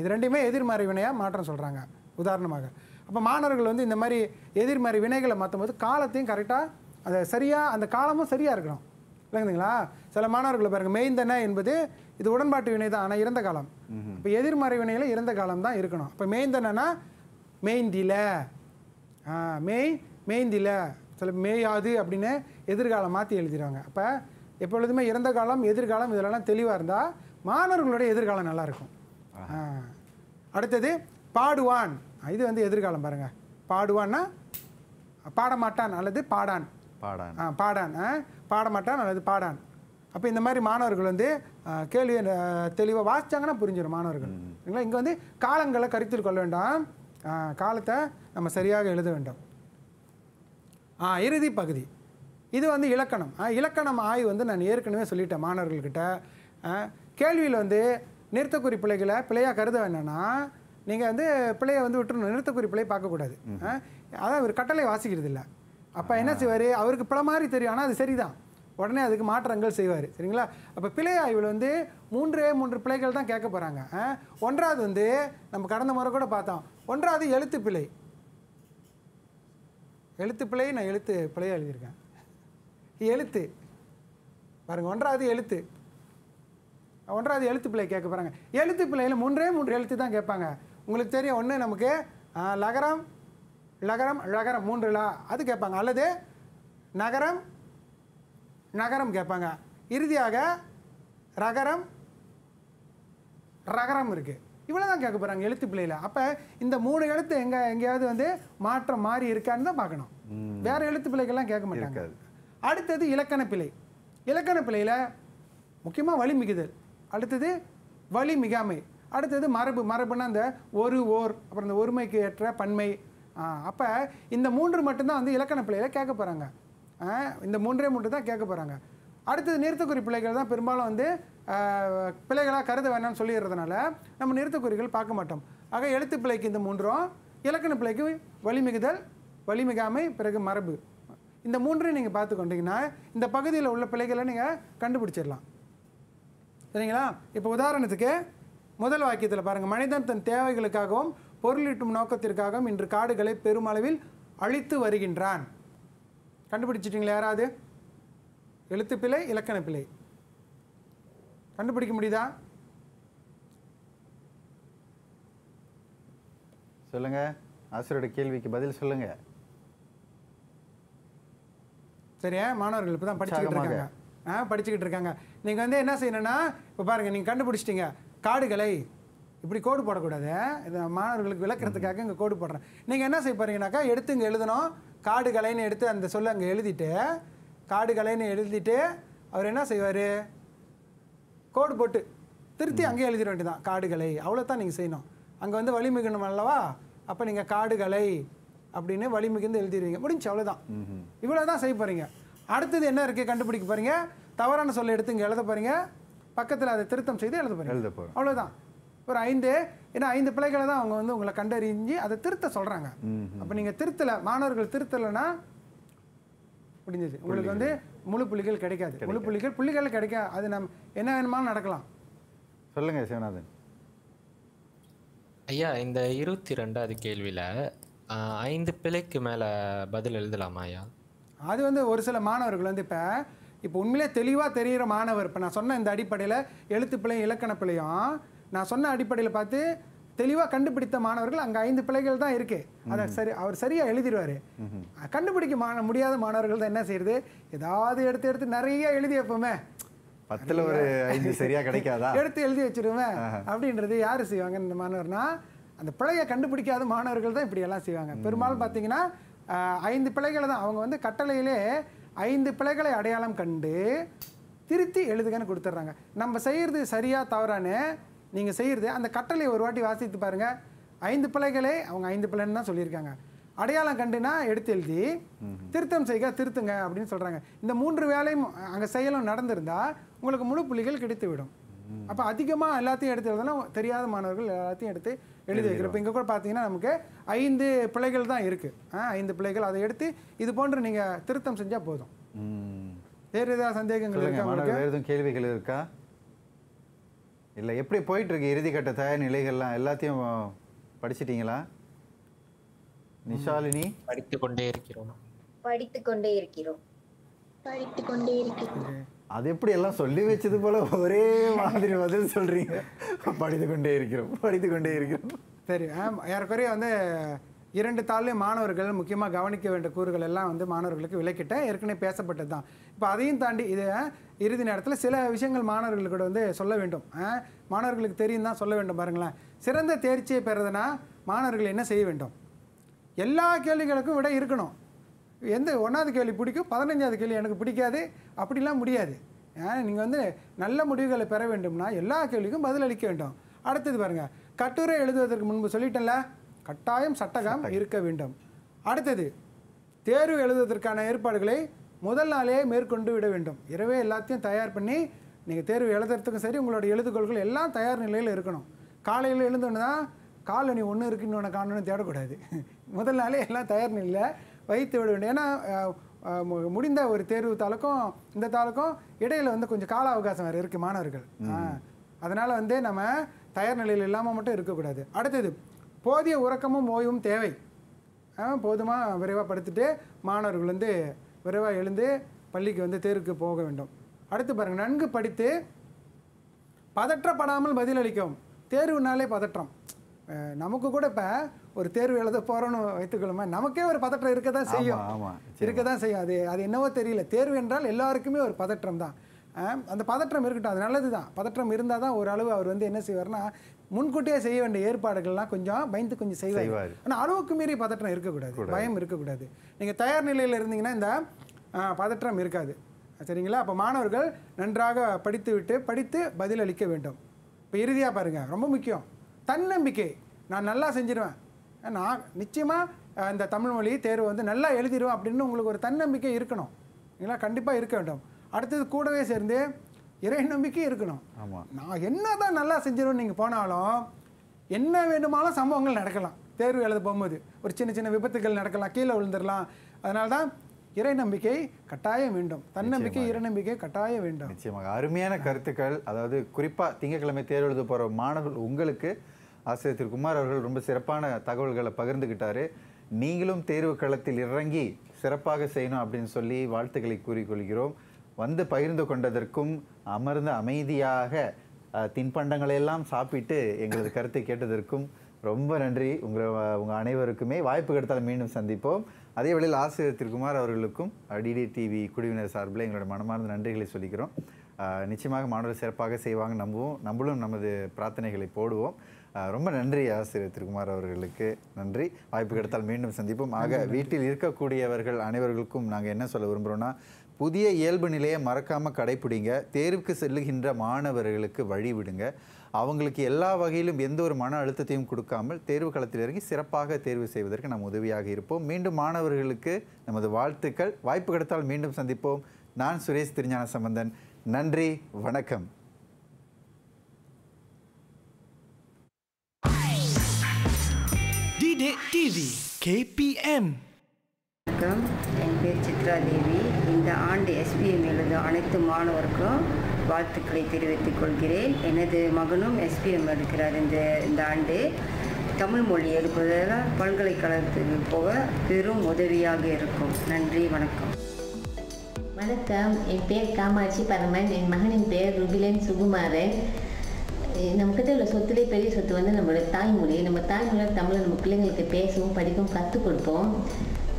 இது ரெண்டுமே எதிர்மறை வினையாக மாற்றம் சொல்கிறாங்க உதாரணமாக. அப்போ மாணவர்கள் வந்து இந்த மாதிரி எதிர்மறை வினைகளை மாற்றும் போது காலத்தையும் கரெக்டாக அதை சரியாக அந்த காலமும் சரியாக இருக்கணும். இல்லைங்களா சில மாணவர்களை பாருங்க மேய்ந்தன என்பது இது உடன்பாட்டு வினை தான் ஆனால் இறந்த காலம். இப்போ எதிர்மறை வினையில் இறந்த காலம் தான் இருக்கணும். இப்போ மேய்ந்தனா மேய்ந்தில. ஆ, மேய் மேய்ந்தில. சில மேயாது அப்படின்னு எதிர்காலம் மாற்றி எழுதிடுவாங்க அப்போ எப்பொழுதுமே இறந்த காலம் எதிர்காலம் இதிலெல்லாம் தெளிவாக இருந்தால் மாணவர்களுடைய எதிர்காலம் நல்லா இருக்கும். ஆ. அடுத்தது பாடுவான். இது வந்து எதிர்காலம் பாருங்க. பாடுவான்னா பாடமாட்டான் அல்லது பாடான். பாடான். பாடான். பாடமாட்டான் அல்லது பாடான். அப்போ இந்த மாதிரி மாணவர்கள் வந்து ஆ, கேள்வியை தெளிவாக வாசிச்சாங்கன்னா புரிஞ்சிடும் மாணவர்கள். சரிங்களா? இங்கே வந்து காலங்களை கருத்தில் கொள்ள வேண்டாம். காலத்தை நம்ம சரியாக எழுத வேண்டும். ஆ இறுதி பகுதி. இது வந்து இலக்கணம். இலக்கணம் ஆய்வு வந்து நான் ஏற்கனவே சொல்லிட்டேன் மாணவர்கள்கிட்ட. கேள்வியில் வந்து நிறுத்தக்குறி பிழைகளை பிழையாக கருத வேண்டாம்னா நீங்கள் வந்து பிழையை வந்து விட்டுறணும். நிறுத்தக்குறி பிழையை பார்க்கக்கூடாது. அதான் இவர் கட்டளை வாசிக்கிறது இல்லை அப்போ என்ன செய்வார்? அவருக்கு பிழை மாதிரி தெரியும். ஆனால் அது சரிதான். உடனே அதுக்கு மாற்றங்கள் செய்வார். சரிங்களா? அப்போ பிழை ஆய்வில் வந்து மூன்றே மூன்று பிழைகள் தான் கேட்க போகிறாங்க ஒன்றாவது வந்து நம்ம கடந்த முறை கூட பார்த்தோம். ஒன்றாவது எழுத்து பிழை. எழுத்து பிழை நான் எழுத்து பிழையாக எழுதியிருக்கேன். எழுத்து. பாருங்கள் ஒன்றாவது எழுத்து. ஒன்றாவது எழுத்து பிழை கேட்க போகிறாங்க எழுத்து பிள்ளையில் மூன்றே மூன்று எழுத்து தான் கேட்பாங்க. உங்களுக்கு தெரியும் ஒன்று நமக்கு லகரம் லகரம் லகரம் மூன்று லா அது கேட்பாங்க. அல்லது நகரம் நகரம் கேட்பாங்க. இறுதியாக ரகரம் ரகரம் இருக்குது இவ்வளோ தான் கேட்க போகிறாங்க எழுத்து பிள்ளையில் அப்போ இந்த மூணு எழுத்து எங்கே எங்கேயாவது வந்து மாற்றம் மாறி இருக்கான்னு தான் பார்க்கணும். வேற எழுத்து பிள்ளைகள்லாம் கேட்க மாட்டாங்க. அடுத்தது இலக்கண பிழை. இலக்கண பிழையில் முக்கியமாக வழி மிகுதல். அடுத்தது வழி மிகாமை. அடுத்தது மரபு. மரபுனா அந்த ஒரு ஓர் அப்புறம் இந்த ஒருமைக்கு ஏற்ற பன்மை. அப்போ இந்த மூன்று மட்டும்தான் வந்து இலக்கண பிள்ளைகளை கேட்க போகிறாங்க இந்த மூன்றே மூன்று தான் கேட்க போகிறாங்க அடுத்தது நிறுத்தக்குறி பிள்ளைகள் தான் பெரும்பாலும் வந்து பிள்ளைகளாக கருத வேணாம்னு சொல்லிடுறதுனால நம்ம நிறுத்தக்குறிகள் பார்க்க மாட்டோம். ஆக எழுத்து பிள்ளைக்கு இந்த மூன்றும் இலக்கண பிள்ளைக்கு வலிமிகுதல் வலிமிகாமை பிறகு மரபு. இந்த மூன்றையும் நீங்கள் பார்த்து கொண்டீங்கன்னா இந்த பகுதியில் உள்ள பிள்ளைகளை நீங்கள் கண்டுபிடிச்சிடலாம். சரிங்களா? இப்போ உதாரணத்துக்கு முதல் வாக்கியத்தில் பாருங்கள் மனிதன் தன் தேவைகளுக்காகவும் பொருளீட்டும் நோக்கத்திற்காகவும் இன்று காடுகளை பெருமளவில் அழித்து வருகின்றான். கண்டுபிடிச்சிட்டிங்களா யாராவது? எழுத்து பிழை இலக்கண பிழை. கண்டுபிடிக்க முடியுதா? சொல்லுங்க. ஆசிரியரோட கேள்விக்கு பதில் சொல்லுங்க. சரியா? மாணவர்கள் இப்போ தான் படிச்சுக்கிட்டு இருக்காங்க. ஆ படிச்சுக்கிட்டு இருக்காங்க. நீங்கள் வந்து என்ன செய்யணும்னா இப்போ பாருங்கள் நீங்கள் கண்டுபிடிச்சிட்டிங்க. காடுகளை இப்படி கோடு போடக்கூடாது. இதை மாணவர்களுக்கு விளக்குறதுக்காக இங்கே கோடு போடுறேன். நீங்கள் என்ன செய்ய போறீங்கன்னாக்கா எடுத்து இங்கே எழுதணும். காடுகளைன்னு எடுத்து அந்த சொல்ல அங்கே எழுதிட்டு காடுகளைன்னு எழுதிட்டு அவர் என்ன செய்வார்? கோடு போட்டு திருத்தி அங்கேயே எழுதிட வேண்டியதான் காடுகளை. அவ்வளோதான் நீங்கள் செய்யணும். அங்கே வந்து வழிமிகணும் அல்லவா? அப்போ நீங்கள் காடுகளை அப்படின்னு வழிமிகுந்து எழுதிடுவீங்க. முடிஞ்சு அவ்வளோதான் இவ்வளோ தான் செய்ய போகிறீங்க அடுத்தது என்ன இருக்குது கண்டுபிடிக்க போகிறீங்க தவறான சொல்ல எடுத்து இங்கே எழுத போகிறீங்க பக்கத்தில் அதை திருத்தம் செய்து எழுத போகிறீங்க எழுத போகிறோம் அவ்வளோதான் ஒரு ஐந்து ஏன்னா ஐந்து பிள்ளைகளை தான் அவங்க வந்து உங்களை கண்டறிஞ்சு அதை திருத்த சொல்கிறாங்க அப்போ நீங்கள் திருத்தலை மாணவர்கள் திருத்தலைன்னா முடிஞ்சது உங்களுக்கு வந்து முழு புள்ளிகள் கிடைக்காது. முழு புள்ளிகள் புள்ளிகள் கிடைக்காது. அது நம்ம என்ன வேணுமாலும் நடக்கலாம். சொல்லுங்க சிவநாதன். ஐயா இந்த இருபத்தி ரெண்டாவது கேள்வியில் ஐந்து பிழைக்கு மேலே பதில் எழுதலாமா ஐயா? அது வந்து ஒரு சில மாணவர்கள் வந்து இப்போ இப்போ உண்மையிலே தெளிவாக தெரிகிற மாணவர். இப்போ நான் சொன்ன இந்த அடிப்படையில் எழுத்து பிழையும் இலக்கண பிழையும் நான் சொன்ன அடிப்படையில் பார்த்து தெளிவாக கண்டுபிடித்த மாணவர்கள் அங்கே ஐந்து பிழைகள் தான் இருக்கு. அதை சரி அவர் சரியாக எழுதிடுவார். கண்டுபிடிக்க மா முடியாத மாணவர்கள் தான் என்ன செய்யுது? ஏதாவது எடுத்து எடுத்து நிறைய எழுதி வைப்போமே. பத்துல ஒரு ஐந்து சரியா கிடைக்காதா? எடுத்து எழுதி வச்சிருவேன் அப்படின்றது யார் செய்வாங்க இந்த மாணவர்னா அந்த பிழையை கண்டுபிடிக்காத மாணவர்கள் தான் இப்படி எல்லாம் செய்வாங்க. பெரும்பாலும் பார்த்தீங்கன்னா ஐந்து பிழைகளை தான். அவங்க வந்து கட்டளையிலே ஐந்து பிழைகளை அடையாளம் கண்டு திருத்தி எழுதுகன்னு கொடுத்துட்றாங்க. நம்ம செய்யறது சரியா தவறான்னு நீங்கள் செய்யறது அந்த கட்டளையை ஒரு வாட்டி வாசித்து பாருங்க. ஐந்து பிழைகளே அவங்க ஐந்து பிழைன்னு தான் சொல்லியிருக்காங்க. அடையாளம் கண்டுனா எடுத்து எழுதி திருத்தம் செய்க திருத்துங்க அப்படின்னு சொல்றாங்க. இந்த மூன்று வேலையும் அங்கே செயலும் நடந்திருந்தா உங்களுக்கு முழு புள்ளிகள் கிடைத்து விடும் அப்போ அதிகமாக எல்லாத்தையும் எடுத்து எழுதுனா தெரியாத மாணவர்கள் எல்லாத்தையும் எடுத்து எழுதி வைக்கிறோம் இப்போ இங்கே கூட பார்த்தீங்கன்னா நமக்கு ஐந்து பிழைகள் தான் இருக்கு. ஆ, ஐந்து பிழைகள் அதை எடுத்து இது போன்று நீங்கள் திருத்தம் செஞ்சால் போதும். வேறு ஏதாவது சந்தேகங்கள் இருக்கா வேறு எதுவும் கேள்விகள் இருக்கா? இல்லை எப்படி போயிட்டு இருக்கு இறுதிக்கட்ட தயார் நிலைகள்லாம் எல்லாத்தையும் படிச்சிட்டீங்களா? நிஷாலினி? படித்து கொண்டே இருக்கிறோம். படித்து கொண்டே இருக்கிறோம். படித்து கொண்டே இருக்கிறோம். அது எப்படி எல்லாம் சொல்லி வச்சது போல ஒரே மாதிரி பதில் சொல்றீங்க? படித்து கொண்டே இருக்கிறோம். படித்து கொண்டே இருக்கிறோம். சரி ஏறக்குறைய வந்து இரண்டு தாள்லையும் மாணவர்கள் முக்கியமாக கவனிக்க வேண்டிய கூறுகள் எல்லாம் வந்து மாணவர்களுக்கு விளக்கிட்டேன் ஏற்கனவே பேசப்பட்டது தான் இப்போ அதையும் தாண்டி இது இறுதி நேரத்தில் சில விஷயங்கள் மாணவர்களுக்கு கூட வந்து சொல்ல வேண்டும். ஆ, மாணவர்களுக்கு தெரியும் தான் சொல்ல வேண்டும் பாருங்களேன். சிறந்த தேர்ச்சியை பெறுதுன்னா மாணவர்கள் என்ன செய்ய வேண்டும்? எல்லா கேள்விகளுக்கும் விட இருக்கணும். எந்த ஒன்றாவது கேள்வி பிடிக்கும் பதினஞ்சாவது கேள்வி எனக்கு பிடிக்காது அப்படிலாம் முடியாது. நீங்கள் வந்து நல்ல முடிவுகளை பெற வேண்டும்னா எல்லா கேள்விக்கும் பதில் அளிக்க வேண்டும். அடுத்தது பாருங்கள் கட்டுரை எழுதுவதற்கு முன்பு சொல்லிட்டேன்ல கட்டாயம் சட்டகம் இருக்க வேண்டும். அடுத்தது தேர்வு எழுதுவதற்கான ஏற்பாடுகளை முதல் நாளே மேற்கொண்டு விட வேண்டும். இரவே எல்லாத்தையும் தயார் பண்ணி நீங்கள் தேர்வு எழுதுறதுக்கும் சரி உங்களோட எழுதுகோள்கள் எல்லாம் தயார் நிலையில் இருக்கணும். காலையில் எழுந்தோன்னு தான் காலணி ஒன்று இருக்கு இன்னொன்று காணணும்னு தேடக்கூடாது. முதல் நாளே எல்லாம் தயார் நிலையில் வைத்து விட வேண்டும். ஏன்னா முடிந்த ஒரு தேர்வு தாளுக்கும் இந்த தாளுக்கும் இடையில வந்து கொஞ்சம் கால அவகாசம் வேறு இருக்குது மாணவர்கள். அதனால் வந்து நம்ம தயார் நிலையில் இல்லாமல் மட்டும் இருக்கக்கூடாது. அடுத்தது போதிய உறக்கமும் ஓய்வும் தேவை. போதுமாக விரைவாக படுத்துட்டு மாணவர்கள் வந்து விரைவாக எழுந்து பள்ளிக்கு வந்து தேர்வுக்கு போக வேண்டும். அடுத்து பாருங்கள் நன்கு படித்து பதற்றப்படாமல் பதிலளிக்கவும். தேர்வுனாலே பதற்றம். நமக்கு கூட இப்போ ஒரு தேர்வு எழுத போகிறோன்னு வைத்துக்கொள்ளுமே? நமக்கே ஒரு பதற்றம் இருக்க தான் செய்யும் இருக்க தான் செய்யும். அது அது என்னவோ தெரியல. தேர்வு என்றால் எல்லாருக்குமே ஒரு பதற்றம் தான். அந்த பதற்றம் இருக்கட்டும். அது நல்லது தான் பதற்றம் இருந்தால் தான் ஓரளவு அவர் வந்து என்ன செய்வார்னா முன்கூட்டியே செய்ய வேண்டிய ஏற்பாடுகள்லாம் கொஞ்சம் பயந்து கொஞ்சம் செய்வார். ஆனால் அளவுக்கு மீறி பதற்றம் இருக்கக்கூடாது. பயம் இருக்கக்கூடாது. நீங்கள் தயார் நிலையில் இருந்தீங்கன்னா இந்த பதற்றம் இருக்காது. சரிங்களா? அப்போ மாணவர்கள் நன்றாக படித்துவிட்டு படித்து பதில் அளிக்க வேண்டும். இப்போ இறுதியாக பாருங்கள் ரொம்ப முக்கியம். தன்னம்பிக்கை. நான் நல்லா செஞ்சிருவேன். நான் நிச்சயமாக இந்த தமிழ் மொழி தேர்வு வந்து நல்லா எழுதிடுவேன் அப்படின்னு உங்களுக்கு ஒரு தன்னம்பிக்கை இருக்கணும். இல்லைங்களா? கண்டிப்பாக இருக்க வேண்டும். அடுத்தது கூடவே சேர்ந்து இறை நம்பிக்கை இருக்கணும். ஆமா. நான் என்ன தான் நல்லா செஞ்சிருவேன் நீங்கள் போனாலும் என்ன வேண்டுமானாலும் சம்பவங்கள் நடக்கலாம். தேர்வு எழுத போகும்போது ஒரு சின்ன சின்ன விபத்துகள் நடக்கலாம். கீழே விழுந்துடலாம் அதனால தான் இறை நம்பிக்கை கட்டாயம் வேண்டும். தன்னம்பிக்கை இறை நம்பிக்கை கட்டாயம் வேண்டும். நிச்சயமாக. அருமையான கருத்துக்கள். அதாவது குறிப்பாக திங்கட்கிழமை தேர்வு எழுத போகிற மாணவர்கள் உங்களுக்கு ஆசிரியர் திரு. குமார் அவர்கள் ரொம்ப சிறப்பான தகவல்களை பகிர்ந்துக்கிட்டாரு நீங்களும் தேர்வு களத்தில் இறங்கி சிறப்பாக செய்யணும் அப்படின்னு சொல்லி வாழ்த்துக்களை கூறிக்கொள்கிறோம். வந்து பகிர்ந்து கொண்டதற்கும் அமர்ந்து அமைதியாக அஹ், தின்பண்டங்களை எல்லாம் சாப்பிட்டு எங்களது கருத்தை கேட்டதற்கும் ரொம்ப நன்றி. உங்கள் உங்கள் அனைவருக்குமே வாய்ப்பு கிடைத்தால் மீண்டும் சந்திப்போம். அதே வேளையில் ஆசிரியர் திரு குமார் அவர்களுக்கும் டிடி டிவி குழுவினர் சார்பில் எங்களோட மனமார்ந்த நன்றிகளை சொல்லிக்கிறோம். நிச்சயமாக மாணவர்கள் சிறப்பாக செய்வாங்க நம்புவோம். நம்மளும் நமது பிரார்த்தனைகளை போடுவோம். ரொம்ப நன்றி ஆசிரியர் திருக்குமார் அவர்களுக்கு. நன்றி. வாய்ப்பு கிடைத்தால் மீண்டும் சந்திப்போம். ஆக வீட்டில் இருக்கக்கூடியவர்கள் அனைவர்களுக்கும் நாங்கள் என்ன சொல்ல விரும்புகிறோம்னா புதிய இயல்பு நிலையை மறக்காமல் கடைப்பிடிங்க. தேர்வுக்கு செல்லுகின்ற மாணவர்களுக்கு வழி விடுங்க. அவங்களுக்கு எல்லா வகையிலும் எந்த ஒரு மன அழுத்தத்தையும் கொடுக்காமல் தேர்வு களத்தில் இறங்கி சிறப்பாக தேர்வு செய்வதற்கு நாம் உதவியாக இருப்போம். மீண்டும் மாணவர்களுக்கு நமது வாழ்த்துக்கள். வாய்ப்பு கிடைத்தால் மீண்டும் சந்திப்போம். நான் சுரேஷ் திருஞான சம்பந்தன் நன்றி. வணக்கம். TV KPM வணக்கம். என் பேர் சித்ரா தேவி. இந்த ஆண்டு எஸ்பிஎம் எழுத அனைத்து மாணவருக்கும் வாழ்த்துக்களை தெரிவித்துக் கொள்கிறேன். எனது மகனும் எஸ்பிஎம் எடுக்கிறார் இந்த இந்த ஆண்டு. தமிழ் மொழி எடுப்பதால் பல்கலைக்கழகத்துக்கு போக பெரும் உதவியாக இருக்கும். நன்றி வணக்கம். வணக்கம். என் பேர் காமாட்சி பரமன். என் மகனின் பெயர் ருபிலன் சுகுமாரன் அஹ் நம்மக்கிட்ட உள்ள சொத்துலேயே பெரிய சொத்து வந்து நம்மளோட தாய்மொழி. நம்ம தாய்மொழியில் தமிழை நம்ம பிள்ளைங்களுக்கு பேசவும் படிக்கவும் கற்றுக் கொடுப்போம்.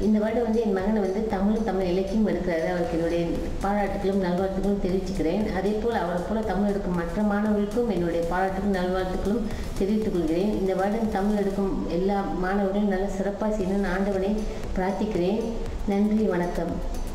இந்த வருடம் வந்து என் மகனை வந்து தமிழும் தமிழ் இலக்கியம் எடுக்கிறாரு. அவருக்கு என்னுடைய பாராட்டுகளும் நல்வாழ்த்துக்களும் தெரிவிச்சுக்கிறேன். அதே போல் அவரை போல தமிழ் எடுக்கும் மற்ற மாணவர்களுக்கும் என்னுடைய பாராட்டுகளும் நல்வாழ்த்துக்களும் தெரிவித்துக் கொள்கிறேன். இந்த வருடம் தமிழ் எடுக்கும் எல்லா மாணவர்களும் நல்ல சிறப்பாக செய்யணும்னு ஆண்டவனை பிரார்த்திக்கிறேன். நன்றி வணக்கம்.